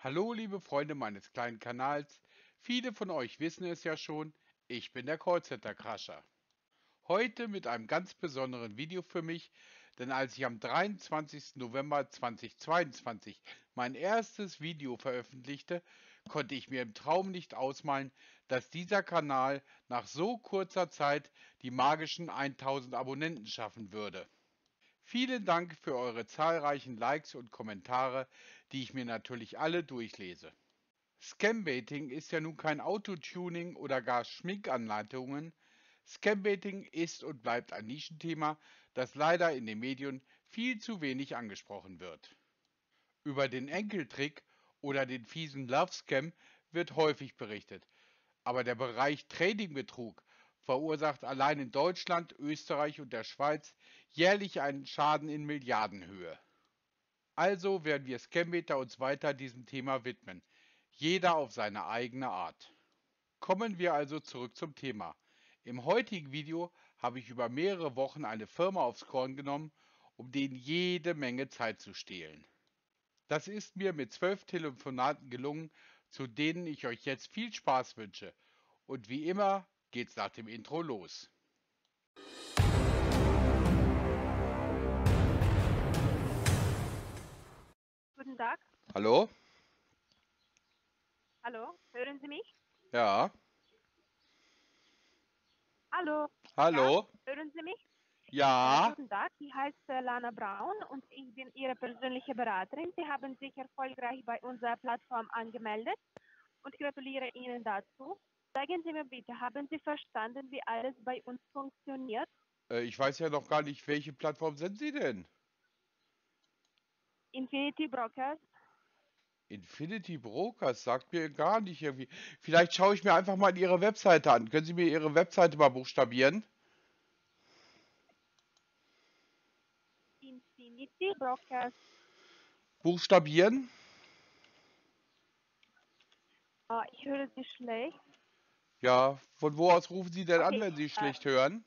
Hallo liebe Freunde meines kleinen Kanals. Viele von euch wissen es ja schon, ich bin der Callcenter Crusher. Heute mit einem ganz besonderen Video für mich, denn als ich am 23. November 2022 mein erstes Video veröffentlichte, konnte ich mir im Traum nicht ausmalen, dass dieser Kanal nach so kurzer Zeit die magischen 1000 Abonnenten schaffen würde. Vielen Dank für eure zahlreichen Likes und Kommentare, die ich mir natürlich alle durchlese. Scambaiting ist ja nun kein Autotuning oder gar Schminkanleitungen. Scambaiting ist und bleibt ein Nischenthema, das leider in den Medien viel zu wenig angesprochen wird. Über den Enkeltrick oder den fiesen Love Scam wird häufig berichtet, aber der Bereich Tradingbetrug verursacht allein in Deutschland, Österreich und der Schweiz jährlich einen Schaden in Milliardenhöhe. Also werden wir Scammeter uns weiter diesem Thema widmen, jeder auf seine eigene Art. Kommen wir also zurück zum Thema. Im heutigen Video habe ich über mehrere Wochen eine Firma aufs Korn genommen, um denen jede Menge Zeit zu stehlen. Das ist mir mit zwölf Telefonaten gelungen, zu denen ich euch jetzt viel Spaß wünsche. Und wie immer geht's nach dem Intro los. Guten Tag. Hallo? Hallo, hören Sie mich? Ja. Hallo. Hallo? Ja, hören Sie mich? Ja. Guten Tag, ich heiße Lana Braun und ich bin Ihre persönliche Beraterin. Sie haben sich erfolgreich bei unserer Plattform angemeldet und ich gratuliere Ihnen dazu. Sagen Sie mir bitte, haben Sie verstanden, wie alles bei uns funktioniert? Äh, ich weiß ja noch gar nicht, welche Plattform sind Sie denn? Infinity Brokers. Infinity Brokers sagt mir gar nicht irgendwie. Vielleicht schaue ich mir einfach mal Ihre Webseite an. Können Sie mir Ihre Webseite mal buchstabieren? Infinity Brokers. Buchstabieren? Ah, ich höre Sie schlecht. Ja, von wo aus rufen Sie denn an, Okay, wenn Sie äh, schlecht hören?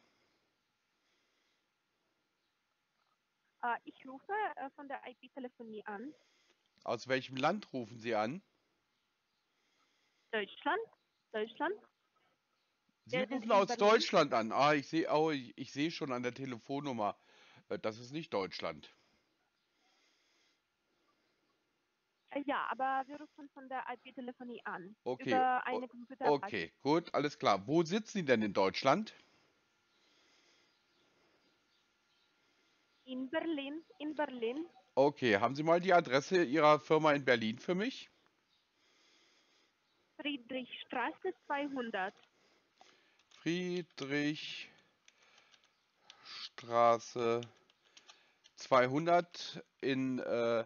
Ich rufe äh, von der IP-Telefonie an. Aus welchem Land rufen Sie an? Deutschland. Deutschland. Sie sind rufen aus. Deutschland an. Ah, ich sehe oh, ich, ich sehe schon an der Telefonnummer. Äh, Das ist nicht Deutschland. Äh, Ja, aber wir rufen von der IP-Telefonie an. Okay. Okay, gut, alles klar. Wo sitzen Sie denn in Deutschland? In Berlin, in Berlin. Okay, haben Sie mal die Adresse Ihrer Firma in Berlin für mich? Friedrichstraße 200. Friedrichstraße 200 in äh,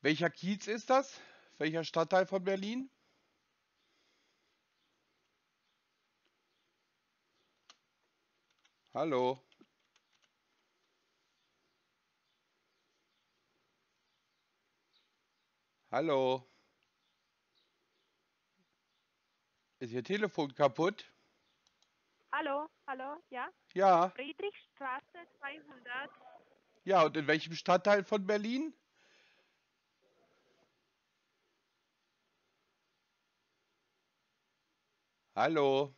welcher Kiez ist das? Welcher Stadtteil von Berlin? Hallo? Hallo? Ist Ihr Telefon kaputt? Hallo, hallo, ja? Ja. Friedrichstraße 200. Ja, und in welchem Stadtteil von Berlin? Hallo?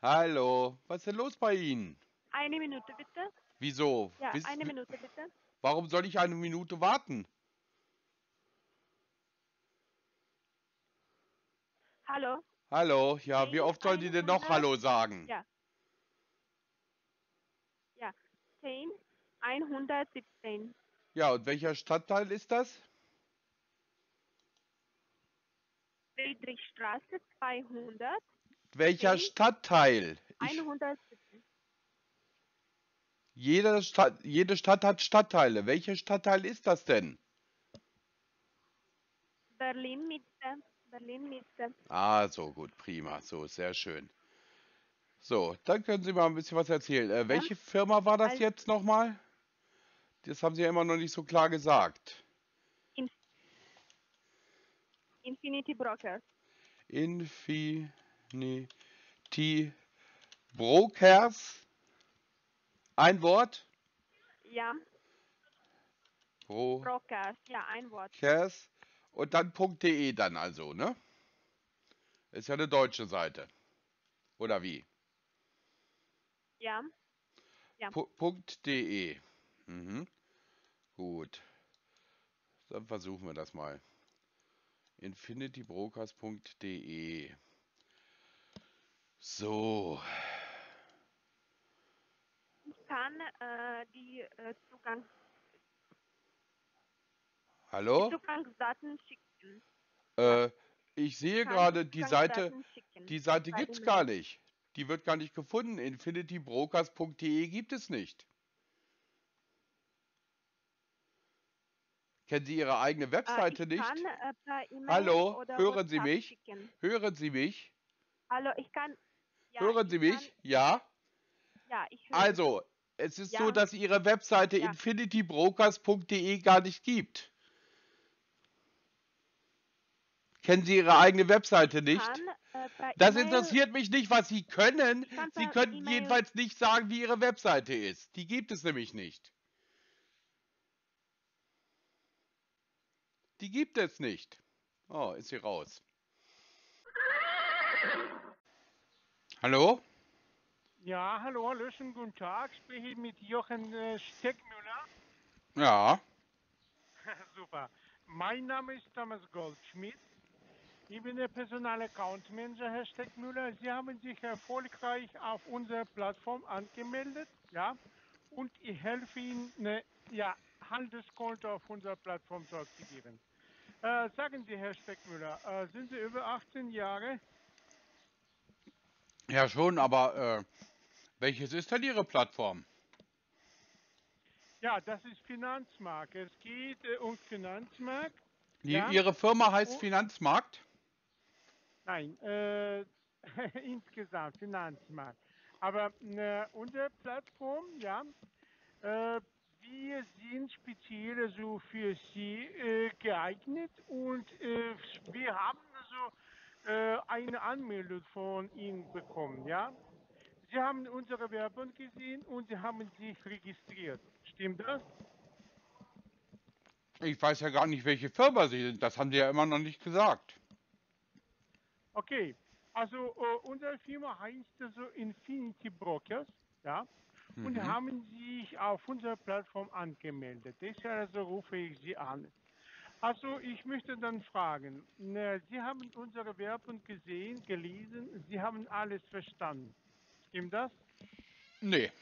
Hallo? Was ist denn los bei Ihnen? Eine Minute bitte. Wieso? Ja, Wiss- eine Minute bitte. Warum soll ich eine Minute warten? Hallo, Hallo? Ja, wie Zehn, oft sollen die denn noch 100? Hallo sagen? Ja. ja. 10, 117. Ja, und welcher Stadtteil ist das? Friedrichstraße 200. Welcher Zehn. Stadtteil? Ich, 117. jede, Stadt, jede Stadt hat Stadtteile. Welcher Stadtteil ist das denn? Berlin Mitte. Berlin Mitte. Ah, so gut, prima, so, sehr schön. So, dann können Sie mal ein bisschen was erzählen. Äh, welche Firma war das Also- jetzt nochmal? Das haben Sie ja immer noch nicht so klar gesagt. Infinity Brokers. Infinity Brokers. Ein Wort? Ja, Pro Brokers, ja, ein Wort. Cares und dann .de dann also, ne? Ist ja eine deutsche Seite. Oder wie? Ja, Ja. .de. Mhm. Gut. Dann versuchen wir das mal. infinitybrokers.de. So. Kann äh, die äh, Zugang, Hallo? Zugangsdaten schicken. Äh, ich sehe gerade, die Seite, schicken. die Seite gibt's dem gar nicht. Die wird gar nicht gefunden. infinitybrokers.de gibt es nicht. Kennen Sie Ihre eigene Äh, Webseite ich nicht? kann E-Mail Hallo, hören Sie mich? Schicken. Hören Sie mich? Hallo, ich kann. Ja, Hören ich Sie kann, mich? Ja? ja, ich höre. Also, es ist so, Ja. dass Ihre Webseite Ja. infinitybrokers.de gar nicht gibt. Kennen Sie Ihre eigene Webseite Ich nicht? kann, äh, Das interessiert mich nicht, was Sie können. Sie können jedenfalls nicht sagen, wie Ihre Webseite ist. Die gibt es nämlich nicht. Die gibt es nicht. Oh, ist sie raus. Hallo? Ja, hallo, hallo, schönen guten Tag. Spreche ich mit Jochen äh, Steckmüller. Ja. Super. Mein Name ist Thomas Goldschmidt. Ich bin der Personal Account Manager, Herr Steckmüller. Sie haben sich erfolgreich auf unserer Plattform angemeldet, ja, und ich helfe Ihnen, eine ja, Handelskonto auf unserer Plattform zu aktivieren. Äh, sagen Sie, Herr Steckmüller, äh, sind Sie über 18 Jahre? Ja, schon, aber äh, welches ist denn Ihre Plattform? Ja, das ist Finanzmarkt. Es geht äh, um Finanzmarkt. Die, Ja. Ihre Firma heißt Oh. Finanzmarkt? Nein, äh, insgesamt Finanzmarkt. Aber äh, unsere Plattform, ja, äh, wir sind speziell so für Sie äh, geeignet und äh, wir haben also äh, eine Anmeldung von Ihnen bekommen, ja. Sie haben unsere Werbung gesehen und Sie haben sich registriert. Stimmt das? Ich weiß ja gar nicht, welche Firma Sie sind. Das haben Sie ja immer noch nicht gesagt. Okay, also äh, unsere Firma heißt also Infinity Brokers, ja, und Mhm. haben sich auf unserer Plattform angemeldet. Deshalb also rufe ich Sie an. Also ich möchte dann fragen, na, Sie haben unsere Werbung gesehen, gelesen, Sie haben alles verstanden. Stimmt das? Nee.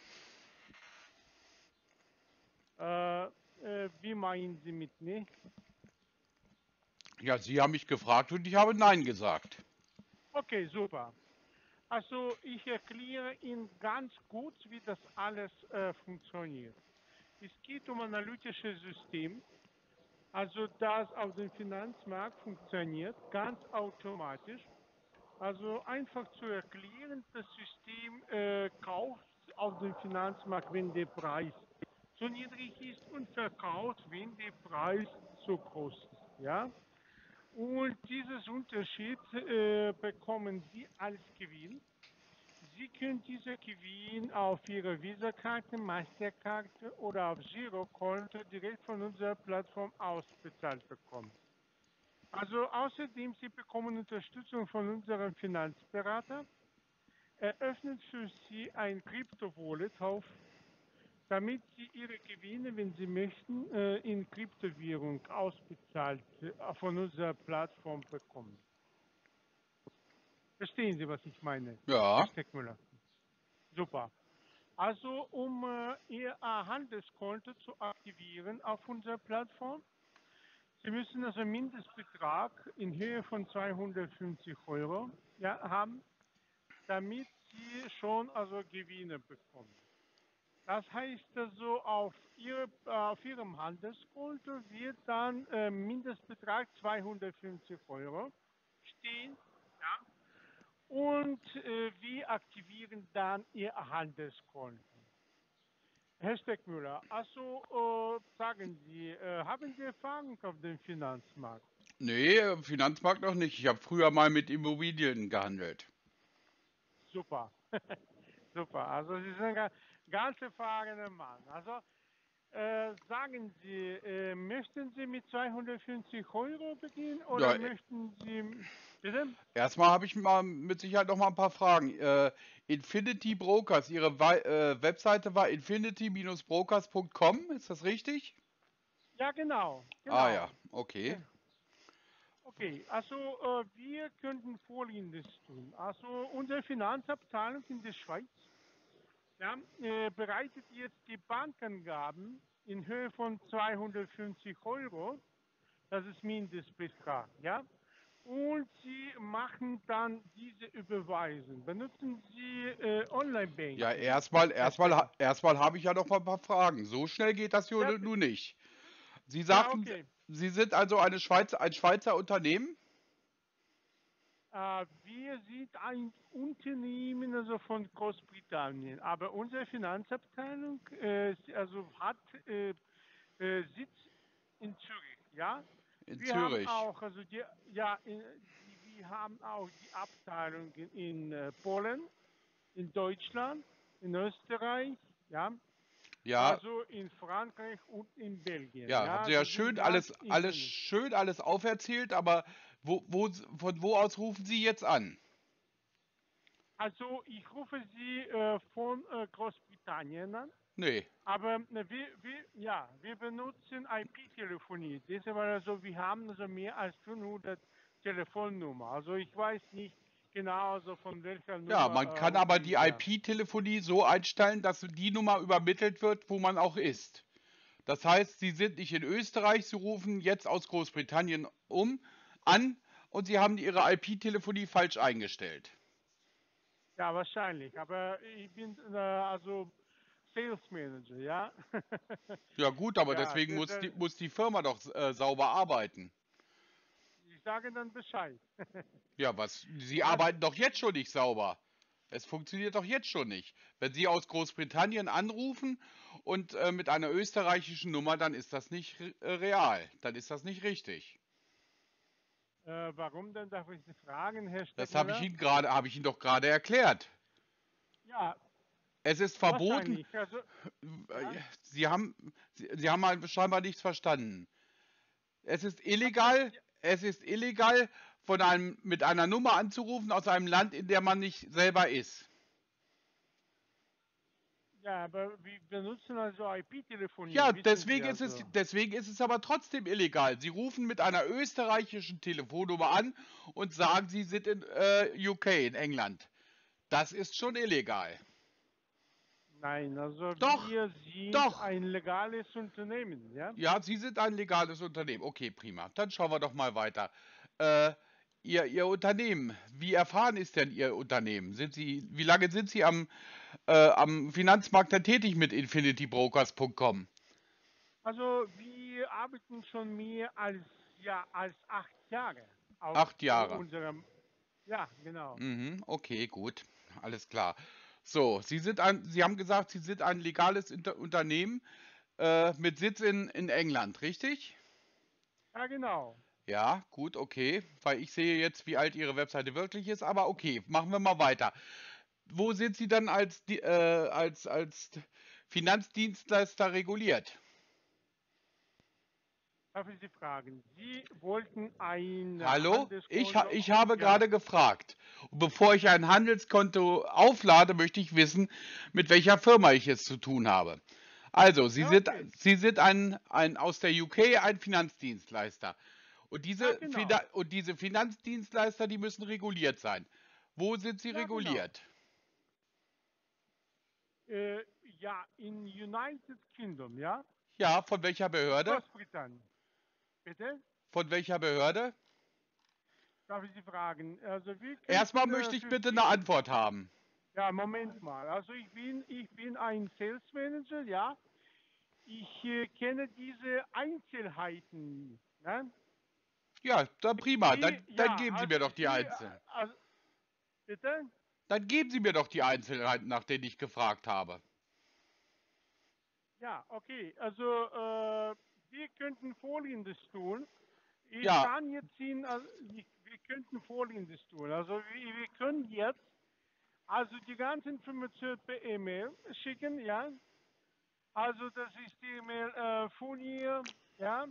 Äh, äh, wie meinen Sie mit nicht? Ja, Sie haben mich gefragt und ich habe Nein gesagt. Okay, super. Also ich erkläre Ihnen ganz gut, wie das alles äh, funktioniert. Es geht um ein analytisches System, also das auf dem Finanzmarkt funktioniert, ganz automatisch. Also einfach zu erklären, das System äh, kauft auf dem Finanzmarkt, wenn der Preis zu niedrig ist und verkauft, wenn der Preis zu groß ist. Ja? Und dieses Unterschied äh, bekommen Sie als Gewinn. Sie können diesen Gewinn auf Ihrer Visa-Karte, Masterkarte oder auf Girokonto direkt von unserer Plattform ausbezahlt bekommen. Also außerdem, Sie bekommen Unterstützung von unserem Finanzberater. Eröffnet für Sie ein Krypto-Wallet auf, damit Sie Ihre Gewinne, wenn Sie möchten, äh, in Kryptowährung ausbezahlt äh, von unserer Plattform bekommen. Verstehen Sie, was ich meine? Ja. Steckmüller. Super. Also, um äh, Ihr Handelskonto zu aktivieren auf unserer Plattform, Sie müssen also einen Mindestbetrag in Höhe von 250 Euro ja, haben, damit Sie schon also Gewinne bekommen. Das heißt also, auf, Ihre, auf Ihrem Handelskonto wird dann äh, Mindestbetrag 250 Euro stehen. Ja? Und äh, wir aktivieren dann Ihr Handelskonto. Herr Steckmüller, also äh, sagen Sie, äh, haben Sie Erfahrung auf dem Finanzmarkt? Nee, im Finanzmarkt noch nicht. Ich habe früher mal mit Immobilien gehandelt. Super. Super. Also Sie sind ein ganz erfahrener Mann. Also Äh, sagen Sie, äh, möchten Sie mit 250 Euro beginnen oder Ja, äh, möchten Sie. Bitte? Erstmal habe ich mal mit Sicherheit noch mal ein paar Fragen. Äh, Infinity Brokers, Ihre Wei- äh, Webseite war infinity-brokers.com, ist das richtig? Ja, genau. genau. Ah ja, okay. Okay, also äh, wir könnten Folgendes tun. Also unsere Finanzabteilung in der Schweiz ja, äh, bereitet jetzt die Bankangaben in Höhe von 250 Euro. Das ist Mindestbetrag, ja. Und Sie machen dann diese Überweisung. Benutzen Sie äh, Online-Banking? Ja, erstmal, erstmal, erstmal habe ich ja noch mal ein paar Fragen. So schnell geht das Ja, ja nun nicht. Sie sagten, okay. Sie sind also eine Schweizer, ein Schweizer Unternehmen? Äh, wir sind ein Unternehmen also von Großbritannien, aber unsere Finanzabteilung äh, also hat äh, äh, Sitz in Zürich, ja. In wir Zürich. haben auch also die, ja in, die, wir haben auch die Abteilung in, in äh, Polen, in Deutschland, in Österreich, ja. Ja, Also in Frankreich und in Belgien. ja, haben Sie ja also die schön alles, alles schön alles auferzählt, aber wo, wo, von wo aus rufen Sie jetzt an? Also ich rufe Sie äh, von äh, Großbritannien an. Nee. Aber äh, wir, wir, ja, wir benutzen IP-Telefonie. Deshalb also, wir haben also mehr als 500 Telefonnummern. Also ich weiß nicht genau also von welcher Nummer. Ja, man äh, kann aber rufen die. IP-Telefonie so einstellen, dass die Nummer übermittelt wird, wo man auch ist. Das heißt, Sie sind nicht in Österreich, Sie rufen jetzt aus Großbritannien um an und Sie haben Ihre IP-Telefonie falsch eingestellt. Ja, wahrscheinlich. Aber ich bin äh, also Sales Manager, ja. Ja gut, aber Ja, deswegen muss die, muss die Firma doch äh, sauber arbeiten. ich sage dann Bescheid. Ja, was? Sie arbeiten doch jetzt schon nicht sauber. Es funktioniert doch jetzt schon nicht. Wenn Sie aus Großbritannien anrufen und äh, mit einer österreichischen Nummer, dann ist das nicht äh, real. Dann ist das nicht richtig. Äh, warum denn, darf ich Sie fragen, Herr Das habe ich? Ihnen gerade, habe ich Ihnen doch gerade erklärt. Ja, Es ist verboten. Also, Äh, Sie haben, Sie, Sie haben halt scheinbar nichts verstanden. Es ist illegal, es ist illegal, von einem, mit einer Nummer anzurufen aus einem Land, in der man nicht selber ist. ja, aber wir benutzen also IP-Telefonie. Ja, deswegen ist, also. es, deswegen ist es aber trotzdem illegal. Sie rufen mit einer österreichischen Telefonnummer an und sagen, Sie sind in äh, UK, in England. Das ist schon illegal. Nein, also Doch, wir sind doch. ein legales Unternehmen, ja? Ja, Sie sind ein legales Unternehmen. Okay, prima. Dann schauen wir doch mal weiter. Äh, ihr, ihr Unternehmen, wie erfahren ist denn Ihr Unternehmen? Sind Sie, wie lange sind Sie am, äh, am Finanzmarkt denn tätig mit infinitybrokers.com? Also wir arbeiten schon mehr als ja als acht Jahre. auf Acht Jahre. Unserem, ja, genau. Mhm, okay, gut. Alles klar. So, Sie sind ein, Sie haben gesagt, Sie sind ein legales Inter Unternehmen äh, mit Sitz in, in England, richtig? Ja, genau. Ja, gut, okay. Weil ich sehe jetzt, wie alt Ihre Webseite wirklich ist, aber okay, machen wir mal weiter. Wo sind Sie dann als, äh, als, als Finanzdienstleister reguliert? Darf ich Sie fragen? Sie wollten ein Hallo? Ich, ha ich habe ja, gerade gefragt. Und bevor ich ein Handelskonto auflade, möchte ich wissen, mit welcher Firma ich es zu tun habe. Also, Sie Ja, sind, okay. Sie sind ein, ein, aus der UK ein Finanzdienstleister. Und diese, Ja, genau. Fina und diese Finanzdienstleister, die müssen reguliert sein. Wo sind sie genau. reguliert? Äh, ja, in United Kingdom, ja? Ja, von welcher Behörde? Großbritannien. Bitte? Von welcher Behörde? Darf ich Sie fragen? Also Erstmal möchte ich bitte eine Antwort haben. Ja, Moment mal. Also ich bin, ich bin ein Sales Manager, ja. Ich äh, kenne diese Einzelheiten. Ne? Ja, dann prima. Dann, dann ja, geben Sie also mir doch die äh, Also, bitte? Dann geben Sie mir doch die Einzelheiten, nach denen ich gefragt habe. Ja, okay. Also äh, wir könnten Folgendes tun. Ich Ja. kann jetzt Ihnen, also, ich, wir könnten Folgendes tun. Also wir, wir können jetzt also die ganze Information per E-Mail schicken, ja. Also das ist die E-Mail ja,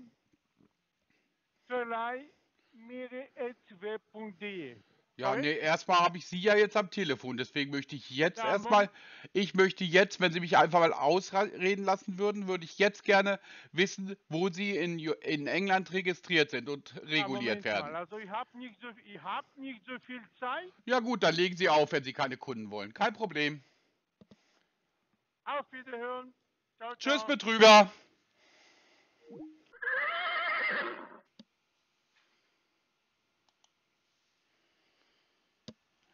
verleihmere.web.de. Ja, Korrekt? nee, erstmal habe ich Sie ja jetzt am Telefon, deswegen möchte ich jetzt Ja, erstmal, ich möchte jetzt, wenn Sie mich einfach mal ausreden lassen würden, würde ich jetzt gerne wissen, wo Sie in, in England registriert sind und Ja, reguliert Moment werden. Mal. Also ich habe nicht, so, ich hab nicht so viel Zeit. Ja gut, dann legen Sie auf, wenn Sie keine Kunden wollen. Kein Problem. Auf Wiederhören. Ciao, Tschüss, ciao. Betrüger.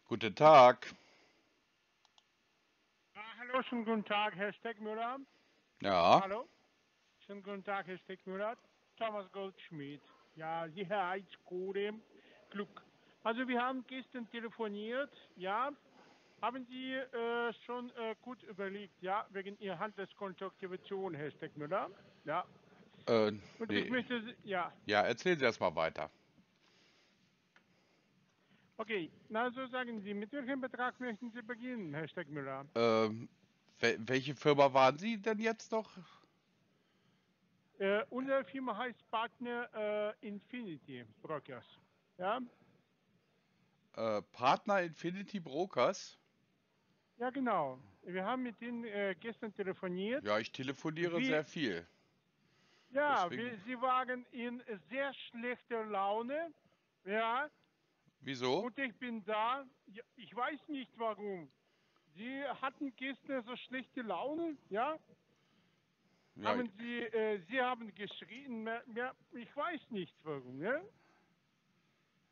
Guten Tag. Ah, hallo, schönen guten Tag, Herr Steckmüller. Ja, Hallo. Schönen guten Tag, Herr Steckmüller. Thomas Goldschmidt. Ja, Sicherheitscode Glück. Also wir haben gestern telefoniert, ja. Haben Sie äh, schon äh, gut überlegt, ja, wegen Ihrer Handelskontoaktivation, Herr Steckmüller? Ja. äh, Und ich nee. möchte, Sie- ja, ja, erzählen Sie erst mal weiter. Okay. Na, so sagen Sie, mit welchem Betrag möchten Sie beginnen, Herr Steckmüller? Ähm, wel welche Firma waren Sie denn jetzt noch? Äh, unsere Firma heißt Partner äh, Infinity Brokers. Ja, Äh, Partner Infinity Brokers? ja genau. Wir haben mit Ihnen äh, gestern telefoniert. Ja, ich telefoniere Wie- sehr viel. Ja, wir, Sie waren in sehr schlechter Laune. Ja, Wieso? und ich bin da. Ich weiß nicht warum. Sie hatten gestern so schlechte Laune, ja? Ja, haben Sie, äh, Sie haben geschrien, mehr, mehr, ich weiß nicht warum, ja?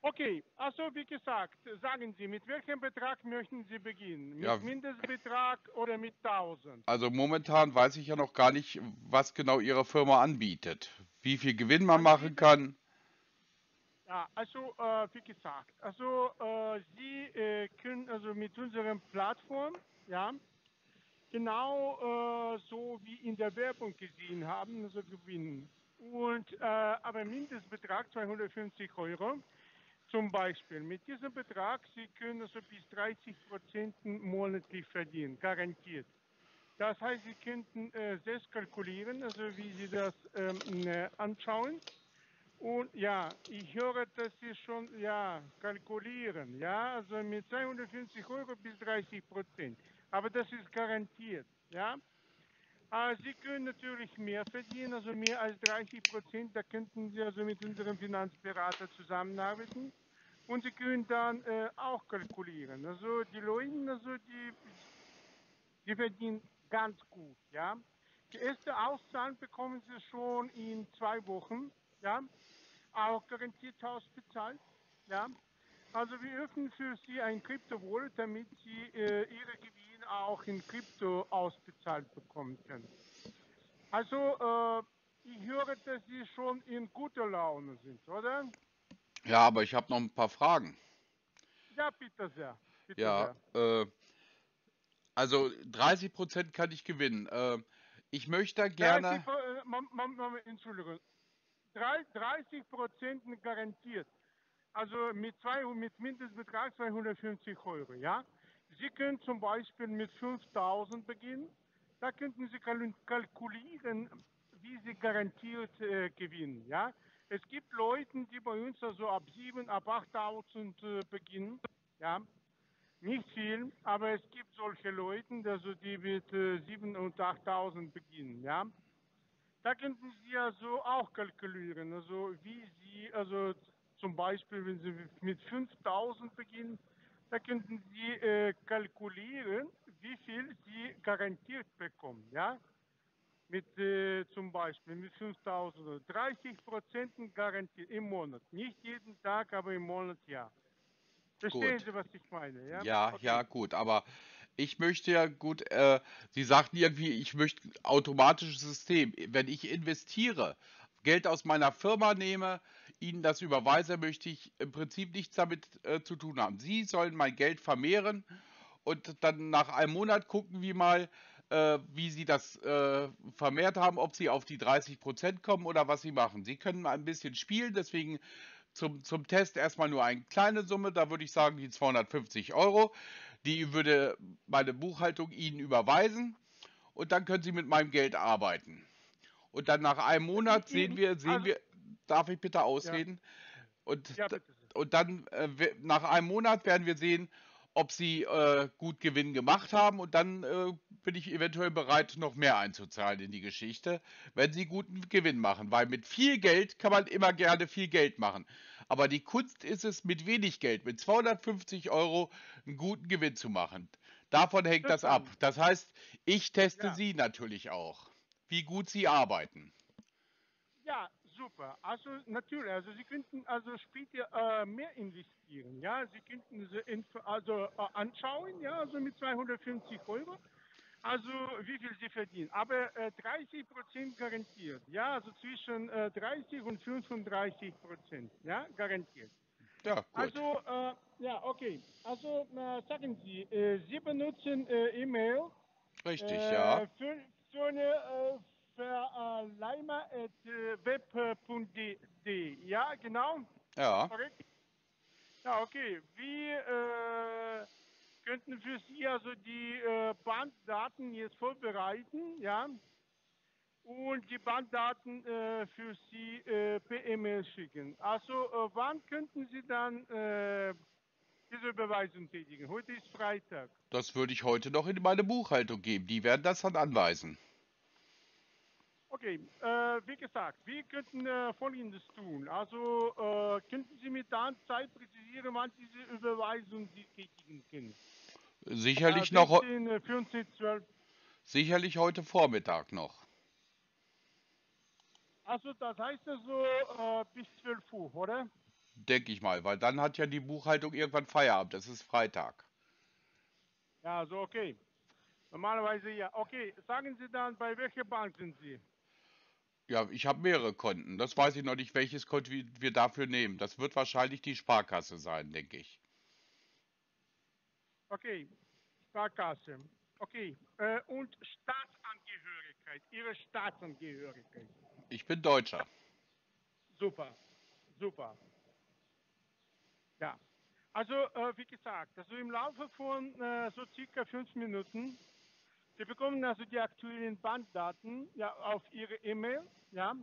Okay, also wie gesagt, sagen Sie, mit welchem Betrag möchten Sie beginnen? Mit Ja. Mindestbetrag oder mit 1000? also momentan weiß ich ja noch gar nicht, was genau Ihre Firma anbietet. Wie viel Gewinn man machen kann. Ja, also äh, wie gesagt, also äh, Sie äh, können also mit unserer Plattform, ja, genau äh, so wie in der Werbung gesehen haben, also gewinnen. Und äh, aber Mindestbetrag 250 Euro. Zum Beispiel mit diesem Betrag Sie können also bis 30 Prozent monatlich verdienen, garantiert. Das heißt, Sie könnten äh, selbst kalkulieren, also wie Sie das ähm, äh, anschauen. Und ja, ich höre, dass Sie schon ja kalkulieren, ja, also mit 250 Euro bis 30 Prozent. Aber das ist garantiert, ja. Äh, Sie können natürlich mehr verdienen, also mehr als 30 Prozent. Da könnten Sie also mit unserem Finanzberater zusammenarbeiten. Und Sie können dann äh, auch kalkulieren. Also die Leute, also die, die verdienen ganz gut, ja. Die erste Auszahlung bekommen Sie schon in zwei Wochen, ja. Auch garantiert ausbezahlt, ja. Also wir öffnen für Sie ein Krypto-Wallet, damit Sie äh, Ihre Gewinne auch in Krypto ausbezahlt bekommen können. Also äh, ich höre, dass Sie schon in guter Laune sind, oder? Ja, aber ich habe noch ein paar Fragen. Ja, bitte sehr. Bitte Ja, sehr. äh, also 30 Prozent kann ich gewinnen. Äh, ich möchte gerne. 30, Pro- äh, Mom- Mom- Mom- Entschuldigung. Drei- 30 Prozent garantiert. Also mit, zwei, mit Mindestbetrag 250 Euro, ja. Sie können zum Beispiel mit 5000 beginnen. Da könnten Sie kal- kalkulieren, wie Sie garantiert äh, gewinnen, ja. Es gibt Leute, die bei uns also ab 7, ab 8000 äh, beginnen, ja. Nicht viel, aber es gibt solche Leute, also die mit äh, 7 und 8000 beginnen, ja. Da könnten Sie also auch kalkulieren, also wie Sie, also zum Beispiel, wenn Sie mit 5000 beginnen, da könnten Sie äh, kalkulieren, wie viel Sie garantiert bekommen, ja. Mit äh, zum Beispiel mit 5000 oder 30 Prozent garantiert im Monat. Nicht jeden Tag, aber im Monat ja. Verstehen Gut. Sie, was ich meine? Ja, Ja, Okay. ja, gut, aber ich möchte ja gut, äh, Sie sagten irgendwie, ich möchte automatisches System. Wenn ich investiere, Geld aus meiner Firma nehme, Ihnen das überweise, möchte ich im Prinzip nichts damit äh, zu tun haben. Sie sollen mein Geld vermehren und dann nach einem Monat gucken wir mal, äh, wie Sie das äh, vermehrt haben, ob Sie auf die 30% kommen oder was Sie machen. Sie können ein bisschen spielen, deswegen zum, zum Test erstmal nur eine kleine Summe, da würde ich sagen die 250 Euro. Die würde meine Buchhaltung Ihnen überweisen und dann können Sie mit meinem Geld arbeiten. Und dann nach einem Monat Die sehen wir, sehen also- wir, darf ich bitte ausreden? Und, Ja, bitte. und dann äh, nach einem Monat werden wir sehen, ob sie äh, gut Gewinn gemacht haben und dann äh, bin ich eventuell bereit, noch mehr einzuzahlen in die Geschichte, wenn sie guten Gewinn machen. Weil mit viel Geld kann man immer gerne viel Geld machen. Aber die Kunst ist es, mit wenig Geld, mit 250 Euro, einen guten Gewinn zu machen. Davon hängt das ab. Das heißt, ich teste Ja. sie natürlich auch, wie gut sie arbeiten. Ja, super. Also natürlich, also Sie könnten also später äh, mehr investieren. Ja, Sie könnten sie also äh, anschauen, ja, also mit 250 Euro. Also wie viel Sie verdienen. Aber äh, 30 Prozent garantiert. Ja, also zwischen äh, 30 und 35 Prozent. Ja, garantiert. Ja, gut. Also, äh, ja, okay. Also äh, sagen Sie, äh, Sie benutzen äh, E-Mail Richtig, äh, ja. Für, für eine äh, verleimer.web.de. Ja, genau. Ja. Korrekt. Ja, okay. Wir äh, könnten für Sie also die äh, Banddaten jetzt vorbereiten, ja, und die Banddaten äh, für Sie äh, per E-Mail schicken. Also, äh, wann könnten Sie dann äh, diese Überweisung tätigen? Heute ist Freitag. Das würde ich heute noch in meine Buchhaltung geben. Die werden das dann anweisen. Okay, äh, wie gesagt, wir könnten äh, Folgendes tun. Also äh, könnten Sie mit der Zeit präzisieren, wann diese Überweisung Sie tätigen können? Sicherlich äh, noch, heu- 16, äh, 14, 12. sicherlich heute Vormittag noch. Also das heißt also äh, bis 12 Uhr, oder? Denke ich mal, weil dann hat ja die Buchhaltung irgendwann Feierabend. Das ist Freitag. Ja, also okay. Normalerweise ja. Okay, sagen Sie dann, bei welcher Bank sind Sie? Ja, ich habe mehrere Konten. Das weiß ich noch nicht, welches Konto wir dafür nehmen. Das wird wahrscheinlich die Sparkasse sein, denke ich. Okay, Sparkasse. Okay, äh, und Staatsangehörigkeit, Ihre Staatsangehörigkeit. Ich bin Deutscher. Super, super. Ja, also äh, wie gesagt, also im Laufe von äh, so circa fünf Minuten, Sie bekommen also die aktuellen Banddaten ja, auf Ihre E-Mail, ja.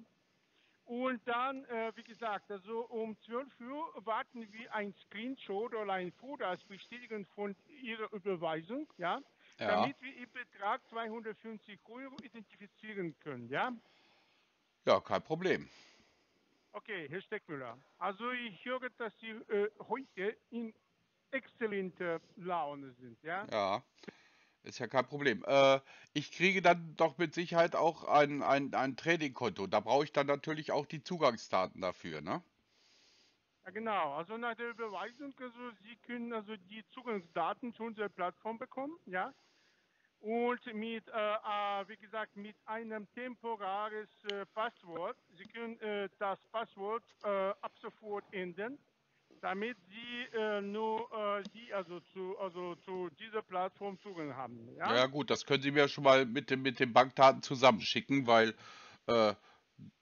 Und dann, äh, wie gesagt, also um 12 Uhr warten wir ein Screenshot oder ein Foto als Bestätigung von Ihrer Überweisung, ja, Ja. damit wir Ihr Betrag 250 Euro identifizieren können, ja. Ja, kein Problem. Okay, Herr Steckmüller. Also ich höre, dass Sie äh, heute in exzellenter Laune sind, ja? Ja, ist ja kein Problem. Äh, ich kriege dann doch mit Sicherheit auch ein, ein, ein Trading-Konto. Da brauche ich dann natürlich auch die Zugangsdaten dafür, ne? Ja, genau. Also nach der Überweisung, also Sie können also die Zugangsdaten zu unserer Plattform bekommen, ja? Und mit, äh, äh, wie gesagt, mit einem temporares äh, Passwort. Sie können äh, das Passwort äh, ab sofort ändern, damit Sie äh, nur äh, Sie also zu, also zu dieser Plattform Zugang haben. Ja? Ja, gut, das können Sie mir schon mal mit dem, mit den Bankdaten zusammenschicken, weil äh,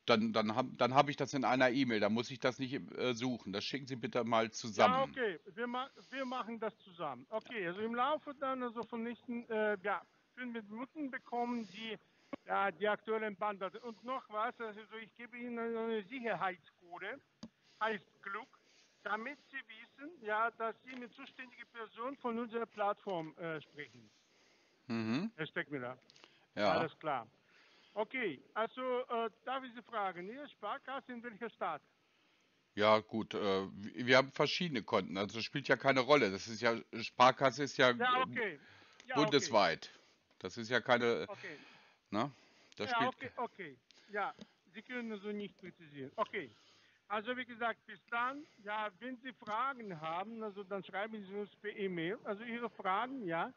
dann, dann habe dann hab ich das in einer E-Mail. Da muss ich das nicht äh, suchen. Das schicken Sie bitte mal zusammen. Ja, okay, wir, ma wir machen das zusammen. Okay, also im Laufe dann also von nächsten äh, ja, fünf Minuten bekommen Sie ja, die aktuellen Banddaten. Und noch was, also ich gebe Ihnen eine Sicherheitscode, heißt Glück, damit Sie wissen, ja, dass Sie mit zuständiger Person von unserer Plattform äh, sprechen. Mhm. Herr Steckmüller. Ja. Alles klar. Okay, also äh, darf ich Sie fragen, Ihre Sparkasse in welcher Stadt? Ja, gut. Äh, wir haben verschiedene Konten. Also das spielt ja keine Rolle. Das ist ja, Sparkasse ist ja, Ja, okay. Ja, bundesweit. Das ist ja keine, Okay. okay. ne? Das ja, spielt. okay, okay. Ja, Sie können also nicht präzisieren. Okay. Also wie gesagt, bis dann, ja, wenn Sie Fragen haben, also dann schreiben Sie uns per E-Mail, also Ihre Fragen, ja.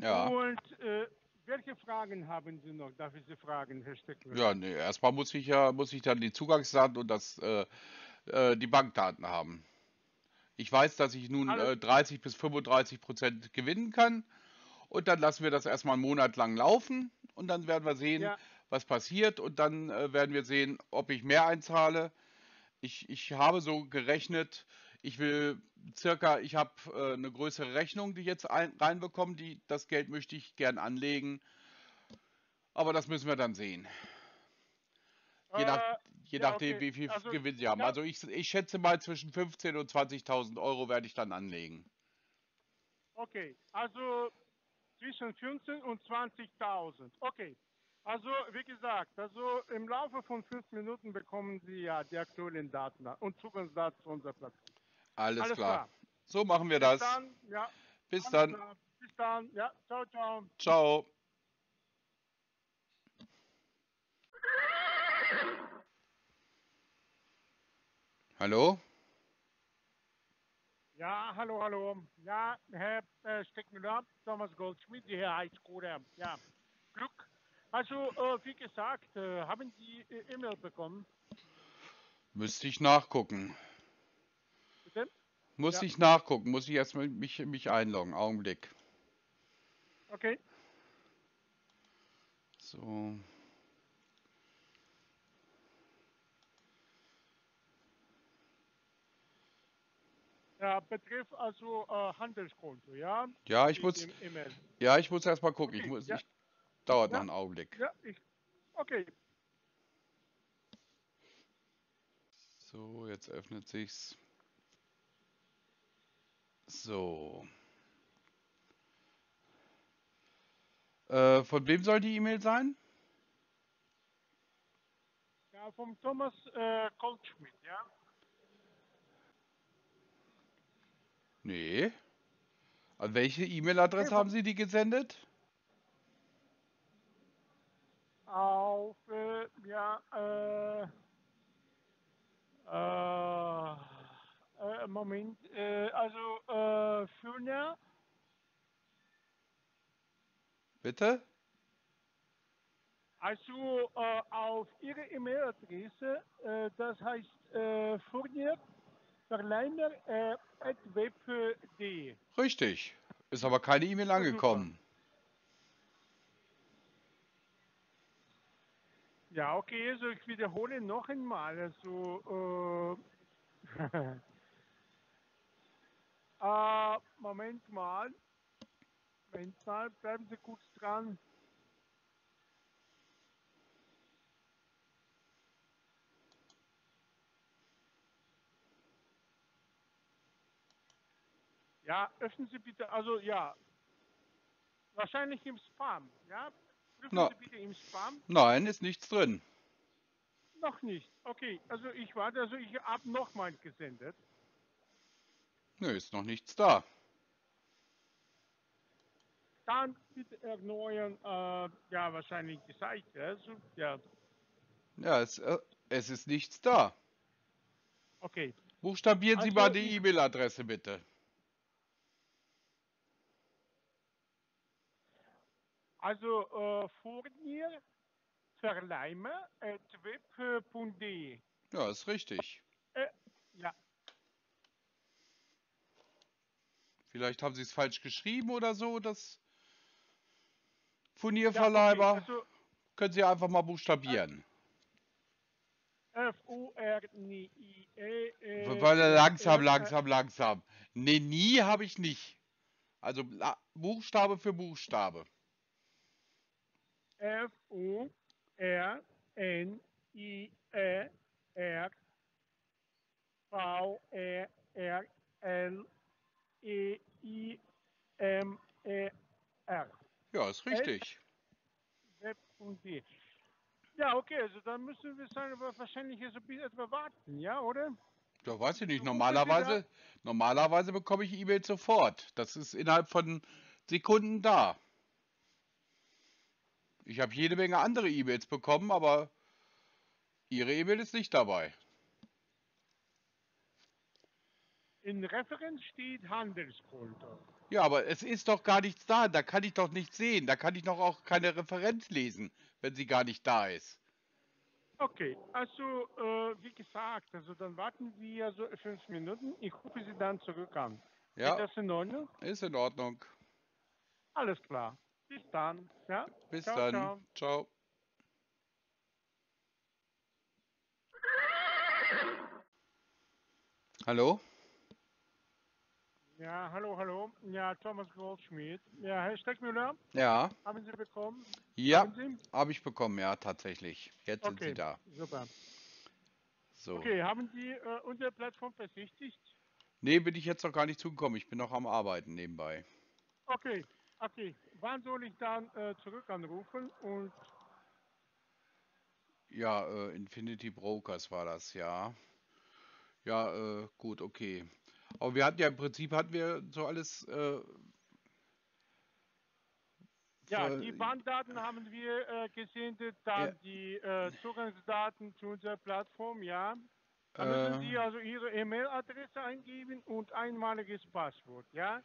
Ja. Und äh, welche Fragen haben Sie noch? Darf ich Sie fragen, Herr Steckler? Ja, nee, erstmal muss ich ja, muss ich dann die Zugangsdaten und das, äh, äh, die Bankdaten haben. Ich weiß, dass ich nun äh, 30 bis 35 Prozent gewinnen kann und dann lassen wir das erstmal einen Monat lang laufen und dann werden wir sehen, Ja. was passiert und dann äh, werden wir sehen, ob ich mehr einzahle. Ich, ich habe so gerechnet, ich will circa, ich habe äh, eine größere Rechnung, die jetzt ein, reinbekommen, die, das Geld möchte ich gern anlegen, aber das müssen wir dann sehen. Je, nach, Äh, je ja, nachdem, okay. wie viel Also, Gewinn Sie haben. ja. Also ich, ich schätze mal zwischen 15.000 und 20.000 Euro werde ich dann anlegen. Okay, also zwischen 15 und 20.000. Okay. Also, wie gesagt, also im Laufe von fünf Minuten bekommen Sie ja die aktuellen Daten und Zugangsdaten zu unserer Plattform. Alles, Alles klar. klar. So machen wir Bis das. dann, ja. Bis alles dann. klar. Bis dann, ja. Ciao, ciao. Ciao. Hallo? Ja, hallo, hallo. Ja, Herr äh, Steckmüller, Thomas Goldschmidt, die Herr Heizkoder. Ja, Glück. Also, äh, wie gesagt, äh, haben Sie äh, E-Mail bekommen? Müsste ich nachgucken. Bitte? Muss Ja. ich nachgucken. Muss ich erstmal mich, mich einloggen. Augenblick. Okay. So. Ja, betrifft also äh, Handelskonto, ja? Ja, ich muss, E-Mail. ja, ich muss erstmal gucken. Ich Okay, muss, ja. ich, dauert Ja. noch einen Augenblick. Ja, ich. Okay. So, jetzt öffnet sich's. So. Äh, von wem soll die E-Mail sein? Ja, vom Thomas äh, Goldschmidt, ja? Nee. An welche E-Mail-Adresse haben Sie die gesendet? Auf, äh, ja, äh, äh, äh, Moment, äh, also, äh, Fühner, Bitte? also äh, auf Ihre E-Mail-Adresse, das heißt äh, Furnier, Verleiner, äh. Richtig. Ist aber keine E-Mail angekommen. Ja, okay, also ich wiederhole noch einmal. Also, äh, äh, Moment mal. Moment mal, bleiben Sie kurz dran. Ja, öffnen Sie bitte, also ja, wahrscheinlich im Spam, ja? Prüfen Na. Sie bitte im Spam. Nein, ist nichts drin. Noch nicht. Okay, also ich warte, also ich habe nochmal gesendet. Nö, ist noch nichts da. Dann bitte erneuern, äh, ja, wahrscheinlich die Seite. Also, ja, Ja, es, äh, es ist nichts da. okay. Buchstabieren Sie Also mal die E-Mail-Adresse bitte. Also äh, Furnier Verleimer at web.de. Ja, ist richtig. Äh, ja, Vielleicht haben Sie es falsch geschrieben oder so, das ja Furnierverleiber. okay. Also Können Sie einfach mal buchstabieren. Äh, Weil äh, langsam, langsam, langsam. Nee, nie habe ich nicht. Also Buchstabe für Buchstabe. F-U-R-N-I-E-R V-E-R-L-E-I-M-E-R. Ja, ist richtig. Web.de. Ja, okay, also dann müssen wir sagen, aber wahrscheinlich so bis etwa warten, ja, oder? Ja, weiß ich nicht. Normalerweise, normalerweise bekomme ich E-Mail sofort. Das ist innerhalb von Sekunden da. Ich habe jede Menge andere E-Mails bekommen, aber Ihre E-Mail ist nicht dabei. In Referenz steht Handelskonto. Ja, aber es ist doch gar nichts da. Da kann ich doch nichts sehen. Da kann ich doch auch keine Referenz lesen, wenn sie gar nicht da ist. Okay, also äh, wie gesagt, also dann warten wir so fünf Minuten. Ich rufe Sie dann zurück an. Ja, Ist das in Ordnung? ist in Ordnung. Alles klar. Bis dann. Ja? Bis Ciao, dann. ciao. Ciao. Hallo? Ja, hallo, hallo. Ja, Thomas Goldschmidt. Ja, Herr Steckmüller, Ja, haben Sie bekommen? ja, habe ich bekommen, ja, tatsächlich. Jetzt sind sie Okay, da. super. So. Okay, haben Sie äh, unsere Plattform besichtigt? Nee, bin ich jetzt noch gar nicht zugekommen. Ich bin noch am Arbeiten nebenbei. Okay, okay. Wann soll ich dann äh, zurück anrufen? Und Ja, äh, Infinity Brokers war das, ja. Ja, äh, gut, okay. Aber wir hatten ja im Prinzip hatten wir so alles. Äh, ja, die Bankdaten haben wir äh, gesendet, dann Ja. die äh, Zugangsdaten zu unserer Plattform, ja. Da müssen Sie äh, also Ihre E-Mail-Adresse eingeben und einmaliges Passwort, ja.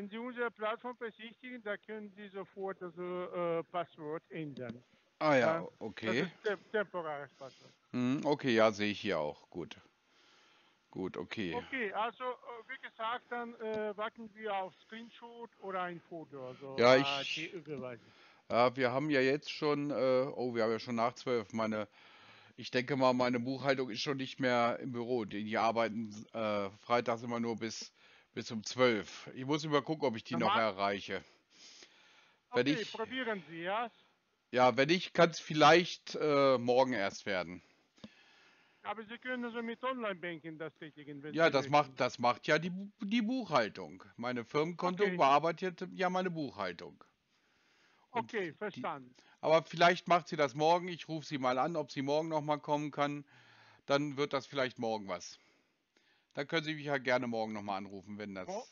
Wenn Sie unsere Plattform besichtigen, da können Sie sofort das äh, Passwort ändern. ah ja, ja, Das okay. ist tem temporäres Passwort. Hm, okay, ja, sehe ich hier auch. Gut. Gut, okay. Okay, also äh, wie gesagt, dann äh, warten wir auf Screenshot oder ein Foto. Also, Ja, äh, ich- die Überweisung. Ja, wir haben ja jetzt schon, äh, oh, wir haben ja schon nach zwölf. Meine, ich denke mal, meine Buchhaltung ist schon nicht mehr im Büro. Die, die arbeiten äh, freitags immer nur bis, bis um zwölf. Ich muss immer gucken, ob ich die noch Normal- erreiche. Wenn Okay, ich, probieren Sie, ja. ja, wenn nicht, kann es vielleicht äh, morgen erst werden. Aber Sie können also mit Online-Banking das tätigen, wenn Ja, Sie das möchten. macht, das macht ja die, die Buchhaltung. Meine Firmenkonto Okay. bearbeitet ja meine Buchhaltung. Und Okay, verstanden. Aber vielleicht macht sie das morgen. Ich rufe sie mal an, ob sie morgen nochmal kommen kann. Dann wird das vielleicht morgen was. Dann können Sie mich ja gerne morgen nochmal anrufen, wenn das Mo-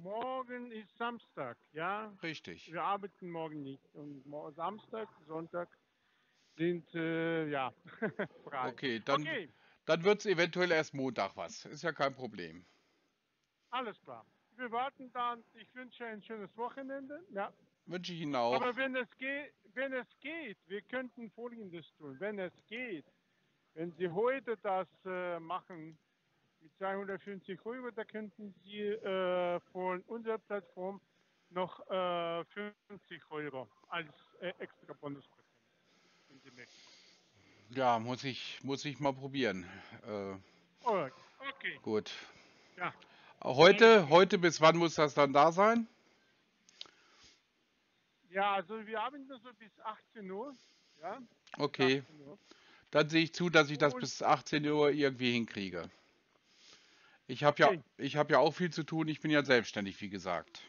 Morgen ist Samstag, ja. richtig. Wir arbeiten morgen nicht. Und Samstag, Sonntag sind, äh, ja, frei. Okay, dann, Okay, dann wird es eventuell erst Montag was. Ist ja kein Problem. alles klar. Wir warten dann. Ich wünsche ein schönes Wochenende. Ja. Wünsche ich Ihnen auch. Aber wenn es geht, wenn es geht, wir könnten Folgendes tun. Wenn es geht, wenn Sie heute das äh, machen mit 250 Euro, da könnten Sie äh, von unserer Plattform noch äh, 50 Euro als äh, extra Bonus bekommen. Wenn Sie möchten. Ja, muss ich, muss ich mal probieren. Äh, Oh, okay, gut. ja. Heute, heute bis wann muss das dann da sein? Ja, also wir haben das so bis 18 Uhr. Ja, Okay, 18 Uhr. dann sehe ich zu, dass ich das bis 18 Uhr irgendwie hinkriege. Ich habe ja, Okay. ich habe ja auch viel zu tun. Ich bin ja selbstständig, wie gesagt.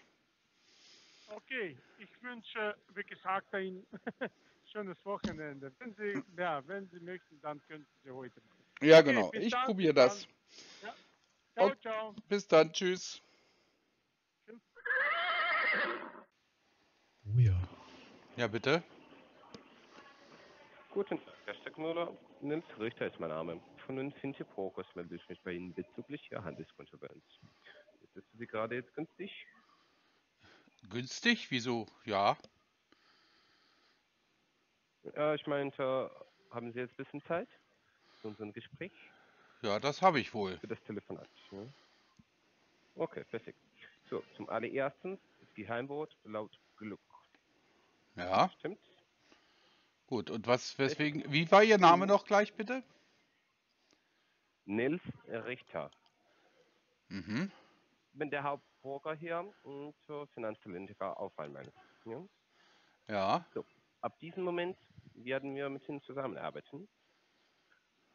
Okay, ich wünsche, wie gesagt, ein schönes Wochenende. Wenn Sie, ja, wenn Sie möchten, dann könnten Sie heute. machen. Ja, Okay, genau. Ich probiere das. dann. Ciao, ciao. Bis dann. Tschüss. Oh ja. Ja, bitte. Guten Tag, Herr Steckmüller. Nils Richter ist mein Name. Von Infinity Brokers melde ich mich bei Ihnen bezüglich Ihr Handelskonto bei uns. Ist das für Sie gerade jetzt günstig? Günstig? Wieso? Ja. Ja, ich meinte, haben Sie jetzt ein bisschen Zeit für unser Gespräch, Ja, das habe ich wohl. für das Telefonat? Ja? Okay, perfekt. So, zum allerersten, das Geheimwort laut Glück. Ja, Stimmt? gut. Und was, weswegen, wie war Ihr Name noch gleich, bitte? Nils Richter. Mhm. bin der Hauptbroker hier und äh, Finanztalentiker auf Allgemein. Ja? Ja, Ab diesem Moment werden wir mit Ihnen zusammenarbeiten.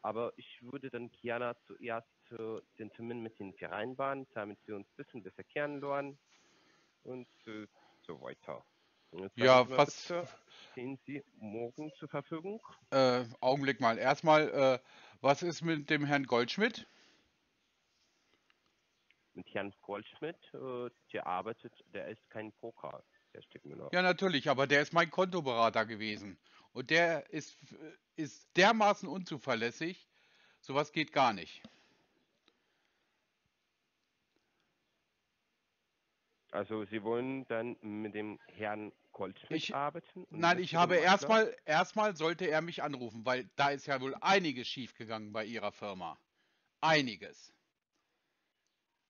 Aber ich würde dann gerne zuerst äh, den Termin mit Ihnen vereinbaren, damit wir uns ein bisschen besser kennenlernen und äh, so weiter. Und Ja, Sie was- Bitte, stehen Sie morgen zur Verfügung? äh, Augenblick mal. Erstmal, äh, was ist mit dem Herrn Goldschmidt? Mit Herrn Goldschmidt, äh, der arbeitet, der ist kein Poker, der Steckmüller. Ja, natürlich, aber der ist mein Kontoberater gewesen. Und der ist, ist dermaßen unzuverlässig, sowas geht gar nicht. Also Sie wollen dann mit dem Herrn Goldschmidt Ich- arbeiten? Nein, ich habe erstmal, erstmal sollte er mich anrufen, weil da ist ja wohl einiges schiefgegangen bei Ihrer Firma. Einiges.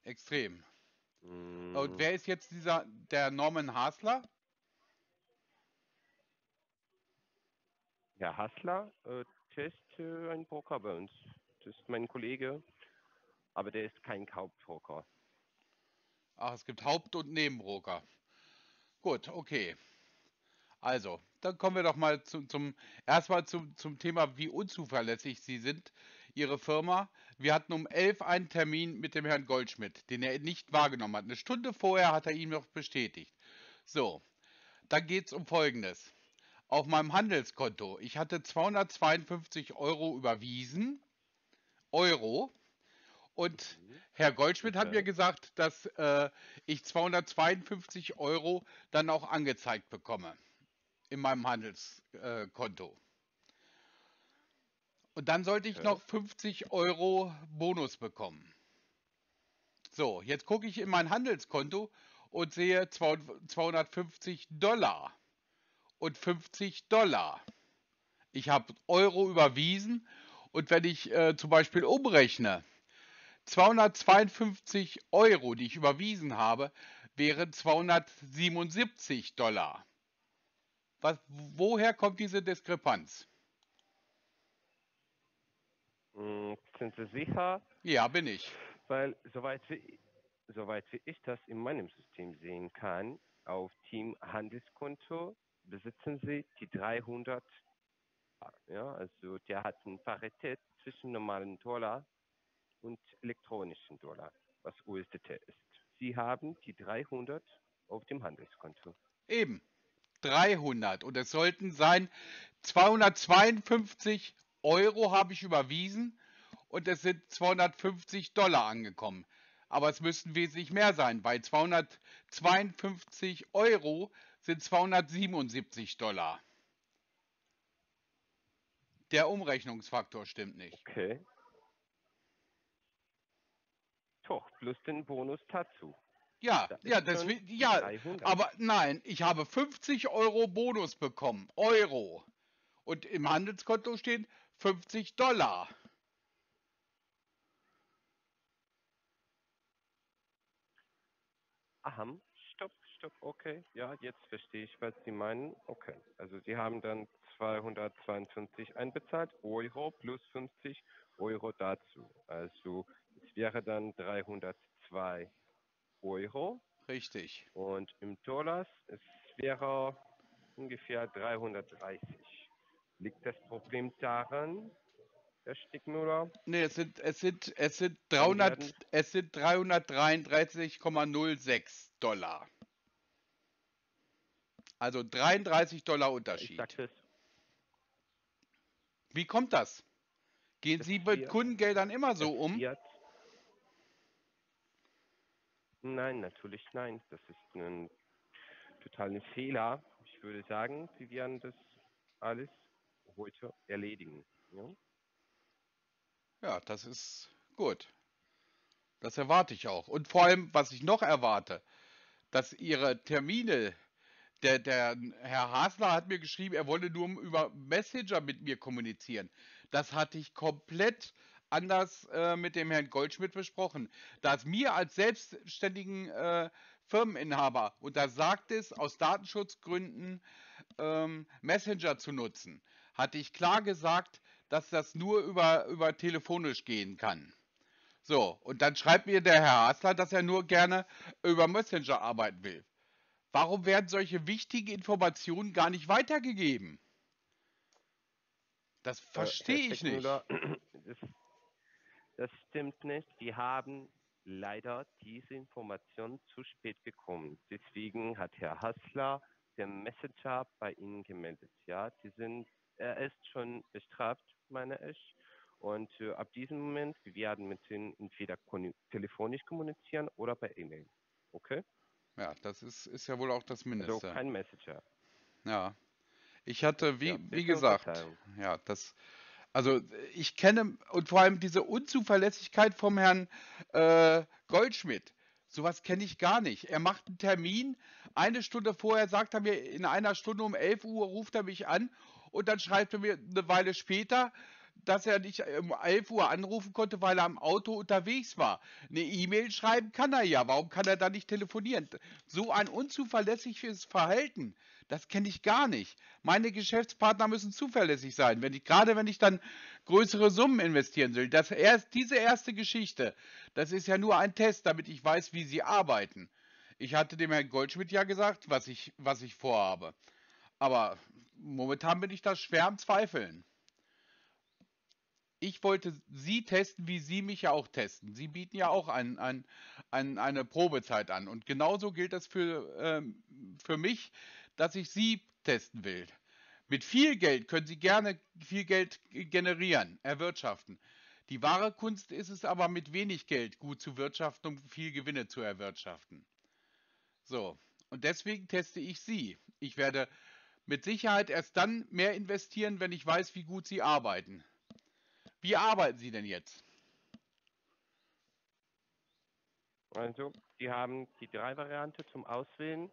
Extrem. Mm, Und wer ist jetzt dieser, der Norman Hasler? Herr Hassler, äh, der ist äh, ein Broker bei uns. Das ist mein Kollege, aber der ist kein Hauptbroker. Ach, es gibt Haupt- und Nebenbroker. Gut, okay. Also, dann kommen wir doch mal zum, zum erstmal zum, zum Thema, wie unzuverlässig Sie sind, Ihre Firma. Wir hatten um 11 einen Termin mit dem Herrn Goldschmidt, den er nicht wahrgenommen hat. Eine Stunde vorher hat er ihn noch bestätigt. So, dann geht es um Folgendes. Auf meinem Handelskonto, ich hatte 252 Euro überwiesen, Euro, und Herr Goldschmidt hat mir gesagt, dass äh, ich 252 Euro dann auch angezeigt bekomme in meinem Handelskonto. Und dann sollte ich noch 50 Euro Bonus bekommen. So, jetzt gucke ich in mein Handelskonto und sehe 250 Dollar und 50 Dollar. Ich habe Euro überwiesen und wenn ich äh, zum Beispiel umrechne, 252 Euro, die ich überwiesen habe, wären 277 Dollar. Was, woher kommt diese Diskrepanz? Mm, Sind Sie sicher? Ja, bin ich. Weil soweit wie, soweit wie ich das in meinem System sehen kann, auf Team Handelskonto besitzen Sie die 300. Ja, also der hat eine Parität zwischen normalen Dollar und elektronischen Dollar, was USDT ist. Sie haben die 300 auf dem Handelskonto. Eben. 300. Und es sollten sein 252 Euro habe ich überwiesen und es sind 250 Dollar angekommen. Aber es müssten wesentlich mehr sein. Bei 252 Euro sind 277 Dollar. Der Umrechnungsfaktor stimmt nicht. Okay. Doch, plus den Bonus dazu. Ja, ja, das, ja, 300. aber nein, ich habe 50 Euro Bonus bekommen. Euro. Und im Handelskonto stehen 50 Dollar. Aha, stopp, stopp, okay. Ja, jetzt verstehe ich, was Sie meinen. Okay, also Sie haben dann 252 einbezahlt, Euro plus 50 Euro dazu. Also wäre dann 302 Euro Richtig. und im Dollars es wäre ungefähr 330. Liegt das Problem daran, Herr Stickmüller? Nee, es sind, es sind, es sind Dann 300, werden- es sind 333,06 Dollar. Also 33 Dollar Unterschied. Wie kommt das? Gehen Das Sie mit wird- Kundengeldern immer so um? Jetzt? Nein, natürlich nein. Das ist ein totaler Fehler. Ich würde sagen, wir werden das alles heute erledigen. Ja? Ja, das ist gut. Das erwarte ich auch. Und vor allem, was ich noch erwarte, dass Ihre Termine, der, der Herr Hasler hat mir geschrieben, er wolle nur über Messenger mit mir kommunizieren. Das hatte ich komplett anders äh, mit dem Herrn Goldschmidt besprochen. Da es mir als selbstständigen äh, Firmeninhaber untersagt ist, aus Datenschutzgründen ähm, Messenger zu nutzen, hatte ich klar gesagt, dass das nur über, über telefonisch gehen kann. So, und dann schreibt mir der Herr Hasler, dass er nur gerne über Messenger arbeiten will. Warum werden solche wichtigen Informationen gar nicht weitergegeben? Das Äh, verstehe Herr ich nicht. Steckmüller, Das, stimmt nicht. Wir haben leider diese Information zu spät bekommen. Deswegen hat Herr Hassler den Messenger bei Ihnen gemeldet. Ja, die sind, er ist schon bestraft, meine ich. Und äh, ab diesem Moment, wir werden mit Ihnen entweder telefonisch kommunizieren oder per E-Mail. Okay? Ja, das ist, ist ja wohl auch das Also Mindeste. kein Messenger. Ja. Ich hatte, wie, Ja, wie gesagt, ja, das, also ich kenne und vor allem diese Unzuverlässigkeit vom Herrn äh, Goldschmidt. Sowas kenne ich gar nicht. Er macht einen Termin, eine Stunde vorher sagt er mir, in einer Stunde um 11 Uhr ruft er mich an und dann schreibt er mir eine Weile später, dass er nicht um 11 Uhr anrufen konnte, weil er am Auto unterwegs war. Eine E-Mail schreiben kann er ja. Warum kann er da nicht telefonieren? So ein unzuverlässiges Verhalten, Das kenne ich gar nicht. Meine Geschäftspartner müssen zuverlässig sein, wenn ich, gerade wenn ich dann größere Summen investieren will. Das erst, diese erste Geschichte, das ist ja nur ein Test, damit ich weiß, wie sie arbeiten. Ich hatte dem Herrn Goldschmidt ja gesagt, was ich, was ich vorhabe. Aber momentan bin ich da schwer am Zweifeln. Ich wollte Sie testen, wie Sie mich ja auch testen. Sie bieten ja auch ein, ein, ein, eine Probezeit an. Und genauso gilt das für, ähm, für mich, dass ich Sie testen will. Mit viel Geld können Sie gerne viel Geld generieren, erwirtschaften. Die wahre Kunst ist es aber, mit wenig Geld gut zu wirtschaften, um viel Gewinne zu erwirtschaften. So, und deswegen teste ich Sie. Ich werde mit Sicherheit erst dann mehr investieren, wenn ich weiß, wie gut Sie arbeiten. Wie arbeiten Sie denn jetzt? Also, Sie haben die drei Variante zum Auswählen.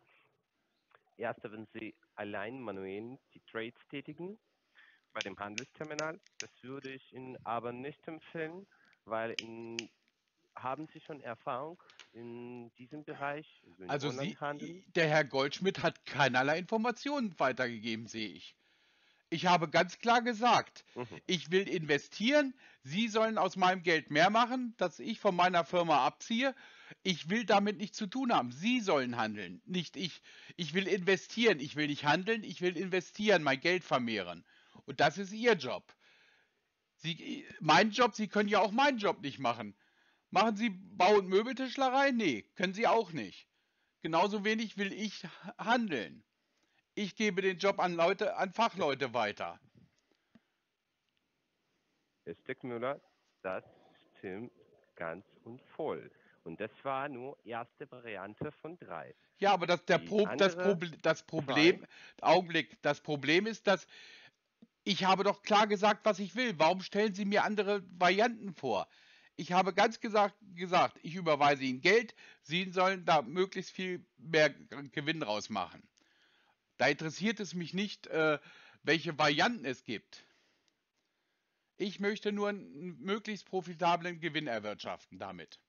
Erste, wenn Sie allein manuell die Trades tätigen bei dem Handelsterminal. Das würde ich Ihnen aber nicht empfehlen, weil in, haben Sie schon Erfahrung in diesem Bereich? Also, also Sie, der Herr Goldschmidt hat keinerlei Informationen weitergegeben, sehe ich. Ich habe ganz klar gesagt, mhm. ich will investieren. Sie sollen aus meinem Geld mehr machen, das ich von meiner Firma abziehe. Ich will damit nichts zu tun haben. Sie sollen handeln, nicht ich. Ich will investieren. Ich will nicht handeln. Ich will investieren, mein Geld vermehren. Und das ist Ihr Job. Sie, mein Job, Sie können ja auch meinen Job nicht machen. Machen Sie Bau- und Möbeltischlerei? Nee, können Sie auch nicht. Genauso wenig will ich handeln. Ich gebe den Job an Leute, an Fachleute weiter. Herr Steckmüller, das stimmt ganz und voll. Und das war nur erste Variante von drei. Ja, aber das, der Pro, das, Proble das Problem, Augenblick, das Problem ist, dass ich habe doch klar gesagt, was ich will. Warum stellen Sie mir andere Varianten vor? Ich habe ganz gesagt, gesagt, ich überweise Ihnen Geld, Sie sollen da möglichst viel mehr Gewinn rausmachen. Da interessiert es mich nicht, äh, welche Varianten es gibt. Ich möchte nur einen möglichst profitablen Gewinn erwirtschaften damit.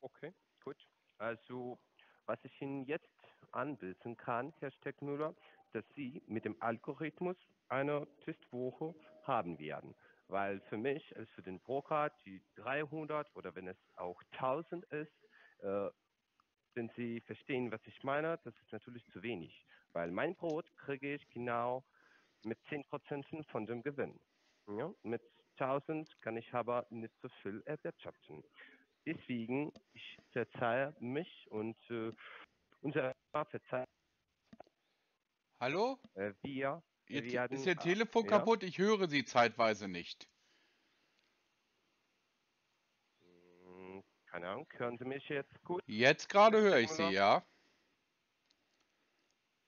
Okay, gut. Also, was ich Ihnen jetzt anbieten kann, Herr Steckmüller, dass Sie mit dem Algorithmus eine Testwoche haben werden. Weil für mich, als für den Broker, die 300 oder wenn es auch 1000 ist, äh, wenn Sie verstehen, was ich meine, das ist natürlich zu wenig, weil mein Brot kriege ich genau mit 10% von dem Gewinn. Ja? Mit 1000 kann ich aber nicht so viel erwirtschaften. Deswegen, ich verzeihe mich und äh, unser verzeiht. Hallo? Äh, wir. Jetzt werden, ist Ihr Telefon äh, kaputt? Ich höre Sie zeitweise nicht. Keine Ahnung, hören Sie mich jetzt gut? Jetzt gerade höre ich Sie, ja.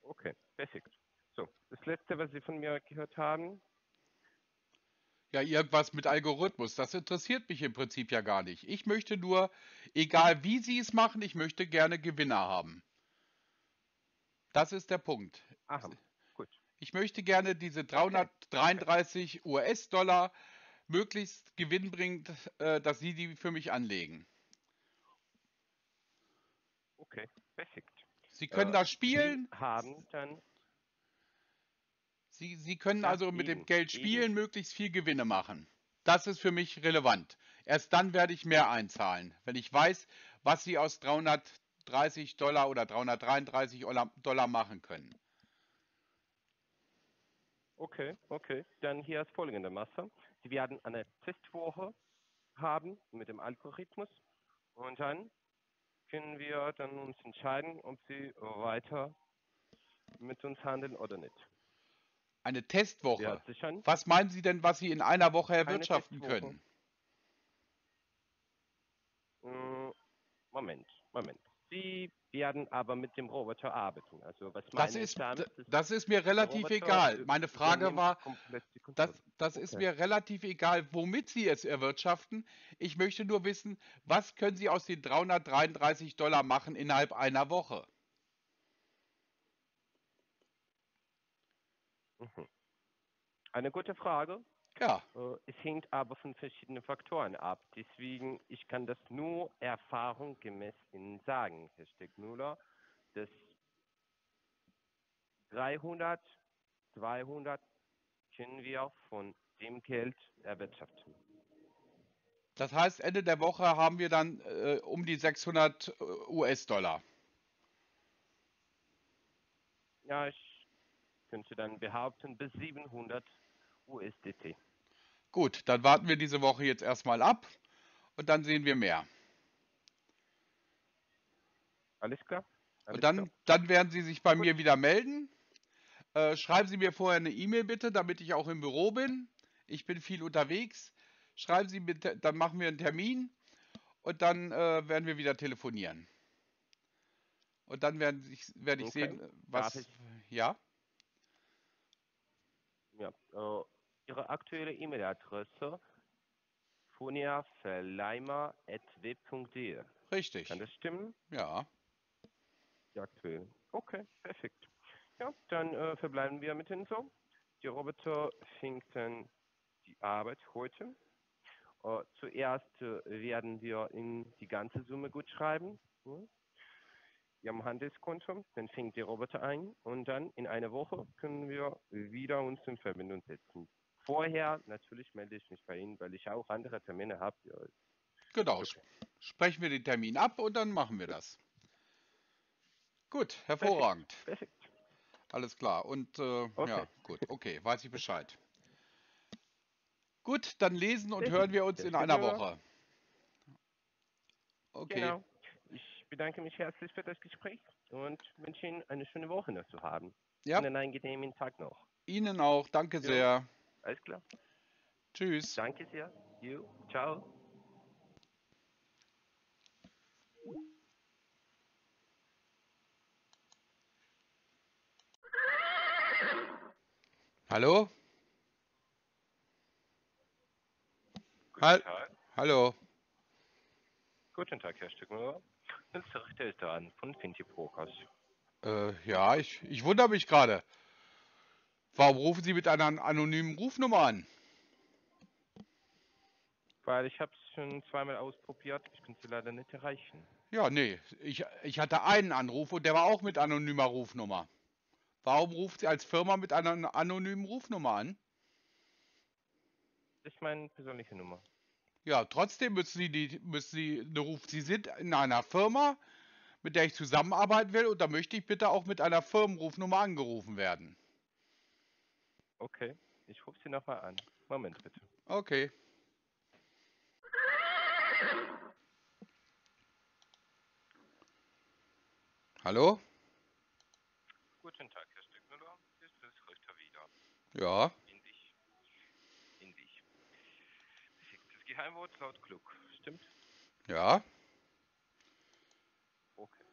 Okay, perfekt. So, das letzte, was Sie von mir gehört haben. Ja, irgendwas mit Algorithmus, das interessiert mich im Prinzip ja gar nicht. Ich möchte nur, egal wie Sie es machen, ich möchte gerne Gewinner haben. Das ist der Punkt. Aha, gut. Ich möchte gerne diese 333 US-Dollar möglichst gewinnbringend, äh, dass Sie die für mich anlegen. Okay, perfekt. Sie können äh, da spielen. Sie haben dann. Sie, Sie können also mit dem Geld spielen, eben. möglichst viel Gewinne machen. Das ist für mich relevant. Erst dann werde ich mehr einzahlen, wenn ich weiß, was Sie aus 330 Dollar oder 333 Dollar machen können. Okay, okay. Dann hier ist folgende Masse. Sie werden eine Testwoche haben mit dem Algorithmus und dann können wir dann uns entscheiden, ob sie weiter mit uns handeln oder nicht. Eine Testwoche. Was meinen Sie denn, was Sie in einer Woche erwirtschaften können? Hm, Moment, Moment. Sie werden aber mit dem Roboter arbeiten. Also was das ist, damit, das ist mir relativ egal. Meine Frage war, das, das okay. ist mir relativ egal, womit Sie es erwirtschaften. Ich möchte nur wissen, was können Sie aus den 333 Dollar machen innerhalb einer Woche? Mhm. Eine gute Frage. Ja. Äh, es hängt aber von verschiedenen Faktoren ab. Deswegen, ich kann das nur erfahrungsgemäß Ihnen sagen, Herr Steckmüller, dass 300, 200 können wir von dem Geld erwirtschaften. Das heißt, Ende der Woche haben wir dann äh, um die 600 äh, US-Dollar. Ja, ich könnte dann behaupten bis 700 USDT. Gut, dann warten wir diese Woche jetzt erstmal ab und dann sehen wir mehr. Alles klar? Alles Und dann, klar. dann werden Sie sich bei mir wieder melden. Äh, schreiben Sie mir vorher eine E-Mail bitte, damit ich auch im Büro bin. Ich bin viel unterwegs. Schreiben Sie bitte, dann machen wir einen Termin und dann äh, werden wir wieder telefonieren. Und dann werden ich, werde ich Okay. sehen, äh, was. Ich- Ja, Ja, äh, Ihre aktuelle E-Mail-Adresse foniaverleimer.web.de. richtig. Kann das stimmen? Ja, Die aktuelle. Okay, perfekt. Ja, dann äh, verbleiben wir mit Ihnen so. Die Roboter fängt dann die Arbeit heute. Äh, zuerst äh, werden wir Ihnen die ganze Summe gut schreiben. Ja. Ihrem Handelskonto, dann fängt der Roboter ein und dann in einer Woche können wir wieder uns in Verbindung setzen. Vorher natürlich melde ich mich bei Ihnen, weil ich auch andere Termine habe. Ja, genau. Okay. Sp- Sprechen wir den Termin ab und dann machen wir das. Gut, hervorragend. perfekt. Alles klar. Und äh, ja, Okay. gut, okay, weiß ich Bescheid. Gut, dann lesen und hören wir uns in einer. Woche. Okay, Genau. Ich bedanke mich herzlich für das Gespräch und wünsche Ihnen eine schöne Woche noch zu haben. Ja. Und einen angenehmen Tag noch. Ihnen auch. Danke Ja. sehr. Alles klar. Tschüss. Danke sehr. Jo, ciao. Hallo? Guten Hal- Tag. Hallo. Guten Tag, Herr Stückmüller. Das ist der Richter ist dran von Finti Brokers. Äh, ja, ich, ich wundere mich gerade. Warum rufen Sie mit einer anonymen Rufnummer an? Weil ich habe es schon zweimal ausprobiert, ich konnte sie leider nicht erreichen. Ja, nee, ich, ich hatte einen Anruf und der war auch mit anonymer Rufnummer. Warum ruft Sie als Firma mit einer anonymen Rufnummer an? Das ist meine persönliche Nummer. Ja, trotzdem müssen Sie die, müssen Sie eine Ruf. Sie sind in einer Firma, mit der ich zusammenarbeiten will, und da möchte ich bitte auch mit einer Firmenrufnummer angerufen werden. Okay, ich rufe Sie nochmal an. Moment bitte. Okay. Hallo? Guten Tag, Herr Stückmüller. Hier ist das Richter wieder. Ja, In dich. In dich. Das Geheimwort laut klug. Stimmt? ja. Okay.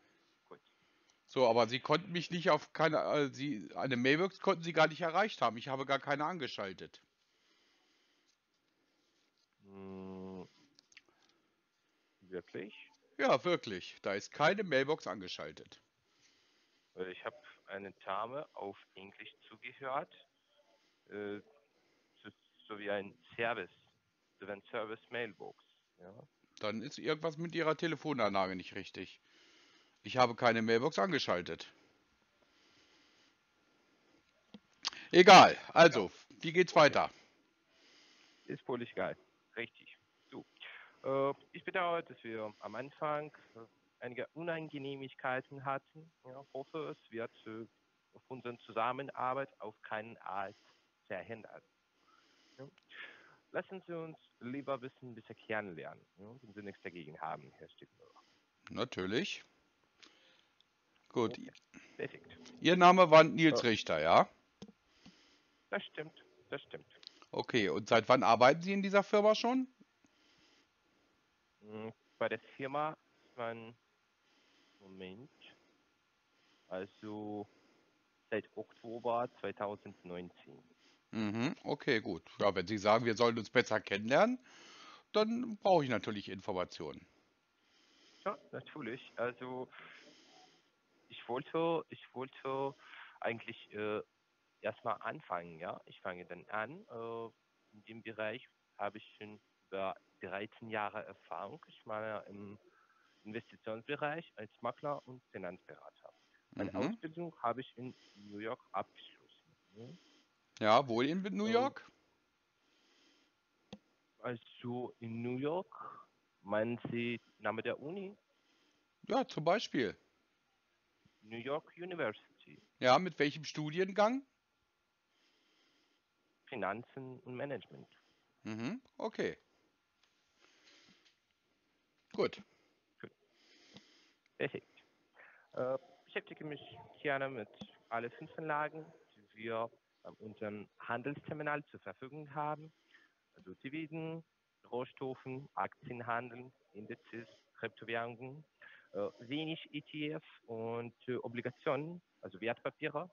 Gut. So, aber Sie konnten mich nicht auf keine, äh, Sie, eine Mailbox konnten Sie gar nicht erreicht haben. Ich habe gar keine angeschaltet. Hm, wirklich? Ja, wirklich. Da ist keine Mailbox angeschaltet. Ich habe eine Dame auf Englisch zugehört. Äh, so, so wie ein Service. So wie ein Service Mailbox. Ja. Dann ist irgendwas mit Ihrer Telefonanlage nicht richtig. Ich habe keine Mailbox angeschaltet. Egal. Also, wie geht's weiter? Ist völlig geil. Richtig. So. Äh, ich bedauere, dass wir am Anfang äh, einige Unangenehmigkeiten hatten. Ja, hoffe, es wird äh, auf unsere Zusammenarbeit auf keinen Art verhindert. Ja. Lassen Sie uns lieber ein bisschen kennenlernen, ja, wenn Sie nichts dagegen haben, Herr Stickmüller. Natürlich. Gut. Okay. Perfekt. Ihr Name war Nils. Richter, ja? Das stimmt. Das stimmt. Okay. Und seit wann arbeiten Sie in dieser Firma schon? Mm, Bei der Firma man Moment. Also seit Oktober 2019. Mhm. Okay, gut. Ja, wenn Sie sagen, wir sollen uns besser kennenlernen, dann brauche ich natürlich Informationen. Ja, natürlich. Also ich wollte, ich wollte eigentlich äh, erstmal anfangen, ja. Ich fange dann an. Äh, in dem Bereich habe ich schon über 13 Jahre Erfahrung. Ich meine im Investitionsbereich als Makler und Finanzberater. Meine Mhm. Ausbildung habe ich in New York abgeschlossen. ne? Ja, wohl in New York? Also in New York, meinen Sie Name der Uni? Ja, zum Beispiel. New York University, Ja, mit welchem Studiengang? Finanzen und Management. Mhm, okay. Gut. Perfekt. Äh, beschäftige mich gerne mit alle fünf Anlagen, die wir an unserem Handelsterminal zur Verfügung haben. Also Devisen, Rohstoffen, Aktienhandel, Indizes, Kryptowährungen, äh, wenig ETF und äh, Obligationen, also Wertpapiere,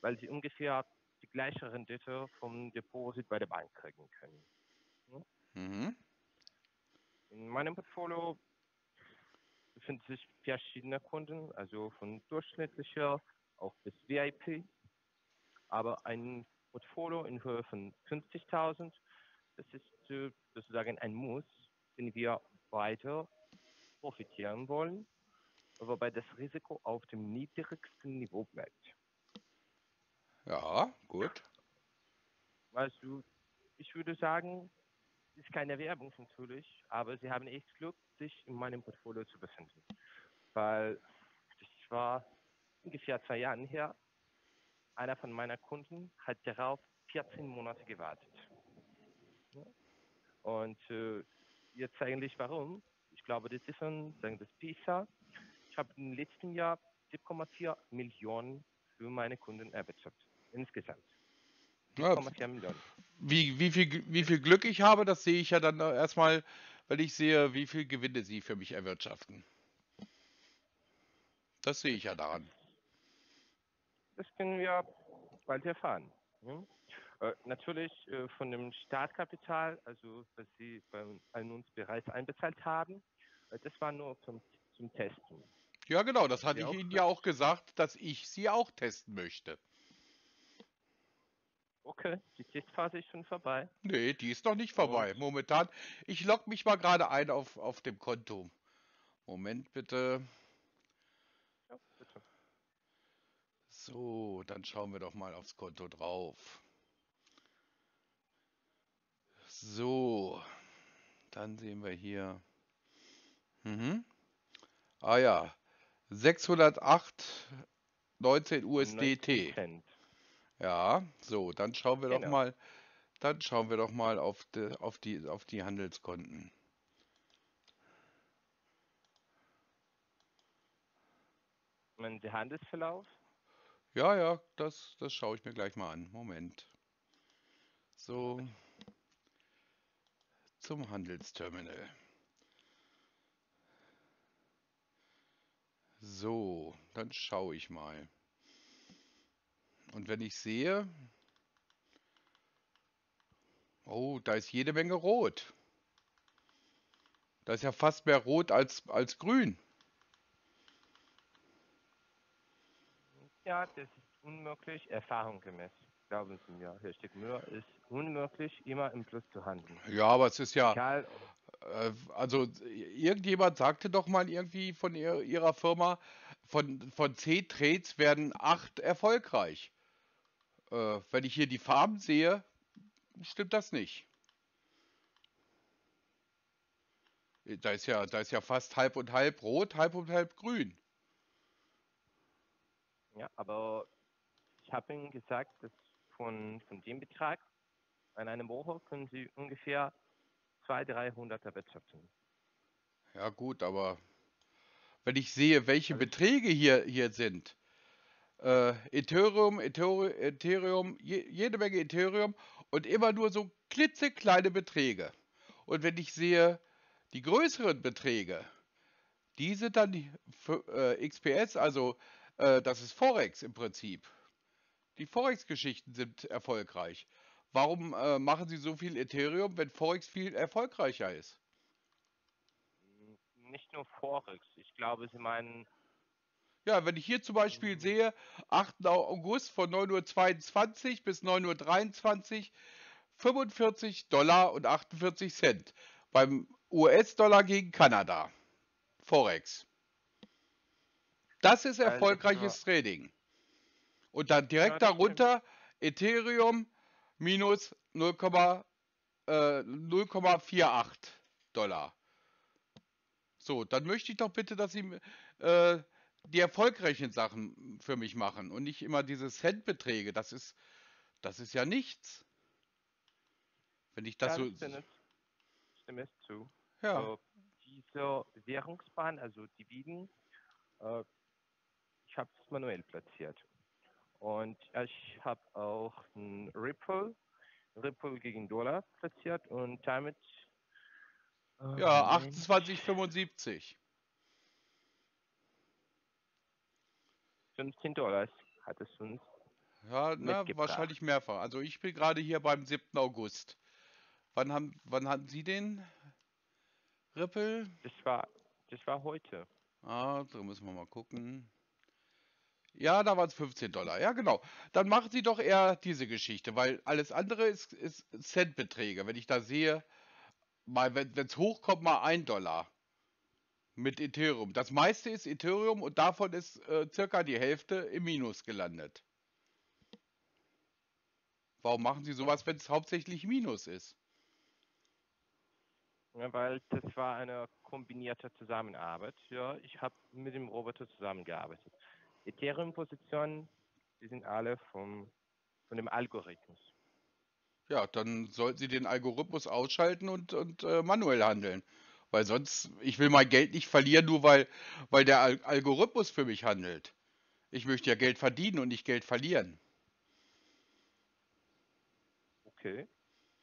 weil sie ungefähr die gleiche Rendite vom Deposit bei der Bank kriegen können. Mhm. In meinem Portfolio befinden sich verschiedene Kunden, also von durchschnittlicher auch bis VIP. Aber ein Portfolio in Höhe von 50.000, das ist äh, sozusagen ein Muss, den wir weiter profitieren wollen, wobei das Risiko auf dem niedrigsten Niveau bleibt. Ja, gut. Also ich würde sagen, es ist keine Werbung natürlich, aber Sie haben echt Glück, sich in meinem Portfolio zu befinden. Weil das war ungefähr zwei Jahren her. Einer von meiner Kunden hat darauf 14 Monate gewartet. Und äh, jetzt eigentlich warum? Ich glaube, die Ziffern sagen das PISA. Ich habe im letzten Jahr 7,4 Millionen für meine Kunden erwirtschaftet. Insgesamt. Ja, 7,4 Millionen. wie, wie, viel, wie viel Glück ich habe, das sehe ich ja dann erstmal, wenn ich sehe, wie viel Gewinne sie für mich erwirtschaften. Das sehe ich ja daran. Das können wir bald erfahren. Ja? Äh, natürlich äh, von dem Startkapital, also was Sie bei an uns bereits einbezahlt haben, äh, das war nur zum, zum Testen. Ja, genau, das hatte ich Ihnen ja auch gesagt, dass ich sie auch testen möchte. Okay, die Testphase ist schon vorbei. Nee, die ist noch nicht vorbei. Und- Momentan. Ich logge mich mal gerade ein auf, auf dem Konto. Moment bitte. Ja, bitte. So, dann schauen wir doch mal aufs Konto drauf. So, dann sehen wir hier. Mhm. Ah ja, 608 19 USDT. 19%. Ja, so, dann schauen wir doch Genau. mal, dann schauen wir doch mal auf die, auf die, auf die Handelskonten. Und der Handelsverlauf, Ja, ja, das, das schaue ich mir gleich mal an. Moment. So, zum Handelsterminal. So, dann schaue ich mal. Und wenn ich sehe, oh, da ist jede Menge rot. Da ist ja fast mehr rot als, als grün. ja, das ist unmöglich, erfahrungsgemäß. Glauben Sie mir, Herr Steckmüller, ist unmöglich, immer im Plus zu handeln. Ja, aber es ist ja, Egal, Also irgendjemand sagte doch mal irgendwie von ihr, ihrer Firma, von, von 10 Trades werden 8 erfolgreich. Äh, wenn ich hier die Farben sehe, stimmt das nicht. Da ist ja, da ist ja fast halb und halb rot, halb und halb grün. Ja, aber ich habe Ihnen gesagt, dass von, von dem Betrag an einer Woche können Sie ungefähr 200, 300 erwirtschaften. Ja gut, aber wenn ich sehe, welche Also- Beträge hier, hier sind, äh, Ethereum, Ethereum, Ethereum je, jede Menge Ethereum und immer nur so klitzekleine Beträge. Und wenn ich sehe, die größeren Beträge, die sind dann für, äh, XPS, also äh, das ist Forex im Prinzip. Die Forex-Geschichten sind erfolgreich. Warum äh, machen sie so viel Ethereum, wenn Forex viel erfolgreicher ist? Nicht nur Forex. Ich glaube, Sie meinen Ja, wenn ich hier zum Beispiel sehe, 8. August von 9.22 Uhr bis 9.23 Uhr, 45 Dollar und 48 Cent beim US-Dollar gegen Kanada. Forex. Das ist das erfolgreiches Trading. Und dann direkt darunter Ethereum minus 0, äh, 0,48 Dollar. So, dann möchte ich doch bitte, dass Sie äh, die erfolgreichen Sachen für mich machen und nicht immer diese Centbeträge. Das ist, das ist ja nichts. Wenn ich das ja, so. stimme, zu. Ja, Äh, diese Währungsbahn, also Dividen, äh, ich habe es manuell platziert. Und ich habe auch ein Ripple, Ripple gegen Dollar platziert und damit äh, ja, Moment, 28,75. 15 Dollar hat es uns. Ja, na, wahrscheinlich mehrfach. Also ich bin gerade hier beim 7. August. Wann haben, wann hatten Sie den? Ripple? Das war, das war heute. Ah, da müssen wir mal gucken. Ja, da waren es 15 Dollar. Ja, genau. Dann machen Sie doch eher diese Geschichte, weil alles andere ist, ist Centbeträge. Wenn ich da sehe, mal, wenn es hochkommt, mal 1 Dollar mit Ethereum. Das meiste ist Ethereum und davon ist äh, circa die Hälfte im Minus gelandet. Warum machen Sie sowas, wenn es hauptsächlich Minus ist? Ja, weil das war eine kombinierte Zusammenarbeit. Ja, ich habe mit dem Roboter zusammengearbeitet. Ethereum-Positionen, die sind alle vom, von dem Algorithmus. Ja, dann sollten Sie den Algorithmus ausschalten und, und äh, manuell handeln. Weil sonst, ich will mein Geld nicht verlieren, nur weil, weil der Al Algorithmus für mich handelt. Ich möchte ja Geld verdienen und nicht Geld verlieren. Okay,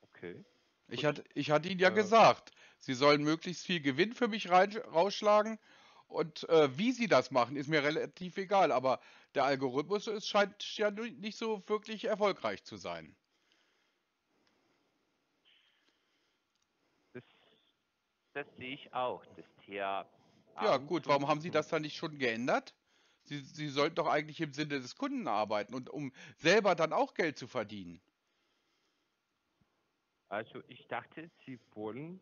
okay. Ich hatte, ich hatte Ihnen ja Äh. gesagt, Sie sollen möglichst viel Gewinn für mich rein, rausschlagen. Und äh, wie Sie das machen, ist mir relativ egal. Aber der Algorithmus ist, scheint ja nicht so wirklich erfolgreich zu sein. Das, das sehe ich auch, dass der Ja, gut, warum haben Sie das dann nicht schon geändert? Sie, Sie sollten doch eigentlich im Sinne des Kunden arbeiten und um selber dann auch Geld zu verdienen. Also ich dachte, Sie wollen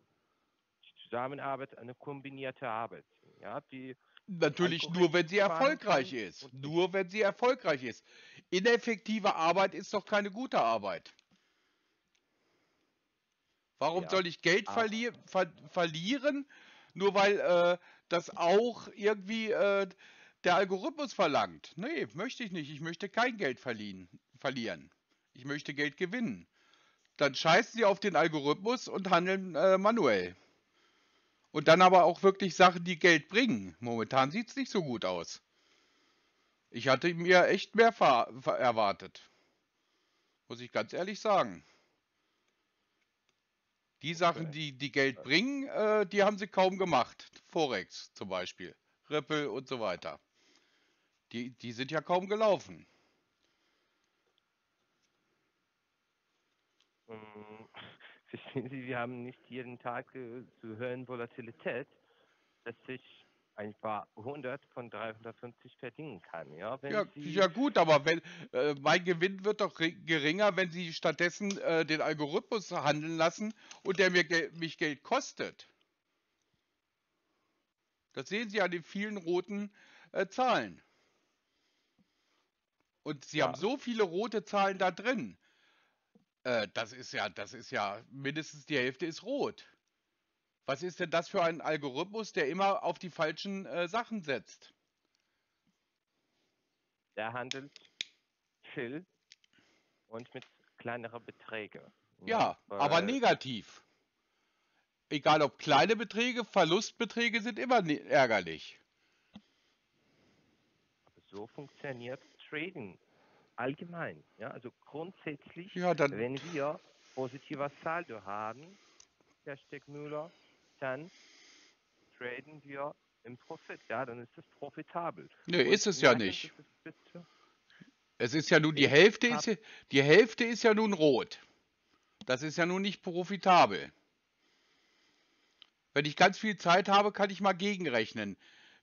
die Zusammenarbeit eine kombinierte Arbeit. Ja, die Natürlich nur, wenn sie erfolgreich ist. Nur, wenn sie erfolgreich ist. Ineffektive Arbeit ist doch keine gute Arbeit. Warum Ja, soll ich Geld verli ver verlieren, nur weil äh, das auch irgendwie äh, der Algorithmus verlangt? Nee, möchte ich nicht. Ich möchte kein Geld verlieren. verlieren. Ich möchte Geld gewinnen. Dann scheißen sie auf den Algorithmus und handeln äh, manuell. Und dann aber auch wirklich Sachen, die Geld bringen. Momentan sieht es nicht so gut aus. Ich hatte mir echt mehr erwartet. Muss ich ganz ehrlich sagen. Die Sachen, die, die Geld bringen, äh, die haben sie kaum gemacht. Forex zum Beispiel. Ripple und so weiter. Die, die sind ja kaum gelaufen. Ähm, Verstehen Sie, wir haben nicht jeden Tag äh, zu hören Volatilität, dass ich ein paar hundert von 350 verdienen kann. Ja, Ja, Sie, ja gut, aber wenn äh, mein Gewinn wird doch ri- geringer, wenn Sie stattdessen äh, den Algorithmus handeln lassen und der mir Gel mich Geld kostet. Das sehen Sie an den vielen roten äh, Zahlen. Und Sie Ja. haben so viele rote Zahlen da drin. Äh, das ist ja, das ist ja mindestens die Hälfte ist rot. Was ist denn das für ein Algorithmus, der immer auf die falschen äh, Sachen setzt? der handelt viel und mit kleineren Beträgen. Ja, aber weil- negativ. Egal ob kleine Beträge, Verlustbeträge sind immer ne ärgerlich. So funktioniert Trading allgemein. Ja, also grundsätzlich, Ja, wenn wir positiver Saldo haben, Herr Steckmüller, dann traden wir im Profit. Ja, dann ist es profitabel. nee, Und ist es ja nicht. es Es ist ja nun, die Hälfte ist, ja- die Hälfte ist ja nun rot. Das ist ja nun nicht profitabel. Wenn ich ganz viel Zeit habe, kann ich mal gegenrechnen,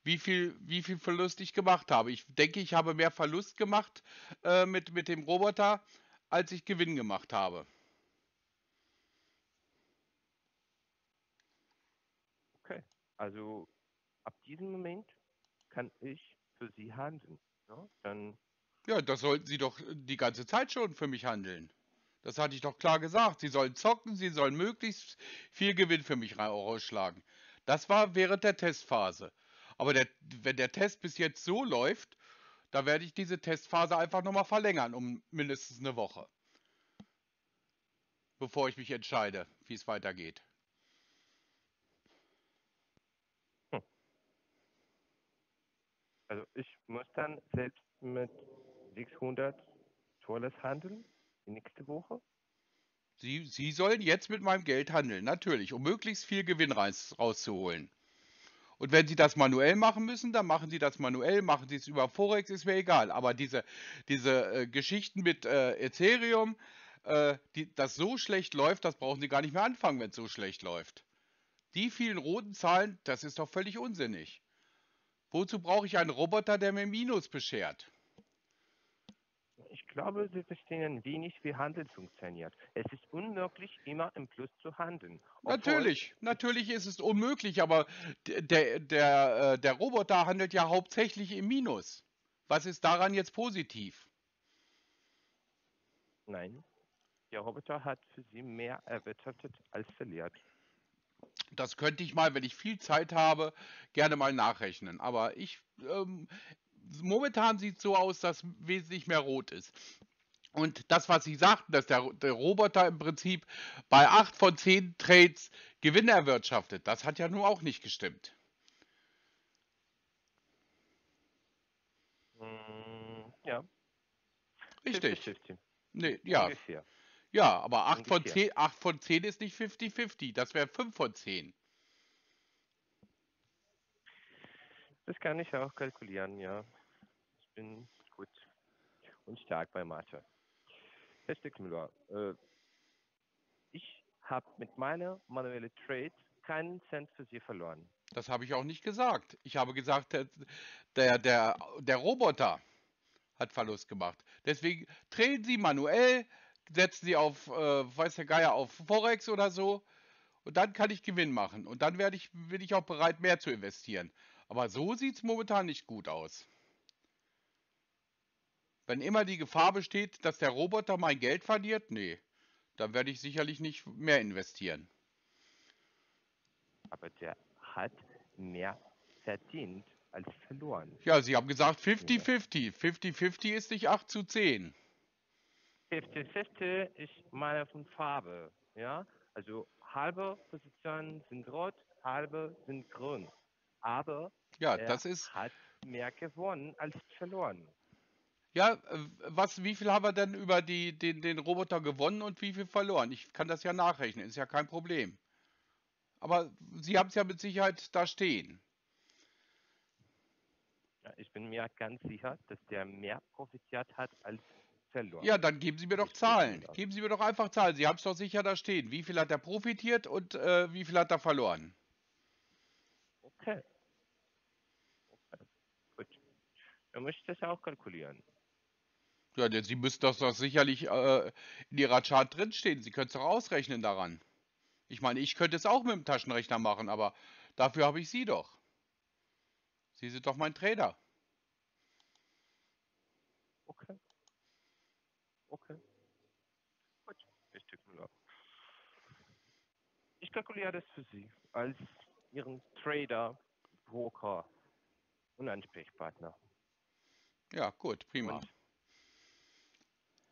wie viel, wie viel Verlust ich gemacht habe. Ich denke, ich habe mehr Verlust gemacht äh, mit, mit dem Roboter, als ich Gewinn gemacht habe. Okay. Also ab diesem Moment kann ich für Sie handeln. Ja? Dann Ja, das sollten Sie doch die ganze Zeit schon für mich handeln. Das hatte ich doch klar gesagt. Sie sollen zocken, Sie sollen möglichst viel Gewinn für mich ra- rausschlagen. Das war während der Testphase. Aber der, wenn der Test bis jetzt so läuft, da werde ich diese Testphase einfach nochmal verlängern um mindestens eine Woche. Bevor ich mich entscheide, wie es weitergeht. Also ich muss dann selbst mit 600 Dollars handeln, die nächste Woche. Sie, Sie sollen jetzt mit meinem Geld handeln, natürlich, um möglichst viel Gewinn raus, rauszuholen. Und wenn Sie das manuell machen müssen, dann machen Sie das manuell, machen Sie es über Forex, ist mir egal. Aber diese, diese äh, Geschichten mit äh, Ethereum, äh, die, das so schlecht läuft, das brauchen Sie gar nicht mehr anfangen, wenn es so schlecht läuft. Die vielen roten Zahlen, das ist doch völlig unsinnig. Wozu brauche ich einen Roboter, der mir Minus beschert? Ich glaube, Sie verstehen wenig, wie Handel funktioniert. Es ist unmöglich, immer im Plus zu handeln. Natürlich, natürlich ist es unmöglich, aber der, der, äh, der Roboter handelt ja hauptsächlich im Minus. Was ist daran jetzt positiv? Nein, der Roboter hat für Sie mehr erwirtschaftet als verliert. Das könnte ich mal, wenn ich viel Zeit habe, gerne mal nachrechnen. Aber ich, ähm, momentan sieht es so aus, dass wesentlich mehr rot ist. Und das, was Sie sagten, dass der, der Roboter im Prinzip bei 8 von 10 Trades Gewinne erwirtschaftet, das hat ja nun auch nicht gestimmt. Mm, ja, Richtig. 50-50, Nee, ja, ungefähr. Ja, aber 8 von, Ungefähr. 10, 8 von 10 ist nicht 50-50. Das wäre 5 von 10. Das kann ich auch kalkulieren, ja. Bin gut und stark bei Mathe. Herr Stickmüller, äh, ich habe mit meiner manuellen Trade keinen Cent für Sie verloren. Das habe ich auch nicht gesagt. Ich habe gesagt, der, der, der, der Roboter hat Verlust gemacht. Deswegen drehen Sie manuell, setzen Sie auf, äh, weiß der Geier, auf Forex oder so. Und dann kann ich Gewinn machen. Und dann werde ich, bin ich auch bereit, mehr zu investieren. Aber so sieht es momentan nicht gut aus. Wenn immer die Gefahr besteht, dass der Roboter mein Geld verliert, nee, dann werde ich sicherlich nicht mehr investieren. Aber der hat mehr verdient als verloren. Ja, Sie haben gesagt 50-50. 50-50 ist nicht 8 zu 10. 50-50, ich meine von Farbe, ja. Also halbe Positionen sind rot, halbe sind grün. Aber Ja, er das ist. hat mehr gewonnen als verloren. Ja, äh, was, wie viel haben wir denn über die, den, den Roboter gewonnen und wie viel verloren? Ich kann das ja nachrechnen, ist ja kein Problem. Aber Sie haben es ja mit Sicherheit da stehen. Ja, ich bin mir ganz sicher, dass der mehr profitiert hat als verloren. Ja, dann geben Sie mir doch Zahlen. Geben Sie mir doch einfach Zahlen. Sie haben es doch sicher da stehen. Wie viel hat er profitiert und äh, wie viel hat er verloren? Okay. okay. Gut. Dann muss ich das auch kalkulieren. Ja, denn Sie müssen das doch sicherlich äh, in Ihrer Chart drinstehen. Sie können es doch ausrechnen daran. Ich meine, ich könnte es auch mit dem Taschenrechner machen, aber dafür habe ich Sie doch. Sie sind doch mein Trader. Okay. Okay. Gut. Ich drücke Müller. Ich kalkuliere das für Sie als Ihren Trader, Broker und Ansprechpartner. Ja, gut, prima. Und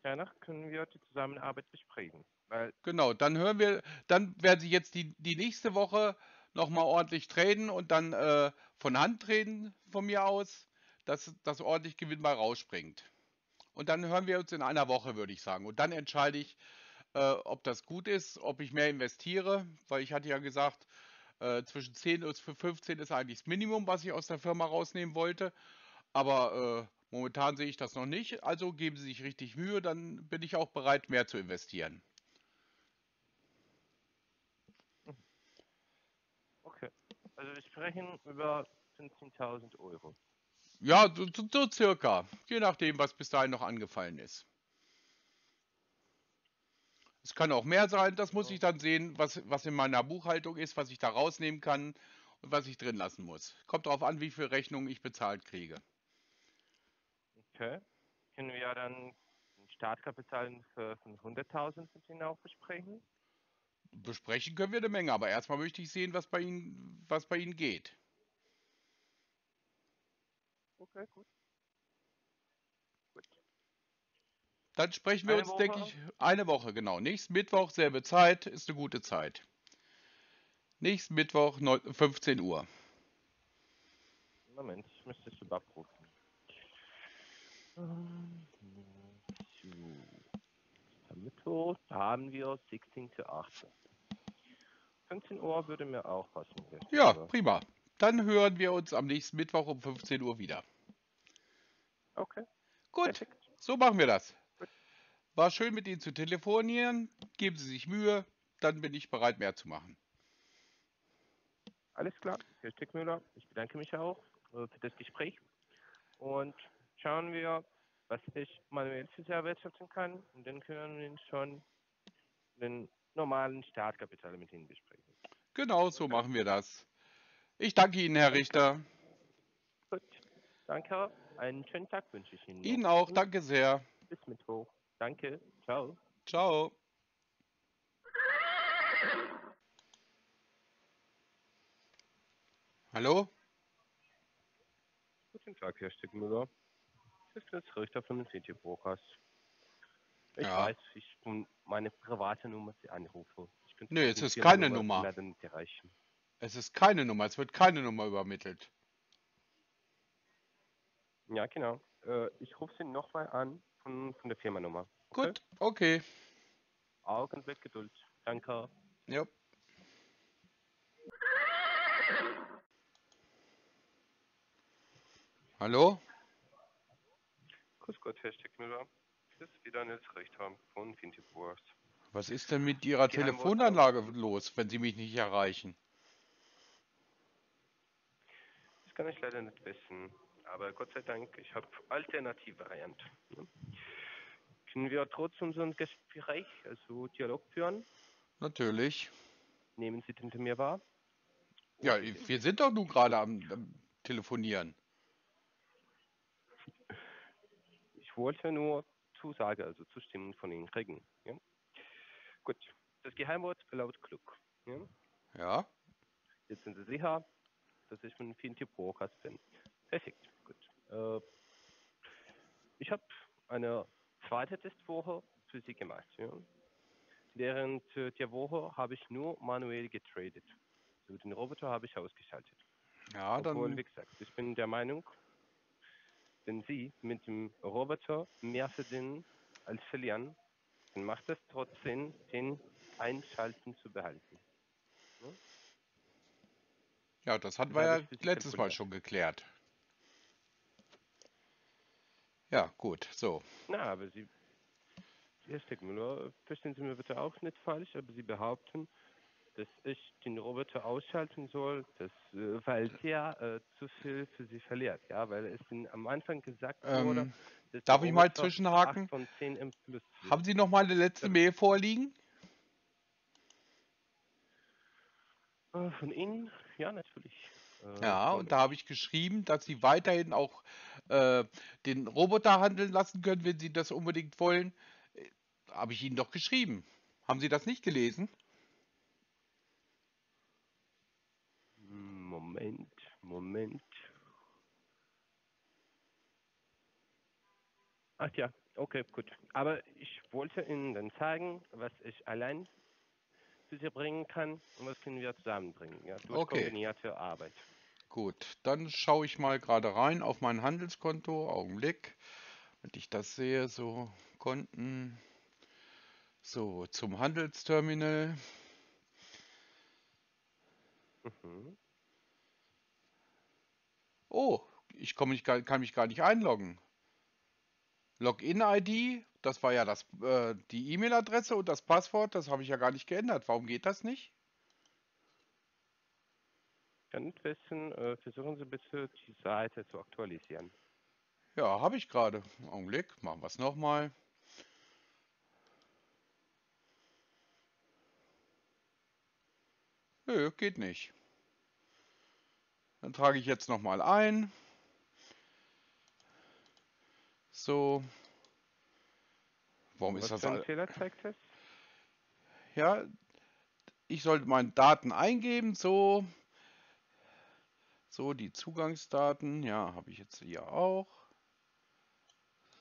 danach können wir die Zusammenarbeit besprechen. Genau, dann hören wir, dann werden Sie jetzt die, die nächste Woche nochmal ordentlich traden und dann äh, von Hand treten von mir aus, dass das ordentlich Gewinn bei rausspringt. Und dann hören wir uns in einer Woche, würde ich sagen. Und dann entscheide ich, äh, ob das gut ist, ob ich mehr investiere, weil ich hatte ja gesagt, äh, zwischen 10 und 15 ist eigentlich das Minimum, was ich aus der Firma rausnehmen wollte. Aber äh, momentan sehe ich das noch nicht. Also geben Sie sich richtig Mühe, dann bin ich auch bereit, mehr zu investieren. Okay. Also wir sprechen über 15.000 Euro. Ja, so, so, circa. Je nachdem, was bis dahin noch angefallen ist. Es kann auch mehr sein, das muss ich dann sehen, was, was in meiner Buchhaltung ist, was ich da rausnehmen kann und was ich drin lassen muss. Kommt darauf an, wie viel Rechnungen ich bezahlt kriege. Okay. Können wir dann ein Startkapital für von 100.000 mit Ihnen auch besprechen? Besprechen können wir eine Menge, aber erstmal möchte ich sehen, was bei Ihnen, was bei Ihnen geht. Okay, gut. Gut. Dann sprechen wir Eine uns, denke Woche? ich, eine Woche, genau. Nächsten Mittwoch, selbe Zeit, ist eine gute Zeit. Nächsten Mittwoch, neu- 15 Uhr. Moment, ich müsste es überprüfen. Am Mittwoch haben wir 16 zu 18. 15 Uhr würde mir auch passen. Ja, prima. Dann hören wir uns am nächsten Mittwoch um 15 Uhr wieder. Okay, Gut, perfekt. so machen wir das. War schön mit Ihnen zu telefonieren. Geben Sie sich Mühe, dann bin ich bereit, mehr zu machen. Alles klar, Herr Stickmüller. Ich bedanke mich auch äh, für das Gespräch. Und schauen wir, was ich manuell für Sie erwirtschaften kann. Und dann können wir schon den normalen Startkapital mit Ihnen besprechen. Genau, so machen wir das. Ich danke Ihnen, Herr Richter. Gut, danke. Einen schönen Tag wünsche ich Ihnen. Ihnen auch, danke sehr. Bis Mittwoch. Danke. Ciao. Ciao. Hallo? Guten Tag, Herr Stickmüller. Das ist Chris Richter von den City Brokers. Ich Ja. weiß, ich von meine private Nummer Sie anrufe. Ich bin zwar es ist keine Nummer. erreichen. Es ist keine Nummer, es wird keine Nummer übermittelt. Ja, genau. Äh, ich rufe Sie nochmal an von, von der Firmennummer. Okay? Gut, okay. Augenblick Geduld. Danke. Ja. Hallo? Grüß Gott, Herr Stickmüller. Das ist wieder Nils Richter von Finty Brokers. Was ist denn mit Ihrer Die Telefonanlage los, wenn Sie mich nicht erreichen? Das kann ich leider nicht wissen. Aber Gott sei Dank, ich habe alternative Variante. Ne? Können wir trotzdem so ein Gespräch, also Dialog führen? Natürlich. Nehmen Sie den mir wahr? Ja, wir sind doch nun gerade am, am Telefonieren. Ich wollte nur Zusage, also Zustimmung von Ihnen kriegen. Ja? Gut. Das Geheimwort lautet klug. Ja? Ja? Jetzt sind Sie sicher, dass ich von Finty Brokers bin. Perfekt. Gut. Äh, ich habe eine zweite Testwoche für Sie gemacht. Ja? Während äh, der Woche habe ich nur manuell getradet. So, den Roboter habe ich ausgeschaltet. Ja, Obwohl, wie dann. gesagt, ich bin der Meinung, wenn Sie mit dem Roboter mehr verdienen als verlieren, dann macht es trotzdem Sinn, Einschalten zu behalten. Ja, das hatten wir ja letztes Mal schon geklärt. Ja, gut, so. Na, aber Sie, Herr Steckmüller, verstehen Sie mir bitte auch nicht falsch, aber Sie behaupten, dass ich den Roboter ausschalten soll, dass, äh, weil der äh, zu viel für Sie verliert. Ja, weil es Ihnen am Anfang gesagt wurde, Ähm, dass darf ich mal Roboter zwischenhaken? 8 von 10 im Plus liegt. Haben Sie noch mal eine letzte Ja. Mail vorliegen? Äh, Von Ihnen? Ja, natürlich. Äh, Ja, und da habe ich geschrieben, dass Sie weiterhin auch äh, den Roboter handeln lassen können, wenn Sie das unbedingt wollen. Habe ich Ihnen doch geschrieben. Haben Sie das nicht gelesen? Moment. Ach ja, okay, gut. Aber ich wollte Ihnen dann sagen, was ich allein für Sie bringen kann und was können wir zusammenbringen, ja, durch Okay. kombinierte Arbeit. Gut, dann schaue ich mal gerade rein auf mein Handelskonto. Augenblick, wenn ich das sehe, so Konten. So, zum Handelsterminal. Mhm. Oh, ich komme nicht, kann mich gar nicht einloggen. Login-ID, das war ja das, äh, die E-Mail-Adresse und das Passwort, das habe ich ja gar nicht geändert. Warum geht das nicht? Wissen, äh, versuchen Sie bitte die Seite zu aktualisieren. Ja, habe ich gerade. Augenblick, machen wir es nochmal. Nö, geht nicht. Dann trage ich jetzt nochmal ein. So. Warum Was ist das für ein all- Fehler zeigt es? Ja, ich sollte meine Daten eingeben, so. So, die Zugangsdaten, ja, habe ich jetzt hier auch.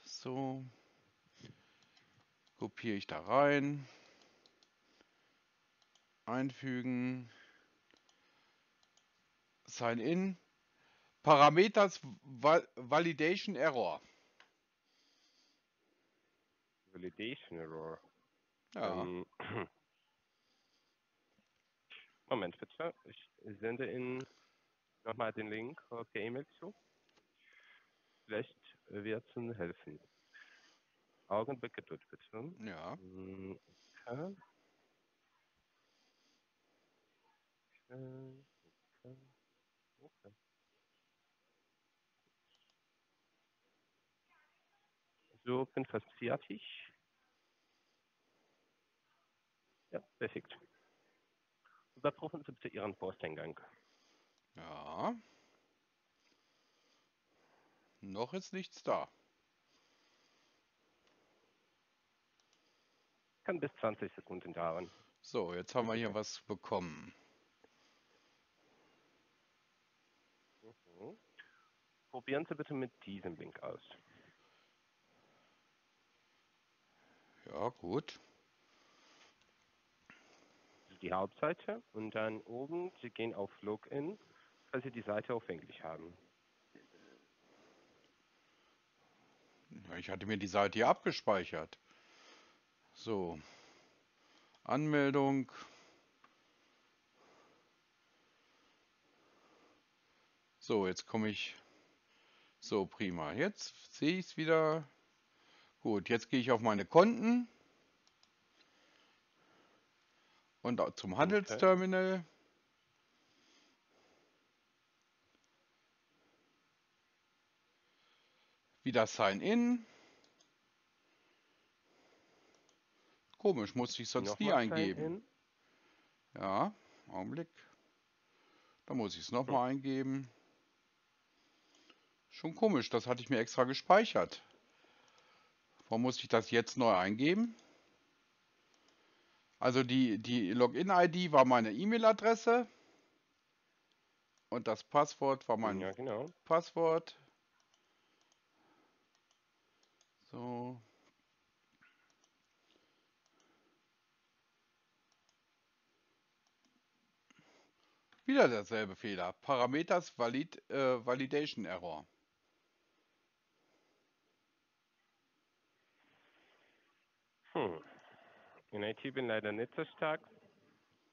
So. Kopiere ich da rein. Einfügen. Sign in. Parameters Val Validation Error. Validation Error. Ja, Ähm, Moment bitte. Ich sende Ihnen nochmal den Link per E-Mail zu. Vielleicht wird es Ihnen helfen. Augenblick Geduld bitte. ja. Mm. Okay. Okay. So, bin fast fertig. Ja, perfekt. Überprüfen Sie bitte Ihren Posteingang. Ja. Noch ist nichts da. Kann bis 20 Sekunden dauern. So, jetzt haben wir hier was bekommen. Mhm. Probieren Sie bitte mit diesem Link aus. Ja, gut. Die Hauptseite und dann oben, Sie gehen auf Login, falls Sie die Seite auf Englisch haben. Ja, ich hatte mir die Seite hier abgespeichert. So. Anmeldung. So, jetzt komme ich. So, prima. Jetzt sehe ich es wieder. Gut, jetzt gehe ich auf meine Konten. Und zum Handelsterminal. Wieder Sign in. Komisch, musste ich sonst nie eingeben. in. Ja, Augenblick. Da muss ich es nochmal eingeben. Schon komisch, das hatte ich mir extra gespeichert. Warum muss ich das jetzt neu eingeben? Also die, die Login-ID war meine E-Mail-Adresse und das Passwort war mein Ja, genau. Passwort. So. Wieder derselbe Fehler. Parameters valid, äh, Validation Error. Hm. In IT bin leider nicht so stark,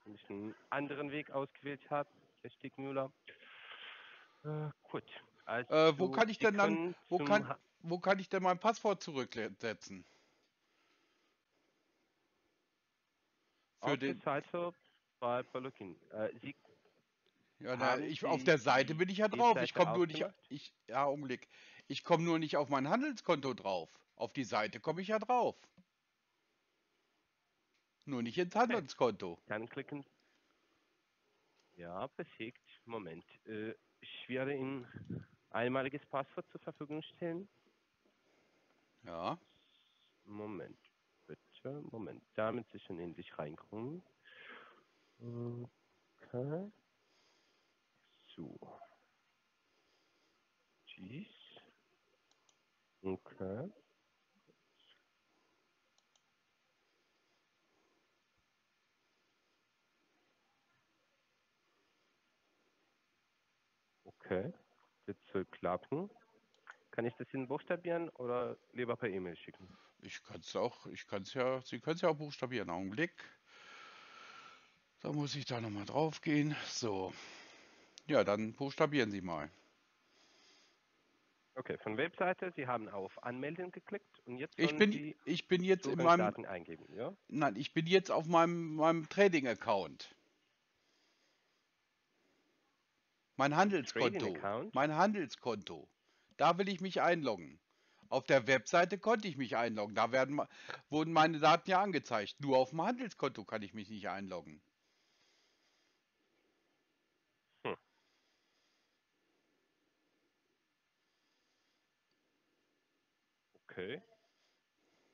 weil ich einen anderen Weg ausgewählt habe, Herr Stiegmüller. Äh, gut. Also, Äh, wo kann ich denn dann- wo kann- Wo kann ich denn mein Passwort zurücksetzen? Für auf den, der Seite bei Login. Äh, Sie ja, na, ich, auf der Seite bin ich ja drauf. Ich komme nur nicht, ich, ja, Augenblick. Ich komme nur nicht auf mein Handelskonto drauf. Auf die Seite komme ich ja drauf. Nur nicht ins Handelskonto. Dann klicken. Ja, perfekt. Moment. Äh, ich werde Ihnen einmaliges Passwort zur Verfügung stellen. Ja, Moment, bitte. Moment. Damit Sie schon in sich reinkommen. Okay. So. Dies. Okay. Okay. Das soll klappen. Kann ich das Ihnen buchstabieren oder lieber per E-Mail schicken? ich kann es auch, ich kann es ja, Sie können es ja auch buchstabieren. Augenblick. Da muss ich da nochmal drauf gehen. So. Ja, dann buchstabieren Sie mal. Okay, von Webseite, Sie haben auf Anmelden geklickt und jetzt Ich bin, Sie ich bin jetzt in meinem, Zugangsdaten eingeben, ja? nein, ich bin jetzt auf meinem, meinem Trading-Account. Mein Handelskonto. Mein Handelskonto. Da will ich mich einloggen. Auf der Webseite konnte ich mich einloggen. Da werden, wurden meine Daten ja angezeigt. Nur auf dem Handelskonto kann ich mich nicht einloggen. Okay.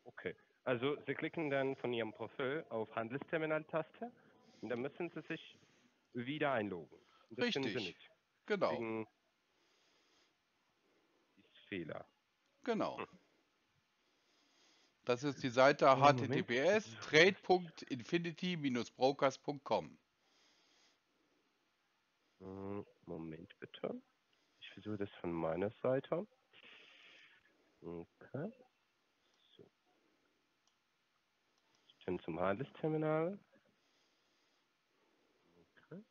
Okay. Also Sie klicken dann von Ihrem Profil auf Handelsterminal-Taste und dann müssen Sie sich wieder einloggen. Das Richtig. Genau, Wegen Fehler. genau. Das ist die Seite Moment. https trade.infinity-brokers.com. Hm, Moment bitte. Ich versuche das von meiner Seite. Okay. So. Ich bin zum Handelsterminal. Okay.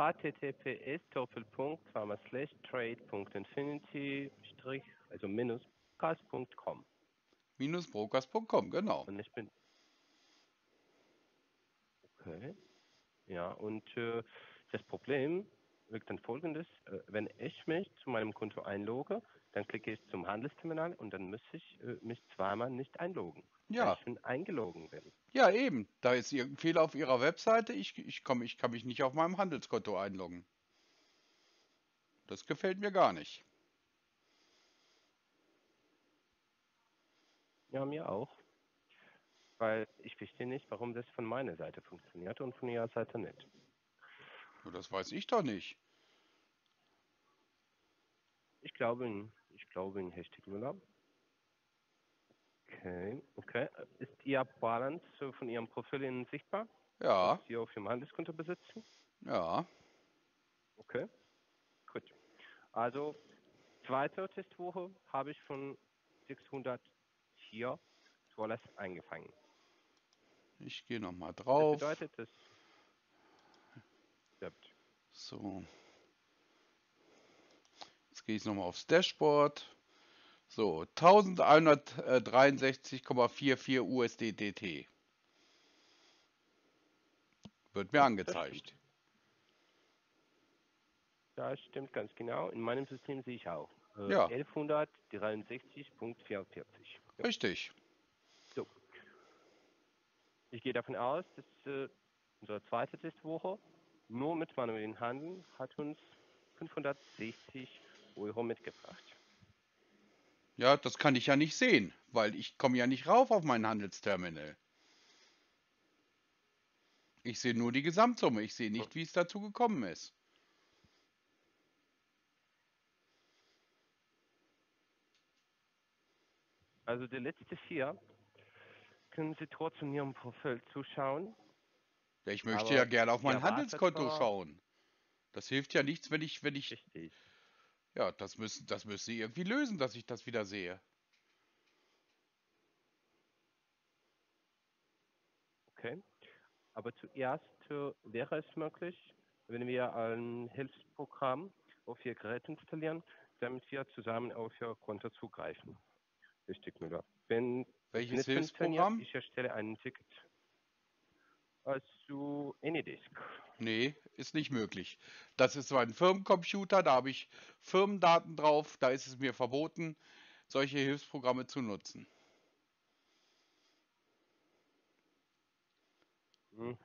Https doppelpunkt slash trade.infinity strich also minus podcast.com Minusbrokers.com, genau. und ich bin okay. Ja und äh, das Problem wirkt dann folgendes. Äh, wenn ich mich zu meinem Konto einlogge dann klicke ich zum Handelsterminal und dann muss ich äh, mich zweimal nicht einloggen Ja, ich schon eingelogen bin ja eben. Da ist irgendein Fehler auf Ihrer Webseite. Ich, ich, komm, ich kann mich nicht auf meinem Handelskonto einloggen. Das gefällt mir gar nicht. ja mir auch weil ich verstehe nicht warum das von meiner Seite funktioniert und von ihrer Seite nicht Das weiß ich doch nicht. Ich glaube in, ich glaube in Hashtag Müller. Okay, okay. Ist Ihr Balance von Ihrem Profil Ihnen sichtbar? Ja, Was Sie auf Ihrem Handelskonto besitzen? ja. Okay, gut. Also, zweite Testwoche habe ich von 604 Dollars eingefangen. Ich gehe nochmal Das drauf. bedeutet, dass. So. Jetzt gehe ich nochmal aufs Dashboard. So, 1163,44 USDT. Wird mir angezeigt. Das stimmt ganz genau. In meinem System sehe ich auch. Äh, Ja. 1163.44. Ja. Richtig. So. Ich gehe davon aus, dass äh, unsere zweite Testwoche nur mit manuellen Handeln hat uns 560 Euro mitgebracht. Ja, das kann ich ja nicht sehen, weil ich komme ja nicht rauf auf mein Handelsterminal. Ich sehe nur die Gesamtsumme. Ich sehe nicht, wie es dazu gekommen ist. Also die letzten vier können Sie trotzdem Ihrem Profil zuschauen. Ich möchte Aber ja gerne auf mein Handelskonto schauen. Das hilft ja nichts, wenn ich, wenn ich, Richtig. Ja, das müssen, das müssen Sie irgendwie lösen, dass ich das wieder sehe. Okay. Aber zuerst äh, wäre es möglich, wenn wir ein Hilfsprogramm auf Ihr Gerät installieren, damit wir zusammen auf Ihr Konto zugreifen. Richtig, Müller. Wenn es Welches Hilfsprogramm? ich erstelle ein Ticket. Also Anydisk. Nee, ist nicht möglich. Das ist zwar ein Firmencomputer, da habe ich Firmendaten drauf, da ist es mir verboten, solche Hilfsprogramme zu nutzen. Mhm.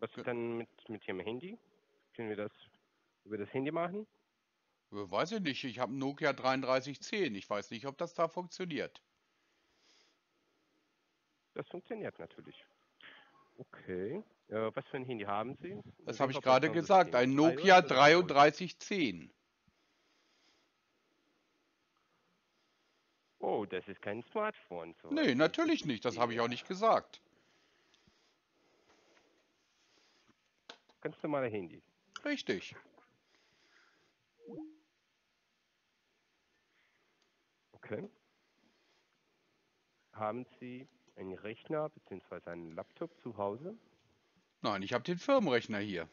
Was ist dann mit, mit Ihrem Handy? Können wir das über das Handy machen? Weiß ich nicht, ich habe einen Nokia 3310. Ich weiß nicht, ob das da funktioniert. Das funktioniert natürlich. Okay. Äh, was für ein Handy haben Sie? Das habe ich gerade gesagt, ein Nokia oder Android? 3310. Oh, das ist kein Smartphone. So Nee, natürlich nicht, das habe ich auch nicht gesagt. Ganz normale Handy. Richtig. Okay. Haben Sie einen Rechner bzw. einen Laptop zu Hause? Nein, ich habe den Firmenrechner hier.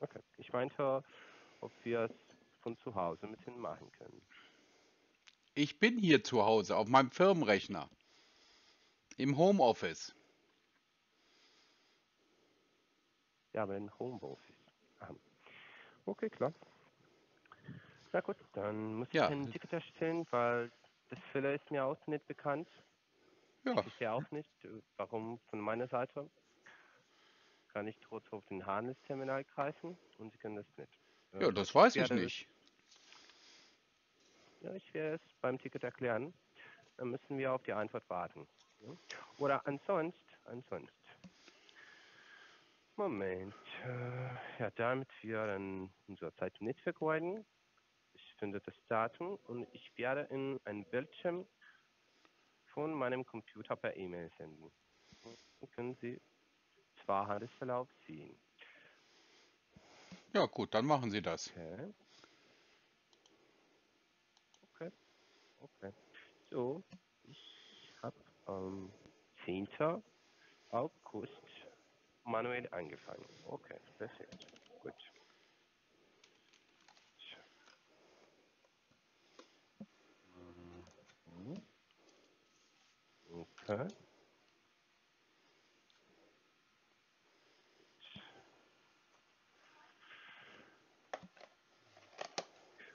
Okay. Ich meinte, ob wir es von zu Hause mit Ihnen machen können. Ich bin hier zu Hause auf meinem Firmenrechner. Im Homeoffice. Ja, aber in Homeoffice. Okay, klar. Na gut, dann muss ich Ja. ein Ticket erstellen, weil das Fehler ist mir auch nicht bekannt. Ja, Ich verstehe auch nicht, warum von meiner Seite kann ich trotzdem auf den Handelsterminal greifen und Sie können das nicht. Ja, Äh, das weiß ich nicht. Ja, ich werde es beim Ticket erklären. Dann müssen wir auf die Antwort warten. Ja? Oder ansonsten, ansonsten. Moment. Äh, ja, damit wir dann unsere Zeit nicht vergeuden. Das Datum und ich werde in ein Bildschirm von meinem Computer per E-Mail senden. Dann können Sie zwar Handelsverlauf sehen. Ja, gut, dann machen Sie das. Okay. Okay. Okay. So, ich habe am 10. August manuell angefangen. Okay, perfekt. Gut. Mhm. Okay.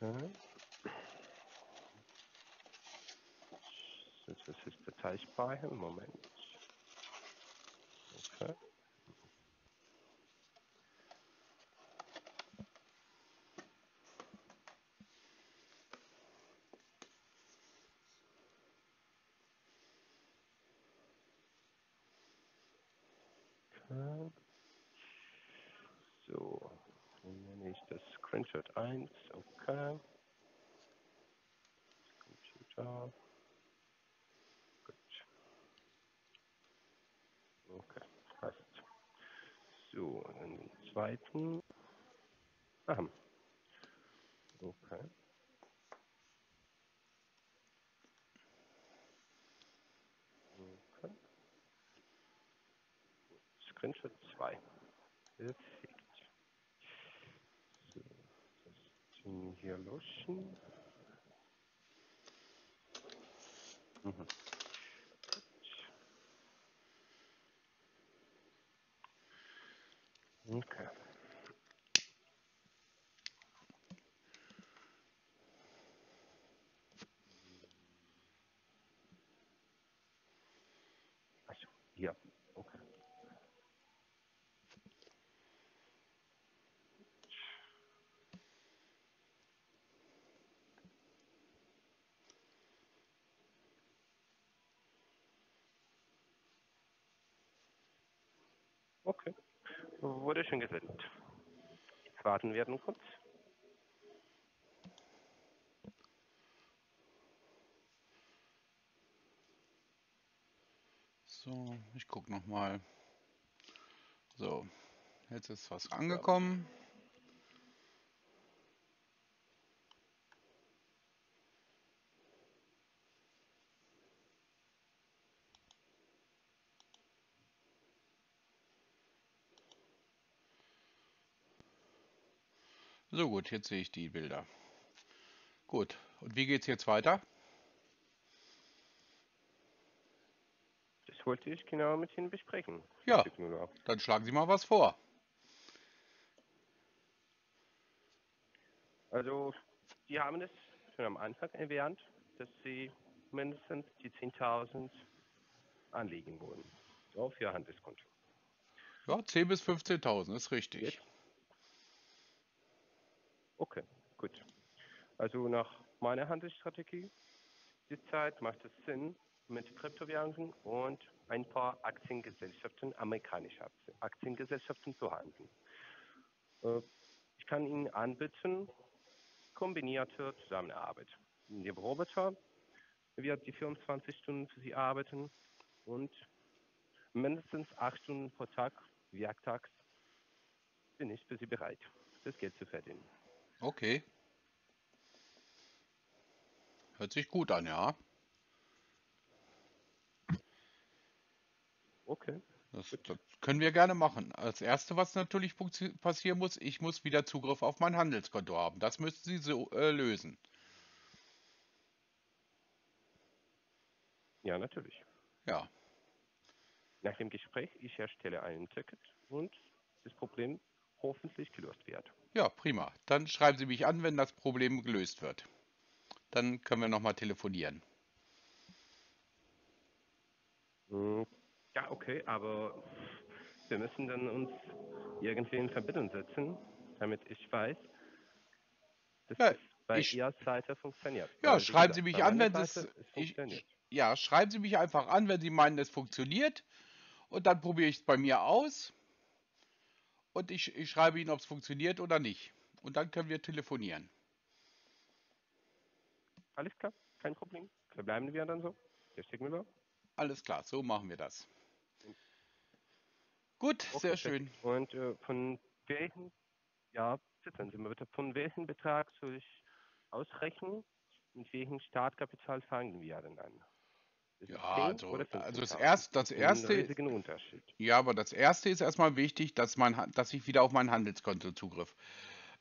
Okay. Das ist Dateispeicher. Moment. Okay. Okay. So, dann nenne ich das Screenshot 1. Okay. Computer. Gut. Okay, passt. So, dann den zweiten. Aha. Okay. Okay. 2. Perfekt. So, das Ding hier löschen. Mhm. Okay. Also, hier. Okay. Okay. Wurde schon gesendet. Jetzt warten wir noch kurz. So, ich gucke nochmal. So, jetzt ist was angekommen. So gut, jetzt sehe ich die Bilder. Gut, und wie geht's jetzt weiter? Das wollte ich genau mit Ihnen besprechen. Ja. Dann schlagen Sie mal was vor. Also, Sie haben es schon am Anfang erwähnt, dass Sie mindestens die 10.000 anlegen wollen. Auf Ihr Handelskonto. Ja, 10.000 bis 15.000 ist richtig. Jetzt? Okay, gut. Also nach meiner Handelsstrategie derzeit macht es Sinn, mit Kryptowährungen und ein paar Aktiengesellschaften, amerikanische Aktien- Aktiengesellschaften zu handeln. Äh, Ich kann Ihnen anbieten, kombinierte Zusammenarbeit. Der Roboter wird die 24 Stunden für Sie arbeiten und mindestens 8 Stunden pro Tag, werktags, bin ich für Sie bereit, das Geld zu verdienen. Okay. Hört sich gut an, ja. Okay. Das, das können wir gerne machen. Als Erste, was natürlich passieren muss, ich muss wieder Zugriff auf mein Handelskonto haben. Das müssten Sie so äh, lösen. Ja, natürlich. Ja, Nach dem Gespräch, ich erstelle ein Ticket und das Problem hoffentlich gelöst wird. Ja, prima. Dann schreiben Sie mich an, wenn das Problem gelöst wird. Dann können wir nochmal telefonieren. Hm, Ja, okay, aber wir müssen dann uns irgendwie in Verbindung setzen, damit ich weiß, dass Ja, es bei ich- Ihrer Seite funktioniert. Ja, Weil, schreiben gesagt, Sie mich an, wenn es, Seite, es ich, funktioniert. ja, schreiben Sie mich einfach an, wenn Sie meinen, es funktioniert. Und dann probiere ich es bei mir aus. Und ich, ich schreibe Ihnen, ob es funktioniert oder nicht. Und dann können wir telefonieren. Alles klar, kein Problem. Verbleiben wir dann so. Herr Stegmüller? Alles klar, so machen wir das. Gut, Okay, sehr schön. Und äh, von welchem, ja, sitzen Sie mal bitte, von welchem Betrag soll ich ausrechnen? Mit welchem Startkapital fangen wir denn an? Ja, 10 also, also das 15.000? erste, das erste, ja, aber das erste ist erstmal wichtig, dass mein, dass ich wieder auf mein Handelskonto Zugriff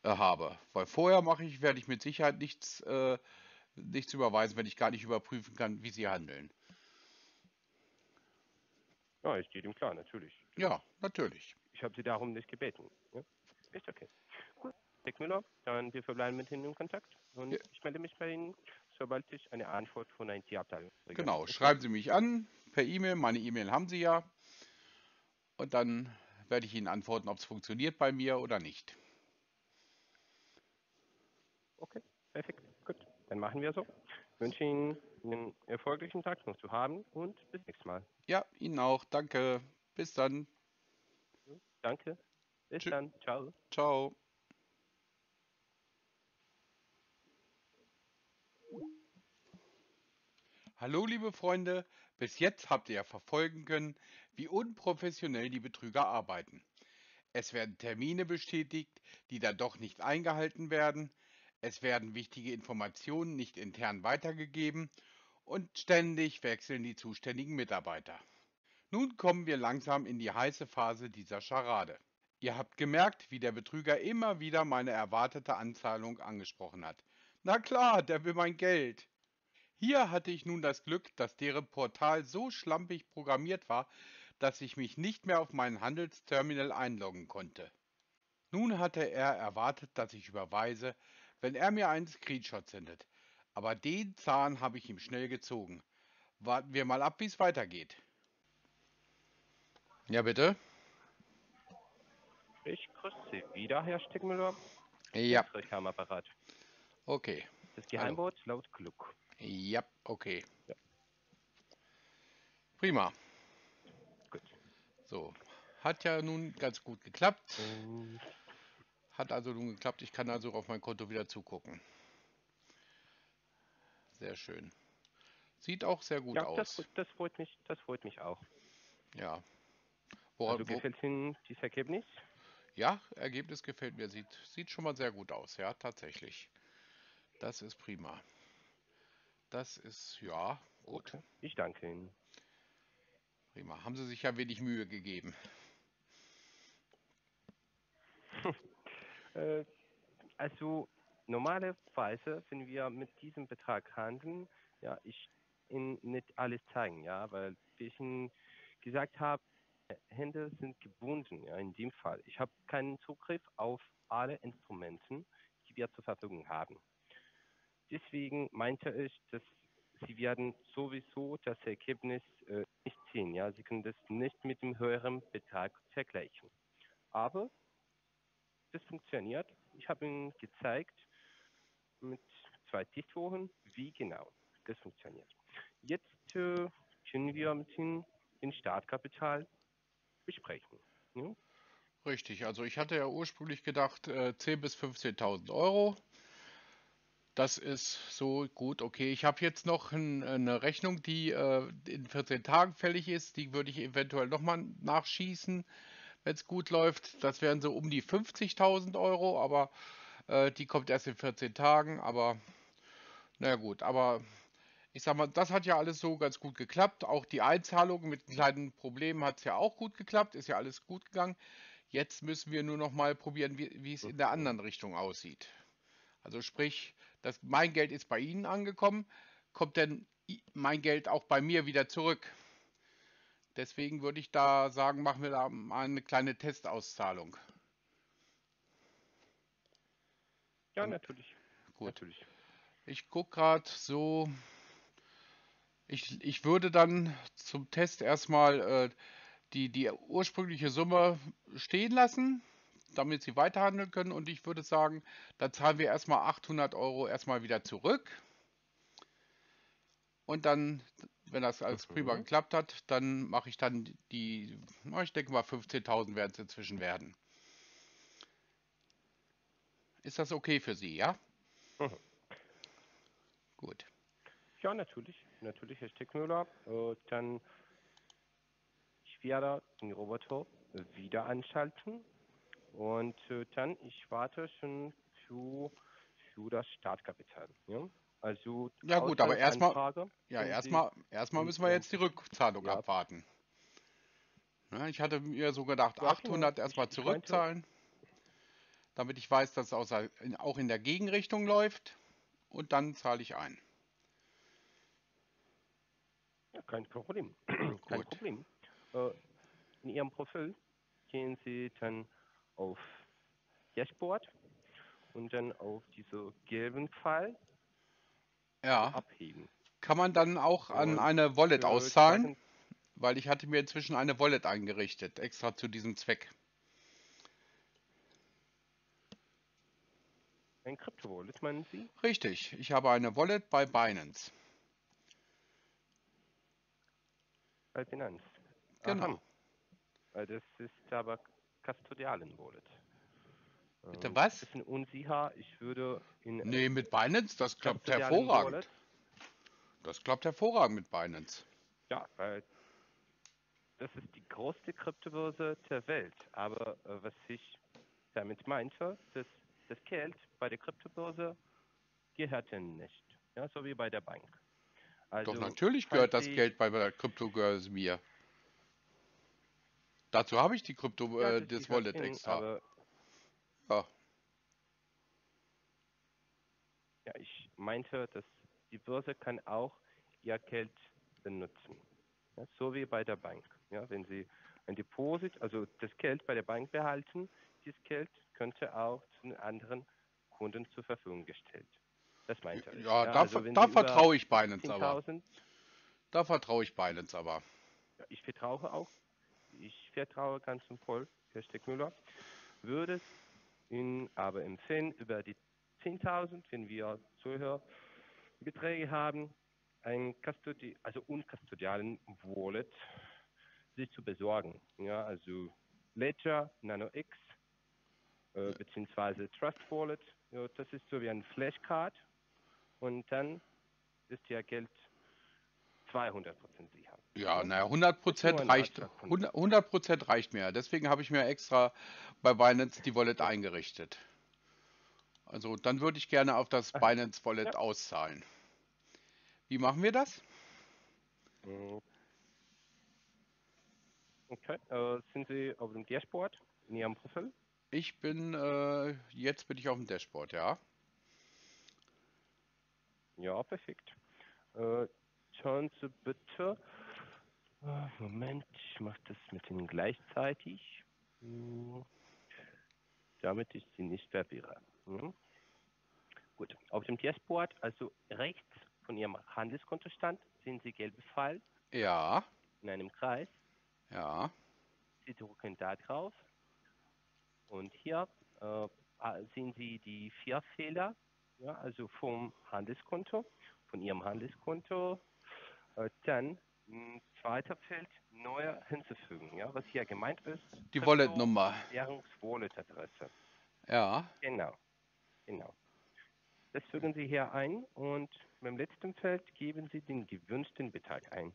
äh, habe. Weil vorher mache ich, werde ich mit Sicherheit nichts, äh, nichts überweisen, wenn ich gar nicht überprüfen kann, wie sie handeln. Ja, es steht ihm klar, natürlich. Ja, natürlich. Ich habe Sie darum nicht gebeten. Ja? Ist okay. Gut, Herr Müller, dann wir verbleiben mit Ihnen in Kontakt. Und Ja. ich melde mich bei Ihnen, sobald ich eine Antwort von der IT-Abteilung kriege. Genau, schreiben Sie mich an per E-Mail. Meine E-Mail haben Sie ja. Und dann werde ich Ihnen antworten, ob es funktioniert bei mir oder nicht. Okay, perfekt. Gut, dann machen wir so. Ich wünsche Ihnen einen erfolgreichen Tag noch zu haben und bis nächstes Mal. Ja, Ihnen auch. Danke. Bis dann. Danke. Bis Tschü- dann. Ciao. Ciao. Hallo liebe Freunde, bis jetzt habt ihr ja verfolgen können, wie unprofessionell die Betrüger arbeiten. Es werden Termine bestätigt, die dann doch nicht eingehalten werden, es werden wichtige Informationen nicht intern weitergegeben und ständig wechseln die zuständigen Mitarbeiter. Nun kommen wir langsam in die heiße Phase dieser Scharade. Ihr habt gemerkt, wie der Betrüger immer wieder meine erwartete Anzahlung angesprochen hat. Na klar, der will mein Geld. Hier hatte ich nun das Glück, dass deren Portal so schlampig programmiert war, dass ich mich nicht mehr auf mein Handelsterminal einloggen konnte. Nun hatte er erwartet, dass ich überweise, wenn er mir einen Screenshot sendet. Aber den Zahn habe ich ihm schnell gezogen. Warten wir mal ab, wie es weitergeht. Ja, bitte? Ich grüße Sie wieder, Herr Steckmüller. Ja, Frick am Apparat. okay. Das Geheimwort laut Glück. Ja, okay. Ja. Prima. Gut. So, hat ja nun ganz gut geklappt. Hat also nun geklappt. Ich kann also auf mein Konto wieder zugucken. Sehr schön. Sieht auch sehr gut ja, aus. das, das freut mich. Das freut mich auch. Ja. Also wo, gefällt Ihnen dieses Ergebnis? ja, Ergebnis gefällt mir. Sieht, sieht schon mal sehr gut aus. Ja, tatsächlich. Das ist prima. Das ist, ja, gut. Okay. Ich danke Ihnen. Prima. Haben Sie sich ja wenig Mühe gegeben. Äh, also normalerweise, wenn wir mit diesem Betrag handeln, ja, ich Ihnen nicht alles zeigen, ja, weil wie ich Ihnen gesagt habe, Hände sind gebunden, ja, in dem Fall. Ich habe keinen Zugriff auf alle Instrumente, die wir zur Verfügung haben. Deswegen meinte ich, dass Sie werden sowieso das Ergebnis äh, nicht sehen, ja. Sie können das nicht mit dem höheren Betrag vergleichen. Aber das funktioniert. Ich habe Ihnen gezeigt mit zwei Stichwochen, wie genau das funktioniert. Jetzt äh, können wir mit Ihnen den Startkapital besprechen. Ja? Richtig, also ich hatte ja ursprünglich gedacht, äh, 10.000 bis 15.000 Euro. Das ist so gut, okay. Ich habe jetzt noch ein, eine Rechnung, die äh, in 14 Tagen fällig ist. Die würde ich eventuell nochmal nachschießen, wenn es gut läuft. Das wären so um die 50.000 Euro, aber äh, die kommt erst in 14 Tagen. Aber naja gut, aber ich sag mal, das hat ja alles so ganz gut geklappt. Auch die Einzahlung mit kleinen Problemen hat es ja auch gut geklappt. Ist ja alles gut gegangen. Jetzt müssen wir nur noch mal probieren, wie, wie es in der anderen Richtung aussieht. Also sprich, das, mein Geld ist bei Ihnen angekommen, kommt denn mein Geld auch bei mir wieder zurück? Deswegen würde ich da sagen, machen wir da mal eine kleine Testauszahlung. ja, natürlich. Gut. Natürlich. Ich gucke gerade so. Ich, ich würde dann zum Test erstmal äh, die, die ursprüngliche Summe stehen lassen, damit sie weiterhandeln können. Und ich würde sagen, da zahlen wir erstmal 800 Euro erstmal wieder zurück. Und dann, wenn das alles Mhm. prima geklappt hat, dann mache ich dann die, ich denke mal 15.000 werden es inzwischen werden. Ist das okay für Sie, ja? Mhm. Gut. Ja, natürlich. Natürlich, Herr Steckmüller. Äh, dann, ich werde den Roboter wieder anschalten. Und äh, dann, ich warte schon für, für das Startkapital. Ja? Also, Ja gut, aber erstmal, ja, erstmal, erstmal müssen wir jetzt die Rückzahlung Ja. abwarten. Ja, ich hatte mir so gedacht, Ja, genau. 800 erstmal zurückzahlen, damit ich weiß, dass es auch in der Gegenrichtung läuft. Und dann zahle ich ein. Ja, kein Problem. kein. Problem. Äh, in Ihrem Profil gehen Sie dann auf Dashboard und dann auf diese gelben Pfeil Ja, abheben. kann man dann auch an Und, eine Wallet auszahlen? Weil ich hatte mir inzwischen eine Wallet eingerichtet, extra zu diesem Zweck. Ein Kryptowallet, meinen Sie? Richtig, ich habe eine Wallet bei Binance. Bei Binance. Genau. Aha. Das ist aber Custodialen Wallet. Bitte was? Bisschen unsicher. Ich würde in Nee, mit Binance, das klappt hervorragend. Wallet, Das klappt hervorragend mit Binance. ja, weil das ist die größte Kryptobörse der Welt. Aber äh, was ich damit meinte, dass das Geld bei der Kryptobörse gehört ihnen nicht. Ja, so wie bei der Bank. Also, Doch natürlich gehört das Geld bei der Kryptobörse mir. Dazu habe ich die Krypto, Ja, äh, das Wallet Ihnen, extra. Aber Ja. Ja, ich meinte, dass die Börse kann auch ihr Geld benutzen. Ja, so wie bei der Bank. Ja, wenn Sie ein Deposit, also das Geld bei der Bank behalten, dieses Geld könnte auch zu den anderen Kunden zur Verfügung gestellt. Das meinte ich. Ja, da, also da vertraue ich Binance aber. 10.000, Da vertraue ich Binance aber. ja, ich vertraue auch, ich vertraue ganz und voll, Herr Steckmüller, würde es Ihnen aber empfehlen, über die 10.000, wenn wir Zuhörbeträge haben, ein Custodi also unkustodialen Wallet sich zu besorgen. Ja, also Ledger, NanoX, äh, beziehungsweise Trust Wallet, ja, das ist so wie ein Flashcard und dann ist Ihr Geld 200% sicher. Ja, Ja. naja, 100% Ist nur ein reicht, Ratschlag von 100%, 100% reicht mir. Deswegen habe ich mir extra bei Binance die Wallet eingerichtet. Also dann würde ich gerne auf das Binance Wallet ja. auszahlen. Wie machen wir das? Mm. Okay, äh, sind Sie auf dem Dashboard in Ihrem Profil? Ich bin, äh, jetzt bin ich auf dem Dashboard, ja. Ja, perfekt. Äh, schauen Sie bitte. Äh, Moment, ich mache das mit Ihnen gleichzeitig. Hm, damit ich Sie nicht verwirre. Hm? Gut, auf dem Dashboard, also rechts von Ihrem Handelskontostand, sehen Sie gelbe Pfeil Ja, in einem Kreis. ja. Sie drücken da drauf. Und hier äh, ah, sehen Sie die vier Fehler, ja, also vom Handelskonto, von Ihrem Handelskonto. Äh, dann zweiter Feld, neuer hinzufügen. Ja, was hier gemeint ist, Die Wallet-Nummer. Währungs-Wallet-Adresse. Ja, Genau, genau. Das fügen Sie hier ein und beim letzten Feld geben Sie den gewünschten Betrag ein.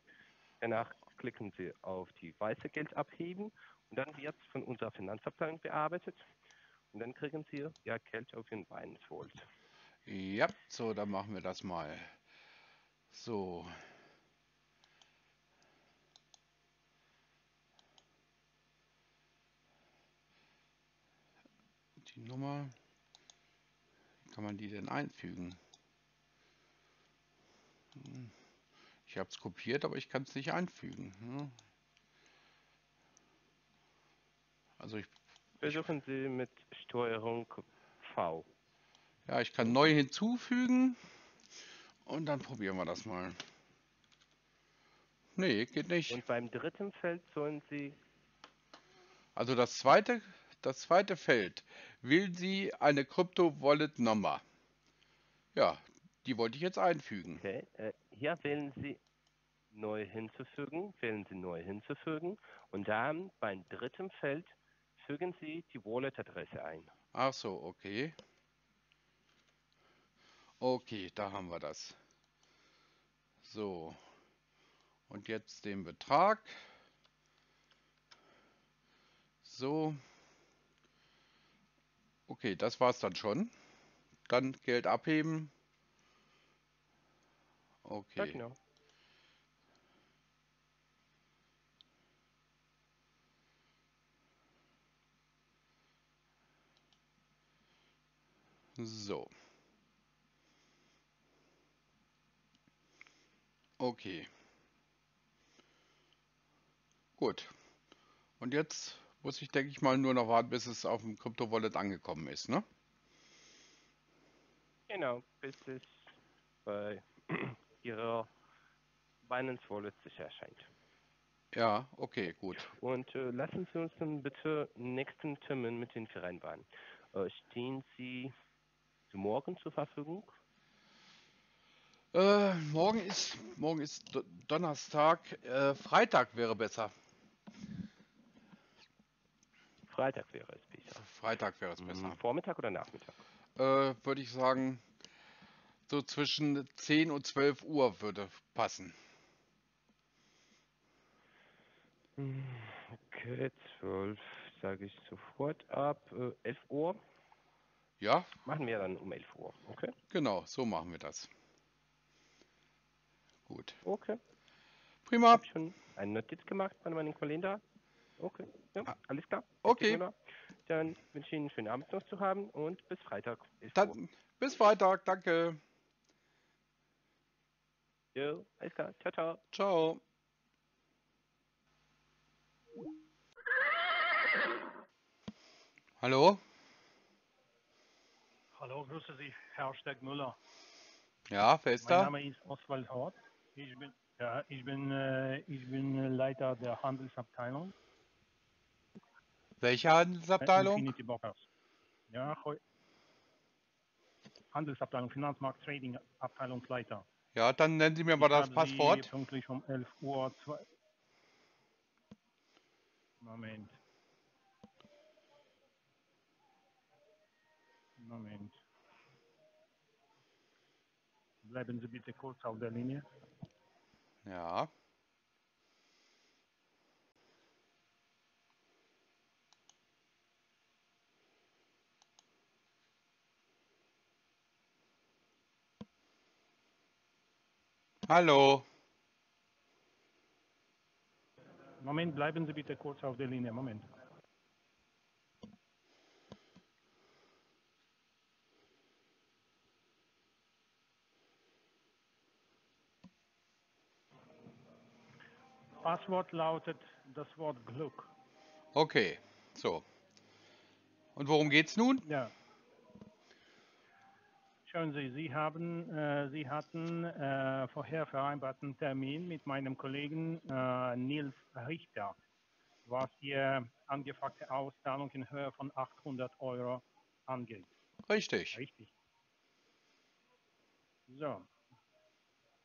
Danach klicken Sie auf die weiße Geld abheben und dann wird es von unserer Finanzabteilung bearbeitet und dann kriegen Sie Ihr Geld auf Ihren Vault. ja. So, dann machen wir das mal. So. Die Nummer. Wie kann man die denn einfügen? Hm. Ich habe es kopiert, aber ich kann es nicht einfügen. ne? Also ich, Versuchen Sie mit Steuerung V. ja, ich kann neu hinzufügen und dann probieren wir das mal. Nee, geht nicht. Und beim dritten Feld sollen Sie, Also das zweite, das zweite Feld. Wählen Sie eine Krypto-Wallet-Nummer. Ja, die wollte ich jetzt einfügen. okay, äh, hier wählen Sie neu hinzufügen, wählen Sie neu hinzufügen und dann beim dritten Feld fügen Sie die Wallet-Adresse ein. Ach so, okay. Okay, da haben wir das. So. Und jetzt den Betrag. So. Okay, das war's dann schon. Dann Geld abheben. Ja, Okay. genau. So. Okay. Gut. Und jetzt muss ich, denke ich mal, nur noch warten, bis es auf dem Krypto-Wallet angekommen ist, ne? Genau, bis es bei Ihrer Binance Wallet sich erscheint. Ja, okay, gut. Und äh, lassen Sie uns dann bitte nächsten Termin mit Ihnen vereinbaren. Äh, stehen Sie morgen zur Verfügung? Äh, morgen ist, morgen ist Do Donnerstag. Äh, Freitag wäre besser. Freitag wäre es besser. Freitag wäre es besser. Mhm. Vormittag oder Nachmittag? Äh, würde ich sagen, so zwischen 10 und 12 Uhr würde passen. Okay, 12 sage ich sofort ab. Äh, 11 Uhr Ja, machen wir dann um 11 Uhr. Okay? genau, so machen wir das. Gut. Okay. Prima. Hab schon eine Notiz gemacht bei meinem Kalender. Okay. Ja, Ah, alles klar. Okay. Dann wünsche ich Ihnen einen schönen Abend noch zu haben und bis Freitag. 11 Uhr. Dann bis Freitag. Danke. Jo, alles klar. Ciao, ciao. Ciao. Hallo? Hallo, grüße Sie, Herr Steckmüller. Ja, wer ist Mein da? Name ist Oswald Hort. Ich bin, ja, ich bin, äh, ich bin Leiter der Handelsabteilung. Welche bei Handelsabteilung? Infinity Bockers. Ja, Handelsabteilung, Finanzmarkt, Trading, Abteilungsleiter. Ja, dann nennen Sie mir mal Ich das Passwort. pünktlich um 11 Uhr. Moment. Moment. Bleiben Sie bitte kurz auf der Linie. Ja. Hallo. Moment, bleiben Sie bitte kurz auf der Linie. Moment. Passwort lautet das Wort Glück. Okay, so. Und worum geht's nun? Ja. Schauen Sie, Sie haben, äh, Sie hatten äh, vorher vereinbarten Termin mit meinem Kollegen äh, Nils Richter, was die angefragte Auszahlung in Höhe von 800 Euro angeht. Richtig. Richtig. So,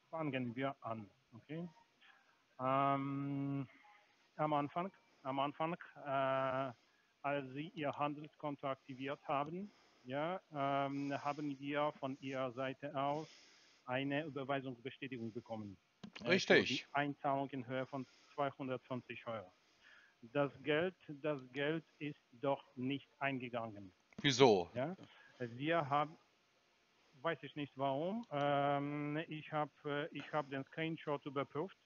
fangen wir an. Okay. Ähm, am Anfang, am Anfang, äh, als Sie Ihr Handelskonto aktiviert haben, ja, ähm, haben wir von Ihrer Seite aus eine Überweisungsbestätigung bekommen. äh, Richtig. Die Einzahlung in Höhe von 220 Euro. Das Geld, das Geld ist doch nicht eingegangen. Wieso? Ja, wir haben, weiß ich nicht warum, ähm, ich habe ich hab den Screenshot überprüft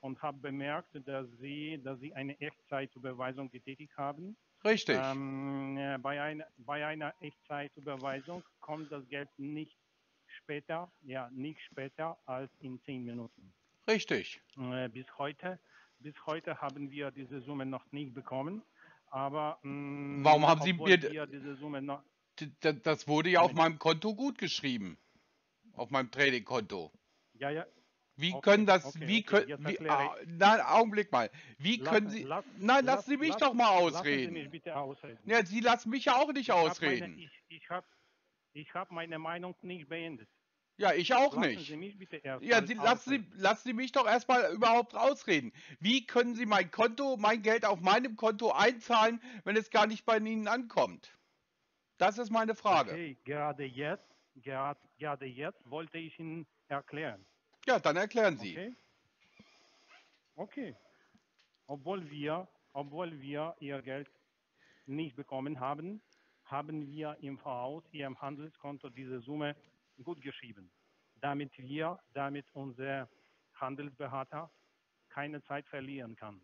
und habe bemerkt, dass Sie, dass Sie eine Echtzeitüberweisung getätigt haben. Richtig. Ähm, äh, bei, einer, bei einer Echtzeitüberweisung kommt das Geld nicht später, ja, nicht später als in zehn Minuten. Richtig. Äh, bis heute, bis heute haben wir diese Summe noch nicht bekommen. Aber mh, Warum haben Sie mir- diese Summe noch Das wurde ja auf meinem Konto gut geschrieben. Auf meinem Trading-Konto. Ja, ja, Wie Okay, können das, okay, wie okay, können, wie, ah, nein, Augenblick mal. Wie können Lassen- Sie, lass- nein, lass- lassen Sie mich lass- doch mal Lassen Sie ausreden. mich bitte ausreden. Ja, Sie lassen mich ja auch nicht Ich hab ausreden. Meine, ich ich habe ich hab meine Meinung nicht beendet. Ja, ich auch Lassen nicht. Sie mich bitte erst Ja, Sie, lassen, ausreden. Sie, lassen Sie mich doch erstmal überhaupt ausreden. Wie können Sie mein Konto, mein Geld auf meinem Konto einzahlen, wenn es gar nicht bei Ihnen ankommt? Das ist meine Frage. Okay, gerade jetzt, gerade, gerade jetzt wollte ich Ihnen erklären. Ja, dann erklären Sie. Okay? Okay. Obwohl wir, obwohl wir Ihr Geld nicht bekommen haben, haben wir im Voraus Ihrem Handelskonto diese Summe gut geschrieben, damit wir, damit unser Handelsberater keine Zeit verlieren kann.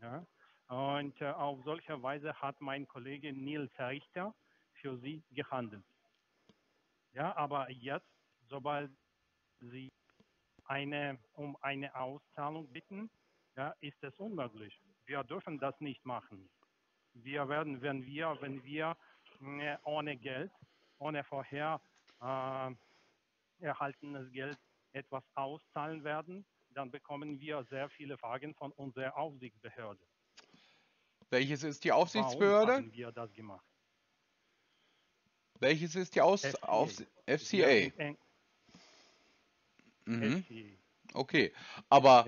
Ja? Und äh, auf solche Weise hat mein Kollege Nils Richter für Sie gehandelt. Ja, aber jetzt, sobald Sie eine, um eine Auszahlung bitten, ja, ist es unmöglich. Wir dürfen das nicht machen. Wir werden, wenn wir, wenn wir äh, ohne Geld, ohne vorher äh, erhaltenes Geld etwas auszahlen werden, dann bekommen wir sehr viele Fragen von unserer Aufsichtsbehörde. Welches ist die Warum Aufsichtsbehörde? haben wir das gemacht? Welches ist die Aus FCA. Aufs FCA? Mhm. Okay, aber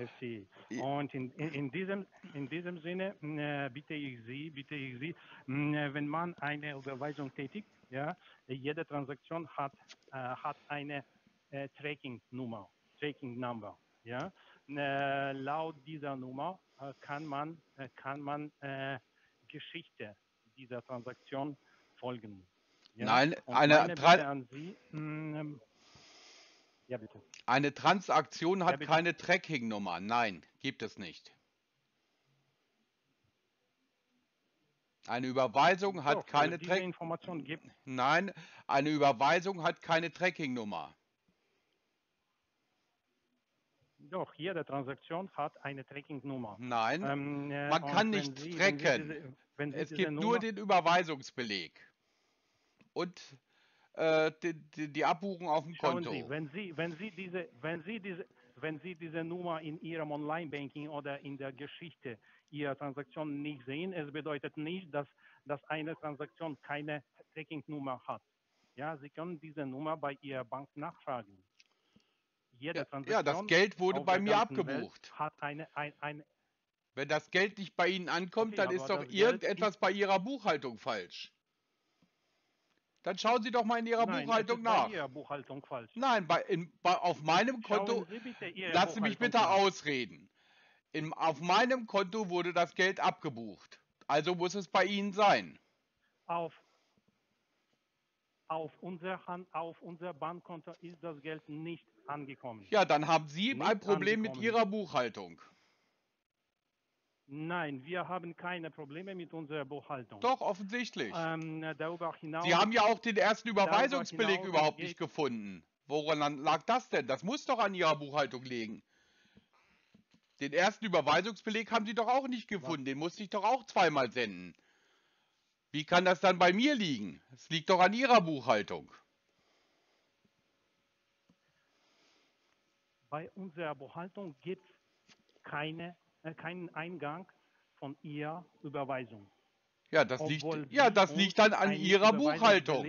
Und in, in, in, diesem, in diesem Sinne äh, bitte ich Sie, bitte ich Sie, mh, wenn man eine Überweisung tätigt, ja, jede Transaktion hat, äh, hat eine äh, Tracking-Nummer, Tracking-Number. Ja. Äh, laut dieser Nummer äh, kann man, äh, kann man äh, Geschichte dieser Transaktion folgen. Ja. Nein, Und eine Tra- Sie, mh, ja bitte. eine Transaktion hat bitte. keine Tracking-Nummer. Nein, gibt es nicht. Eine Überweisung hat Doch, keine diese Track Information gibt Nein, eine Überweisung hat keine Tracking-Nummer. Doch, jede Transaktion hat eine Tracking-Nummer. Nein, Ähm, äh, man kann wenn Sie tracken. diese- wenn Sie es gibt nur Nummer- den Überweisungsbeleg und äh, die, die, die Abbuchung auf dem Schauen Konto. Sie, wenn Sie, wenn Sie diese, wenn Sie diese, wenn Sie diese Nummer in Ihrem Online-Banking oder in der Geschichte Ihrer Transaktion nicht sehen, es bedeutet nicht, dass, dass eine Transaktion keine Tracking-Nummer hat. Ja, Sie können diese Nummer bei Ihrer Bank nachfragen. Jede Ja, Transaktion ja, das Geld wurde bei mir Welt abgebucht. Hat eine, ein, eine, Wenn das Geld nicht bei Ihnen ankommt, Okay, dann ist doch irgendetwas bei Ihrer Buchhaltung falsch. Dann schauen Sie doch mal in Ihrer nein, Buchhaltung nach. Ihrer Buchhaltung falsch. Nein, bei, in, bei, auf meinem Konto, Sie lassen Sie mich bitte ausreden. In, auf meinem Konto wurde das Geld abgebucht. Also muss es bei Ihnen sein. auf, auf, unser Hand, auf unser Bankkonto ist das Geld nicht angekommen. Ja, dann haben Sie Nicht ein Problem mit angekommen. Ihrer Buchhaltung. Nein, wir haben keine Probleme mit unserer Buchhaltung. Doch, offensichtlich. Ähm, darüber hinaus, Sie haben ja auch den ersten Überweisungsbeleg überhaupt nicht gefunden. Woran lag das denn? Das muss doch an Ihrer Buchhaltung liegen. Den ersten Überweisungsbeleg haben Sie doch auch nicht gefunden. Den musste ich doch auch zweimal senden. Wie kann das dann bei mir liegen? Es liegt doch an Ihrer Buchhaltung. bei unserer Buchhaltung gibt es keine, keinen Eingang von Ihrer Überweisung. Ja, das liegt, obwohl ja, Sie das liegt dann an einen Ihrer Buchhaltung.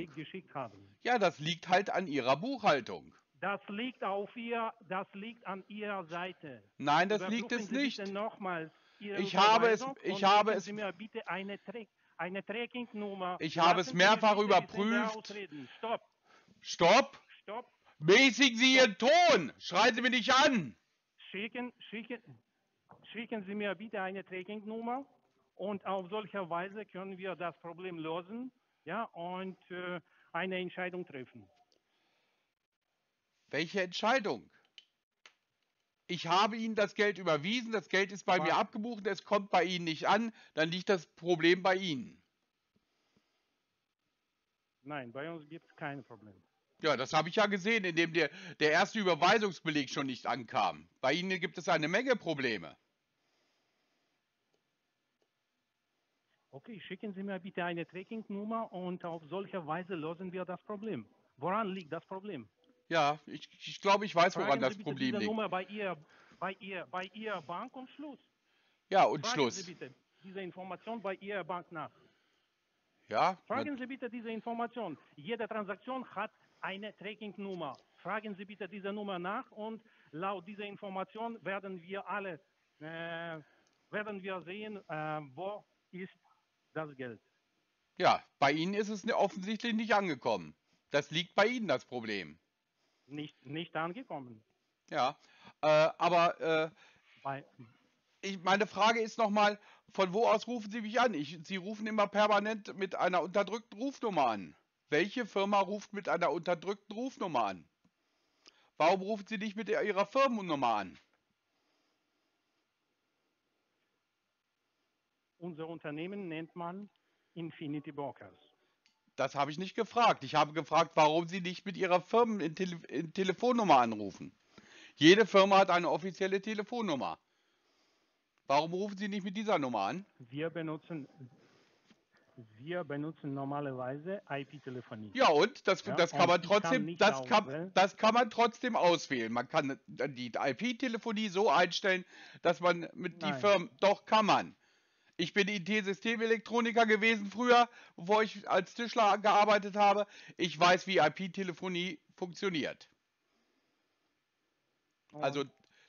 Ja, das liegt halt an Ihrer Buchhaltung. Das liegt auf ihr, das liegt an Ihrer Seite. Nein, das liegt es nicht. Nochmals Ich habe es- ich habe es- mir bitte eine, eine Tracking-Nummer. Ich habe es mehrfach überprüft. Stopp, Stopp! stopp. Mäßigen Sie Ihren Ton! Schreien Sie mich nicht an! Schicken, schicken, schicken Sie mir bitte eine Tracking-Nummer und auf solche Weise können wir das Problem lösen ja, und äh, eine Entscheidung treffen. Welche Entscheidung? Ich habe Ihnen das Geld überwiesen, das Geld ist bei Wa- mir abgebucht, es kommt bei Ihnen nicht an, dann liegt das Problem bei Ihnen. Nein, bei uns gibt es kein Problem. Ja, das habe ich ja gesehen, indem der, der erste Überweisungsbeleg schon nicht ankam. Bei Ihnen gibt es eine Menge Probleme. Okay, schicken Sie mir bitte eine Tracking-Nummer und auf solche Weise lösen wir das Problem. Woran liegt das Problem? Ja, ich, ich glaube, ich weiß, woran Fragen das Sie bitte Problem diese liegt. Nummer bei ihr, bei ihr, bei ihr Bank und Schluss. Ja, und Fragen Schluss. Sie bitte diese Information bei Ihrer Bank nach. Ja, Fragen Sie bitte diese Information. Jede Transaktion hat eine Tracking-Nummer. Fragen Sie bitte diese Nummer nach und laut dieser Information werden wir alle äh, werden wir sehen, äh, wo ist das Geld. ja, bei Ihnen ist es offensichtlich nicht angekommen. Das liegt bei Ihnen, das Problem. Nicht, nicht angekommen. Ja, äh, aber äh, Bei, ich, meine Frage ist nochmal, von wo aus rufen Sie mich an? Ich, Sie rufen immer permanent mit einer unterdrückten Rufnummer an. Welche Firma ruft mit einer unterdrückten Rufnummer an? Warum rufen Sie nicht mit Ihrer Firmennummer an? Unser Unternehmen nennt man Infinity Brokers. Das habe ich nicht gefragt. Ich habe gefragt, warum Sie nicht mit Ihrer Firmen-Telefonnummer anrufen. Jede Firma hat eine offizielle Telefonnummer. Warum rufen Sie nicht mit dieser Nummer an? Wir benutzen, wir benutzen normalerweise IP-Telefonie. Ja, und das, Ja, das kann und man kann trotzdem, nicht das kann, auswählen. das kann man trotzdem auswählen. Man kann die IP-Telefonie so einstellen, dass man mit die Nein. Firmen, doch kann man. Ich bin IT-Systemelektroniker gewesen früher, bevor ich als Tischler gearbeitet habe. Ich weiß, wie IP-Telefonie funktioniert. Und Also,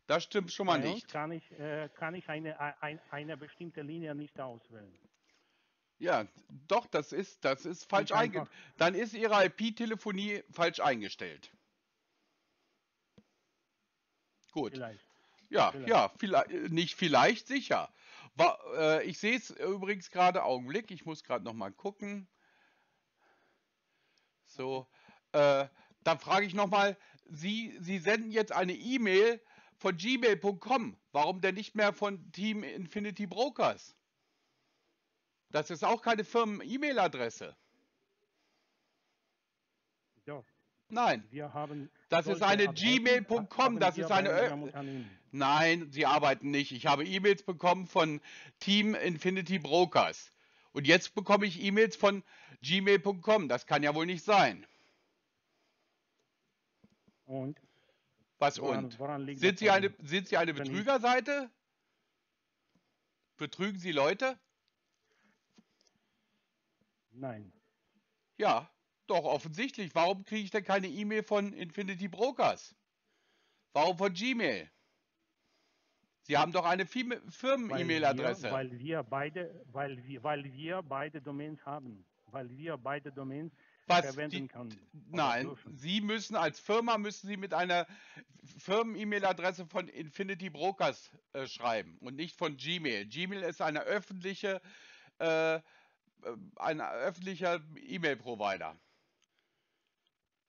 das stimmt schon mal nicht. Kann ich, äh, kann ich eine, ein, eine bestimmte Linie nicht auswählen. Ja, doch, das ist, das ist falsch Nicht einge... einfach. Dann ist Ihre IP-Telefonie falsch eingestellt. Gut. Vielleicht. Ja, Vielleicht. ja, vielleicht, nicht vielleicht, sicher. Äh, ich sehe es übrigens gerade, Augenblick, ich muss gerade noch mal gucken. So, äh, dann frage ich noch mal, Sie, Sie senden jetzt eine E-Mail von gmail.com. Warum denn nicht mehr von Team Infinity Brokers? Das ist auch keine Firmen-E-Mail-Adresse. Doch, Nein, wir haben. Das ist eine gmail.com, das ist eine. Nein, sie arbeiten nicht. Ich habe E-Mails bekommen von Team Infinity Brokers. Und jetzt bekomme ich E-Mails von gmail.com. Das kann ja wohl nicht sein. Und Was woran, und? woran Sind Sie eine, sind Sie eine Betrügerseite? Betrügen Sie Leute? Nein. Ja, doch, offensichtlich. Warum kriege ich denn keine E-Mail von Infinity Brokers? Warum von Gmail? Sie haben doch eine Firmen- Weil Firmen-E-Mail-Adresse. weil wir beide, weil wir, weil wir beide Domains haben. Weil wir beide Domains Was verwenden die, können. Nein, dürfen. Sie müssen als Firma müssen Sie mit einer Firmen-E-Mail-Adresse von Infinity Brokers äh, schreiben und nicht von Gmail. Gmail ist eine öffentliche, äh, äh, ein öffentlicher E-Mail-Provider.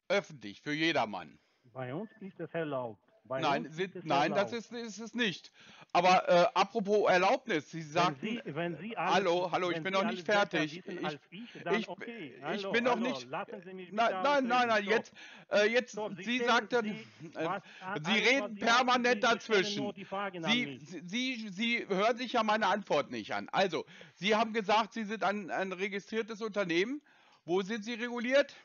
Öffentlich für jedermann. Bei uns ist es erlaubt. Bei nein, sind, ist nein, das ist, ist es nicht. Aber äh, apropos Erlaubnis, Sie Wenn sagten, Sie, wenn Sie alles, Hallo, hallo, ich wenn bin Sie noch nicht fertig. Ich- ich, dann ich- okay. ich Hallo, bin noch nicht- Sie nein, nein, nein, nein, jetzt, äh, jetzt, Stopp, Sie Sie sagten, Sie- äh, Sie reden Sie permanent Sie dazwischen. Sie. Sie, Sie, Sie hören sich ja meine Antwort nicht an. Also, Sie haben gesagt, Sie sind ein, ein registriertes Unternehmen. Wo sind Sie reguliert?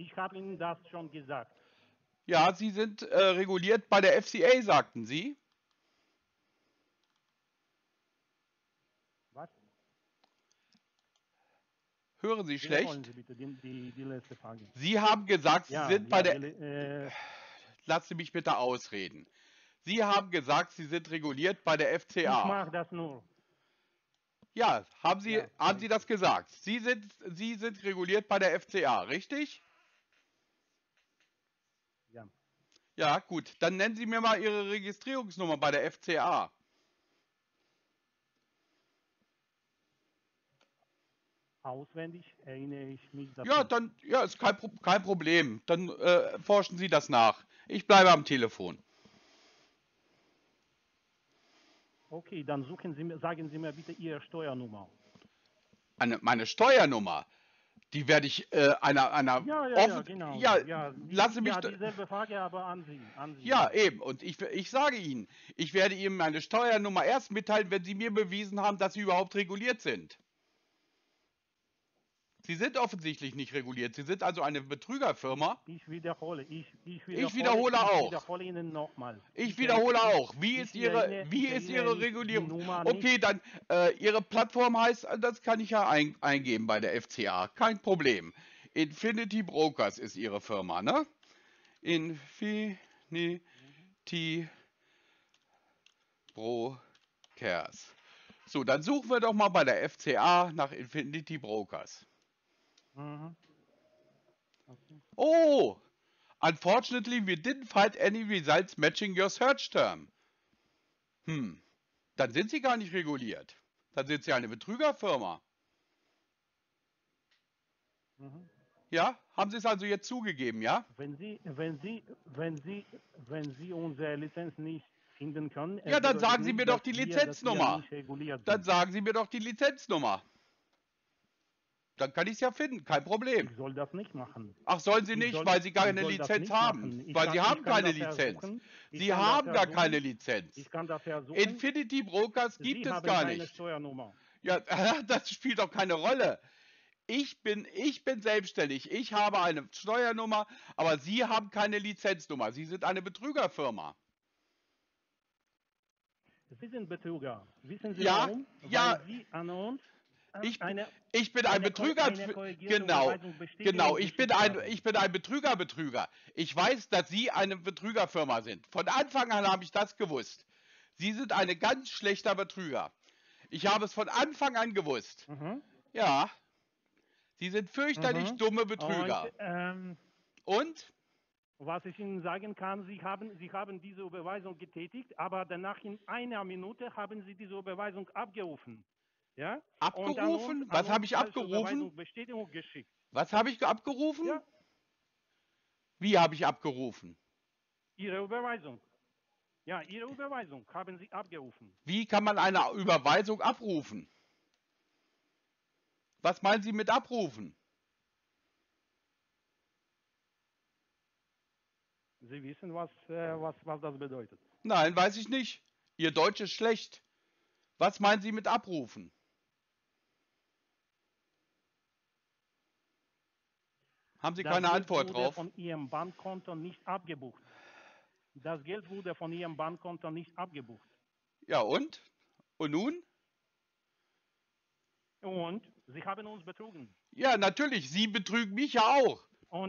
Ich habe Ihnen das schon gesagt. Ja, Sie sind äh, reguliert bei der FCA, sagten Sie. Was? Hören Sie schlecht? Sie bitte die, die, die letzte Frage. Sie haben gesagt, Sie Ja, sind bei ja, der. äh, Lassen Sie mich bitte ausreden. Sie haben gesagt, Sie sind reguliert bei der ich FCA. mache das nur. Ja, haben Sie, Ja, haben ja. Sie das gesagt? Sie sind, Sie sind reguliert bei der FCA, richtig? Ja. Ja, gut. Dann nennen Sie mir mal Ihre Registrierungsnummer bei der FCA. Auswendig erinnere ich mich dazu. Ja, dann, ja, ist kein, kein Problem. Dann äh, forschen Sie das nach. Ich bleibe am Telefon. Okay, dann suchen Sie mir, sagen Sie mir bitte Ihre Steuernummer. Eine, meine Steuernummer, die werde ich äh, einer, einer Ja, ja, ja, offen- genau. ja, ja, lassen Sie mich ja dieselbe Frage, aber an Sie. An Sie. Ja, eben. Und ich, ich sage Ihnen, ich werde Ihnen meine Steuernummer erst mitteilen, wenn Sie mir bewiesen haben, dass Sie überhaupt reguliert sind. Sie sind offensichtlich nicht reguliert. Sie sind also eine Betrügerfirma. Ich wiederhole, ich, ich Ich wiederhole auch. Ich wiederhole Ihnen nochmal. Ich wiederhole auch. Wie ich ist Ihre, wie ich ist Ihre Regulierung? Okay, dann äh, Ihre Plattform heißt, äh, das kann ich ja ein, eingeben bei der FCA. Kein Problem. Infinity Brokers ist Ihre Firma, ne? Infinity Brokers. So, dann suchen wir doch mal bei der FCA nach Infinity Brokers. Mhm. Oh, unfortunately we didn't find any results matching your search term. Hm, dann sind sie gar nicht reguliert. Dann sind sie eine Betrügerfirma. Mhm. Ja, haben sie es also jetzt zugegeben, ja? Wenn Sie, wenn Sie, wenn Sie, wenn Sie unsere Lizenz nicht finden können, Ja, dann sagen Sie mir doch die Lizenznummer. Dann sagen sie mir doch die Lizenznummer. Dann kann ich es ja finden, kein Problem. Ich soll das nicht machen. Ach, sollen sie Ich nicht, soll- weil sie ich keine Lizenz haben. Weil kann- sie haben keine Lizenz. Sie haben gar keine Lizenz. Ich kann das versuchen. Infinity Brokers gibt Sie es gar nicht. Steuernummer. Ja, das spielt doch keine Rolle. Ich bin, ich bin selbstständig. Ich habe eine Steuernummer, aber Sie haben keine Lizenznummer. Sie sind eine Betrügerfirma. Sie sind Betrüger. Wissen Sie Ja, warum? ja. Weil Sie an uns Ich- eine, Ich bin ein Betrüger. Genau, genau. Ich bin ein, ich bin ein Betrüger-Betrüger. Ich weiß, dass Sie eine Betrügerfirma sind. Von Anfang an habe ich das gewusst. Sie sind ein ganz schlechter Betrüger. Ich habe es von Anfang an gewusst. Mhm. Ja. Sie sind fürchterlich Mhm. dumme Betrüger. Und, ähm, Und? was ich Ihnen sagen kann, Sie haben, Sie haben diese Überweisung getätigt, aber danach in einer Minute haben Sie diese Überweisung abgerufen. Ja? Abgerufen? uns- Was habe ich falsche abgerufen? Bestätigung geschickt. Was habe ich abgerufen? Ja. Wie habe ich abgerufen? Ihre Überweisung. Ja, Ihre Überweisung haben Sie abgerufen. Wie kann man eine Überweisung abrufen? Was meinen Sie mit abrufen? Sie wissen, was, äh, was, was das bedeutet. Nein, weiß ich nicht. Ihr Deutsch ist schlecht. Was meinen Sie mit abrufen? Haben Sie Das keine Geld Antwort wurde drauf? von Ihrem Bankkonto nicht abgebucht. Das Geld wurde von Ihrem Bankkonto nicht abgebucht. Ja, und? Und nun? Und Sie haben uns betrogen. Ja, natürlich. Sie betrügen mich ja auch.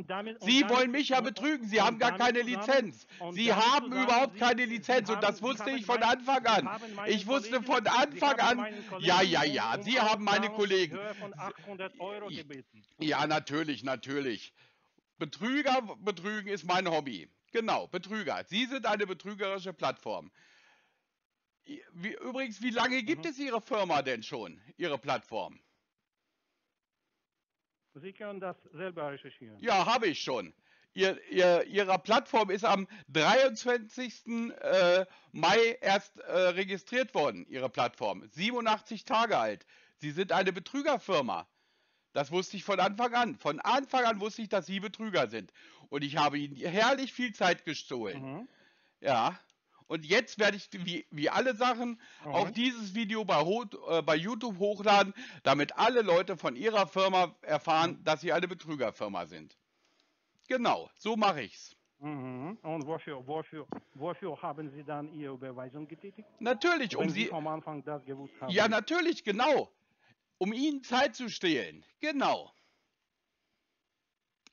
Damit, Sie damit, wollen mich ja betrügen. Sie haben gar keine Lizenz. Sie haben zusammen- überhaupt keine Lizenz und das wusste ich von Anfang an. Ich wusste von Anfang an. Ja, ja, ja. Sie haben meine Kollegen. Höhe von 800 Euro gebeten. Ja, natürlich, natürlich. Betrüger betrügen ist mein Hobby. Genau, Betrüger. Sie sind eine betrügerische Plattform. Wie, übrigens, wie lange gibt Mhm. es Ihre Firma denn schon? Ihre Plattform? Sie können das selber recherchieren. Ja, habe ich schon. Ihr, ihr, ihre Plattform ist am 23. Äh, Mai erst äh, registriert worden, Ihre Plattform. 87 Tage alt. Sie sind eine Betrügerfirma. Das wusste ich von Anfang an. Von Anfang an wusste ich, dass Sie Betrüger sind. Und ich habe Ihnen herrlich viel Zeit gestohlen. Mhm. Ja. Und jetzt werde ich, wie, wie alle Sachen, auch Mhm. dieses Video bei, äh, bei YouTube hochladen, damit alle Leute von ihrer Firma erfahren, dass sie eine Betrügerfirma sind. Genau, so mache ich's. Mhm. Und wofür, wofür, wofür haben Sie dann Ihre Überweisung getätigt? Natürlich, um Wenn Sie vom Anfang das gewusst haben. Ja, natürlich, genau. Um ihnen Zeit zu stehlen. Genau.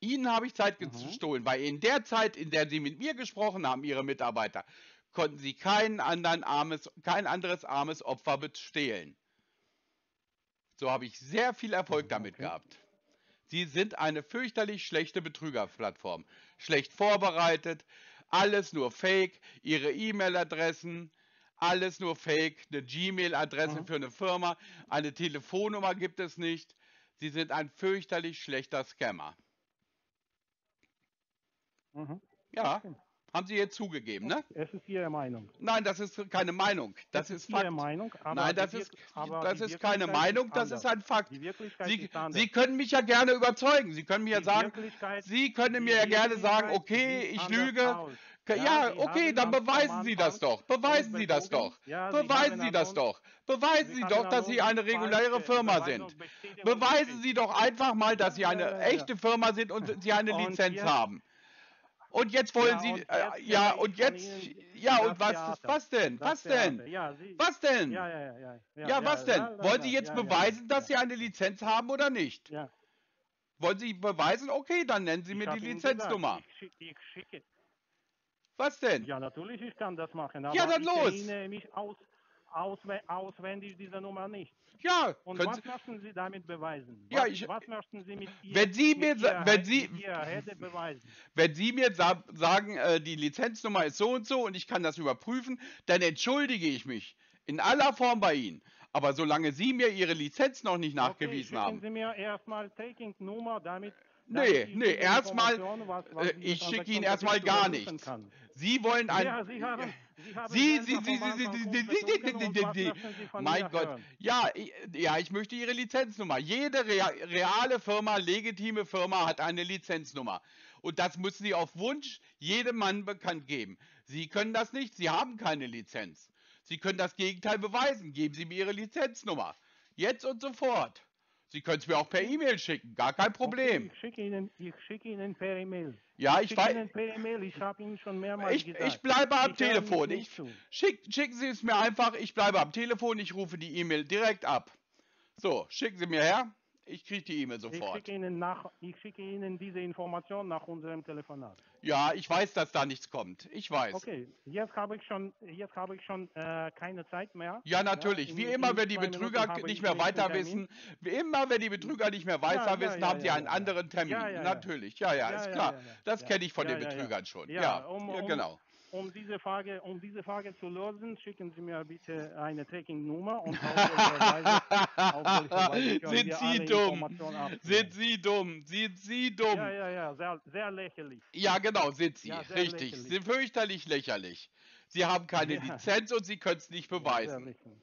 Ihnen habe ich Zeit Mhm. gestohlen, weil in der Zeit, in der Sie mit mir gesprochen haben, Ihre Mitarbeiter, konnten Sie anderen armes, kein anderes armes Opfer bestehlen. So habe ich sehr viel Erfolg Mhm, damit okay. gehabt. Sie sind eine fürchterlich schlechte Betrügerplattform. Schlecht vorbereitet, alles nur Fake, Ihre E-Mail-Adressen, alles nur Fake, eine Gmail-Adresse Mhm. für eine Firma, eine Telefonnummer gibt es nicht. Sie sind ein fürchterlich schlechter Scammer. Mhm. Ja. Haben Sie jetzt zugegeben, ne? Es ist Ihre Meinung. Nein, das ist keine Meinung. Das Es ist Ihre Fakt. Meinung. Aber Nein, das ist, das ist keine Meinung, das ist ein Fakt. Sie, ist. Sie können mich ja gerne überzeugen. Sie können mir Die sagen, Sie können mir ja gerne sagen, okay, ich lüge. aus. Ja, Ja, okay, dann beweisen Sie das doch. Beweisen Sie das doch. Ja, Beweisen Sie das doch. Beweisen Sie doch, dass Sie eine reguläre Firma sind. Beweisen Sie doch einfach mal, dass Sie Ja, eine ja, ja, ja. echte Firma sind und Sie eine Lizenz haben. Und jetzt wollen Ja, Sie, äh, ja, ich und jetzt, ja, und was, Theater. was denn? Das Was denn? Ja, Sie, Was denn? Ja, ja, ja, ja. Ja, was denn? Wollen Sie jetzt beweisen, dass Sie eine Lizenz haben oder nicht? Ja. Wollen Sie beweisen? Okay, dann nennen Sie Ich mir die Lizenznummer. Ich, schick- ich schicke. Was denn? Ja, natürlich, ich kann das machen. Aber Ja, dann ich los. erinnere mich aus, auswe- auswendig diese Nummer nicht. Ja, Und was Sie, möchten Sie damit beweisen? Ja, was, ich- was möchten Sie mit Ihr, Wenn Sie mir wenn Sie- wenn Sie mir sa sagen, äh, die Lizenznummer ist so und so und ich kann das überprüfen, dann entschuldige ich mich in aller Form bei Ihnen. Aber solange Sie mir Ihre Lizenz noch nicht nachgewiesen okay, haben, Sie mir erstmal Taking-Nummer, damit... Nee, nee, erstmal, äh, ich schicke Ihnen erstmal gar nichts. Sie wollen ein. Ja, Sie haben, Sie Sie, Sie, Sie, Sie, Sie, Sie, mein Gott. Ja, ja, ich möchte Ihre Lizenznummer. Jede rea reale Firma, legitime Firma hat eine Lizenznummer. Und das müssen Sie auf Wunsch jedem Mann bekannt geben. Sie können das nicht, Sie haben keine Lizenz. Sie können das Gegenteil beweisen. Geben Sie mir Ihre Lizenznummer. Jetzt und sofort. Sie können es mir auch per E-Mail schicken, gar kein Problem. Okay, ich schicke Ihnen, ich schicke Ihnen per E-Mail. Ja, ich ich schicke weiß. Ihnen per E-Mail, ich habe Ihnen schon mehrmals Ich, gesagt. ich bleibe am hören Telefon. Ich, schick, schicken Sie es mir einfach. Ich bleibe am Telefon. Ich rufe die E-Mail direkt ab. So, schicken Sie mir her. Ich kriege die E-Mail Ich sofort. schicke, Ihnen nach, ich schicke Ihnen diese Information nach unserem Telefonat. Ja, ich weiß, dass da nichts kommt. Ich weiß. Okay, jetzt habe ich schon, jetzt habe ich schon äh, keine Zeit mehr. Ja, natürlich. in- Wie in immer, wenn die Betrüger nicht ich mehr weiter wissen, wie immer, wenn die Betrüger nicht mehr weiter Ja, ja, wissen, ja, haben ja, einen ja. anderen Termin. Ja, ja, ja. natürlich. Ja, ja, Ja, ist ja, klar. ja, ja. Das Ja. kenne ich von Ja, den ja, ja. Betrügern schon. Ja, Ja, um- ja um- genau. Um diese Frage, um diese Frage zu lösen, schicken Sie mir bitte eine Tracking-Nummer und Weise, Sind Sie dumm? Sind Sie dumm? Sind Sie dumm? Ja, ja, ja, sehr, sehr lächerlich. Ja, genau, sind sie. Ja, Richtig. lächerlich. Sind fürchterlich lächerlich. Sie haben keine Ja. Lizenz und sie können es nicht beweisen. lächerlich.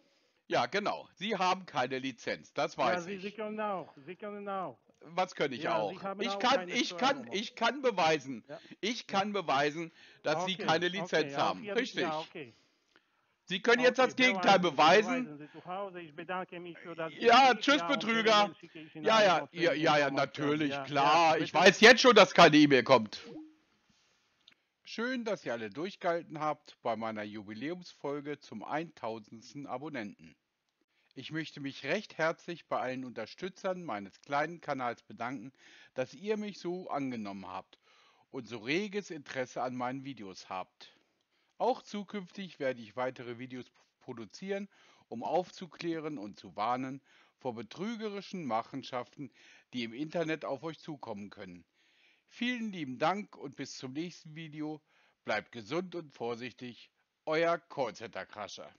Ja, genau. Sie haben keine Lizenz. Das Ja, weiß Sie, Sie ich. können auch, Sie können auch. Was kann ich Ja, auch? Sie Ich kann, ich kann, ich kann beweisen. Ja. Ich kann beweisen, dass Sie Okay, keine Lizenz okay, haben. jeden- Richtig. Ja, okay. Sie können jetzt das Gegenteil beweisen. Sie Ja, tschüss, Betrüger. Ja, ja, ja, ja, ja, natürlich, klar. ich weiß jetzt schon, dass keine E-Mail kommt. Schön, dass ihr alle durchgehalten habt bei meiner Jubiläumsfolge zum 1000. Abonnenten. Ich möchte mich recht herzlich bei allen Unterstützern meines kleinen Kanals bedanken, dass ihr mich so angenommen habt und so reges Interesse an meinen Videos habt. Auch zukünftig werde ich weitere Videos produzieren, um aufzuklären und zu warnen vor betrügerischen Machenschaften, die im Internet auf euch zukommen können. Vielen lieben Dank und bis zum nächsten Video. Bleibt gesund und vorsichtig. Euer Callcenter Crusher.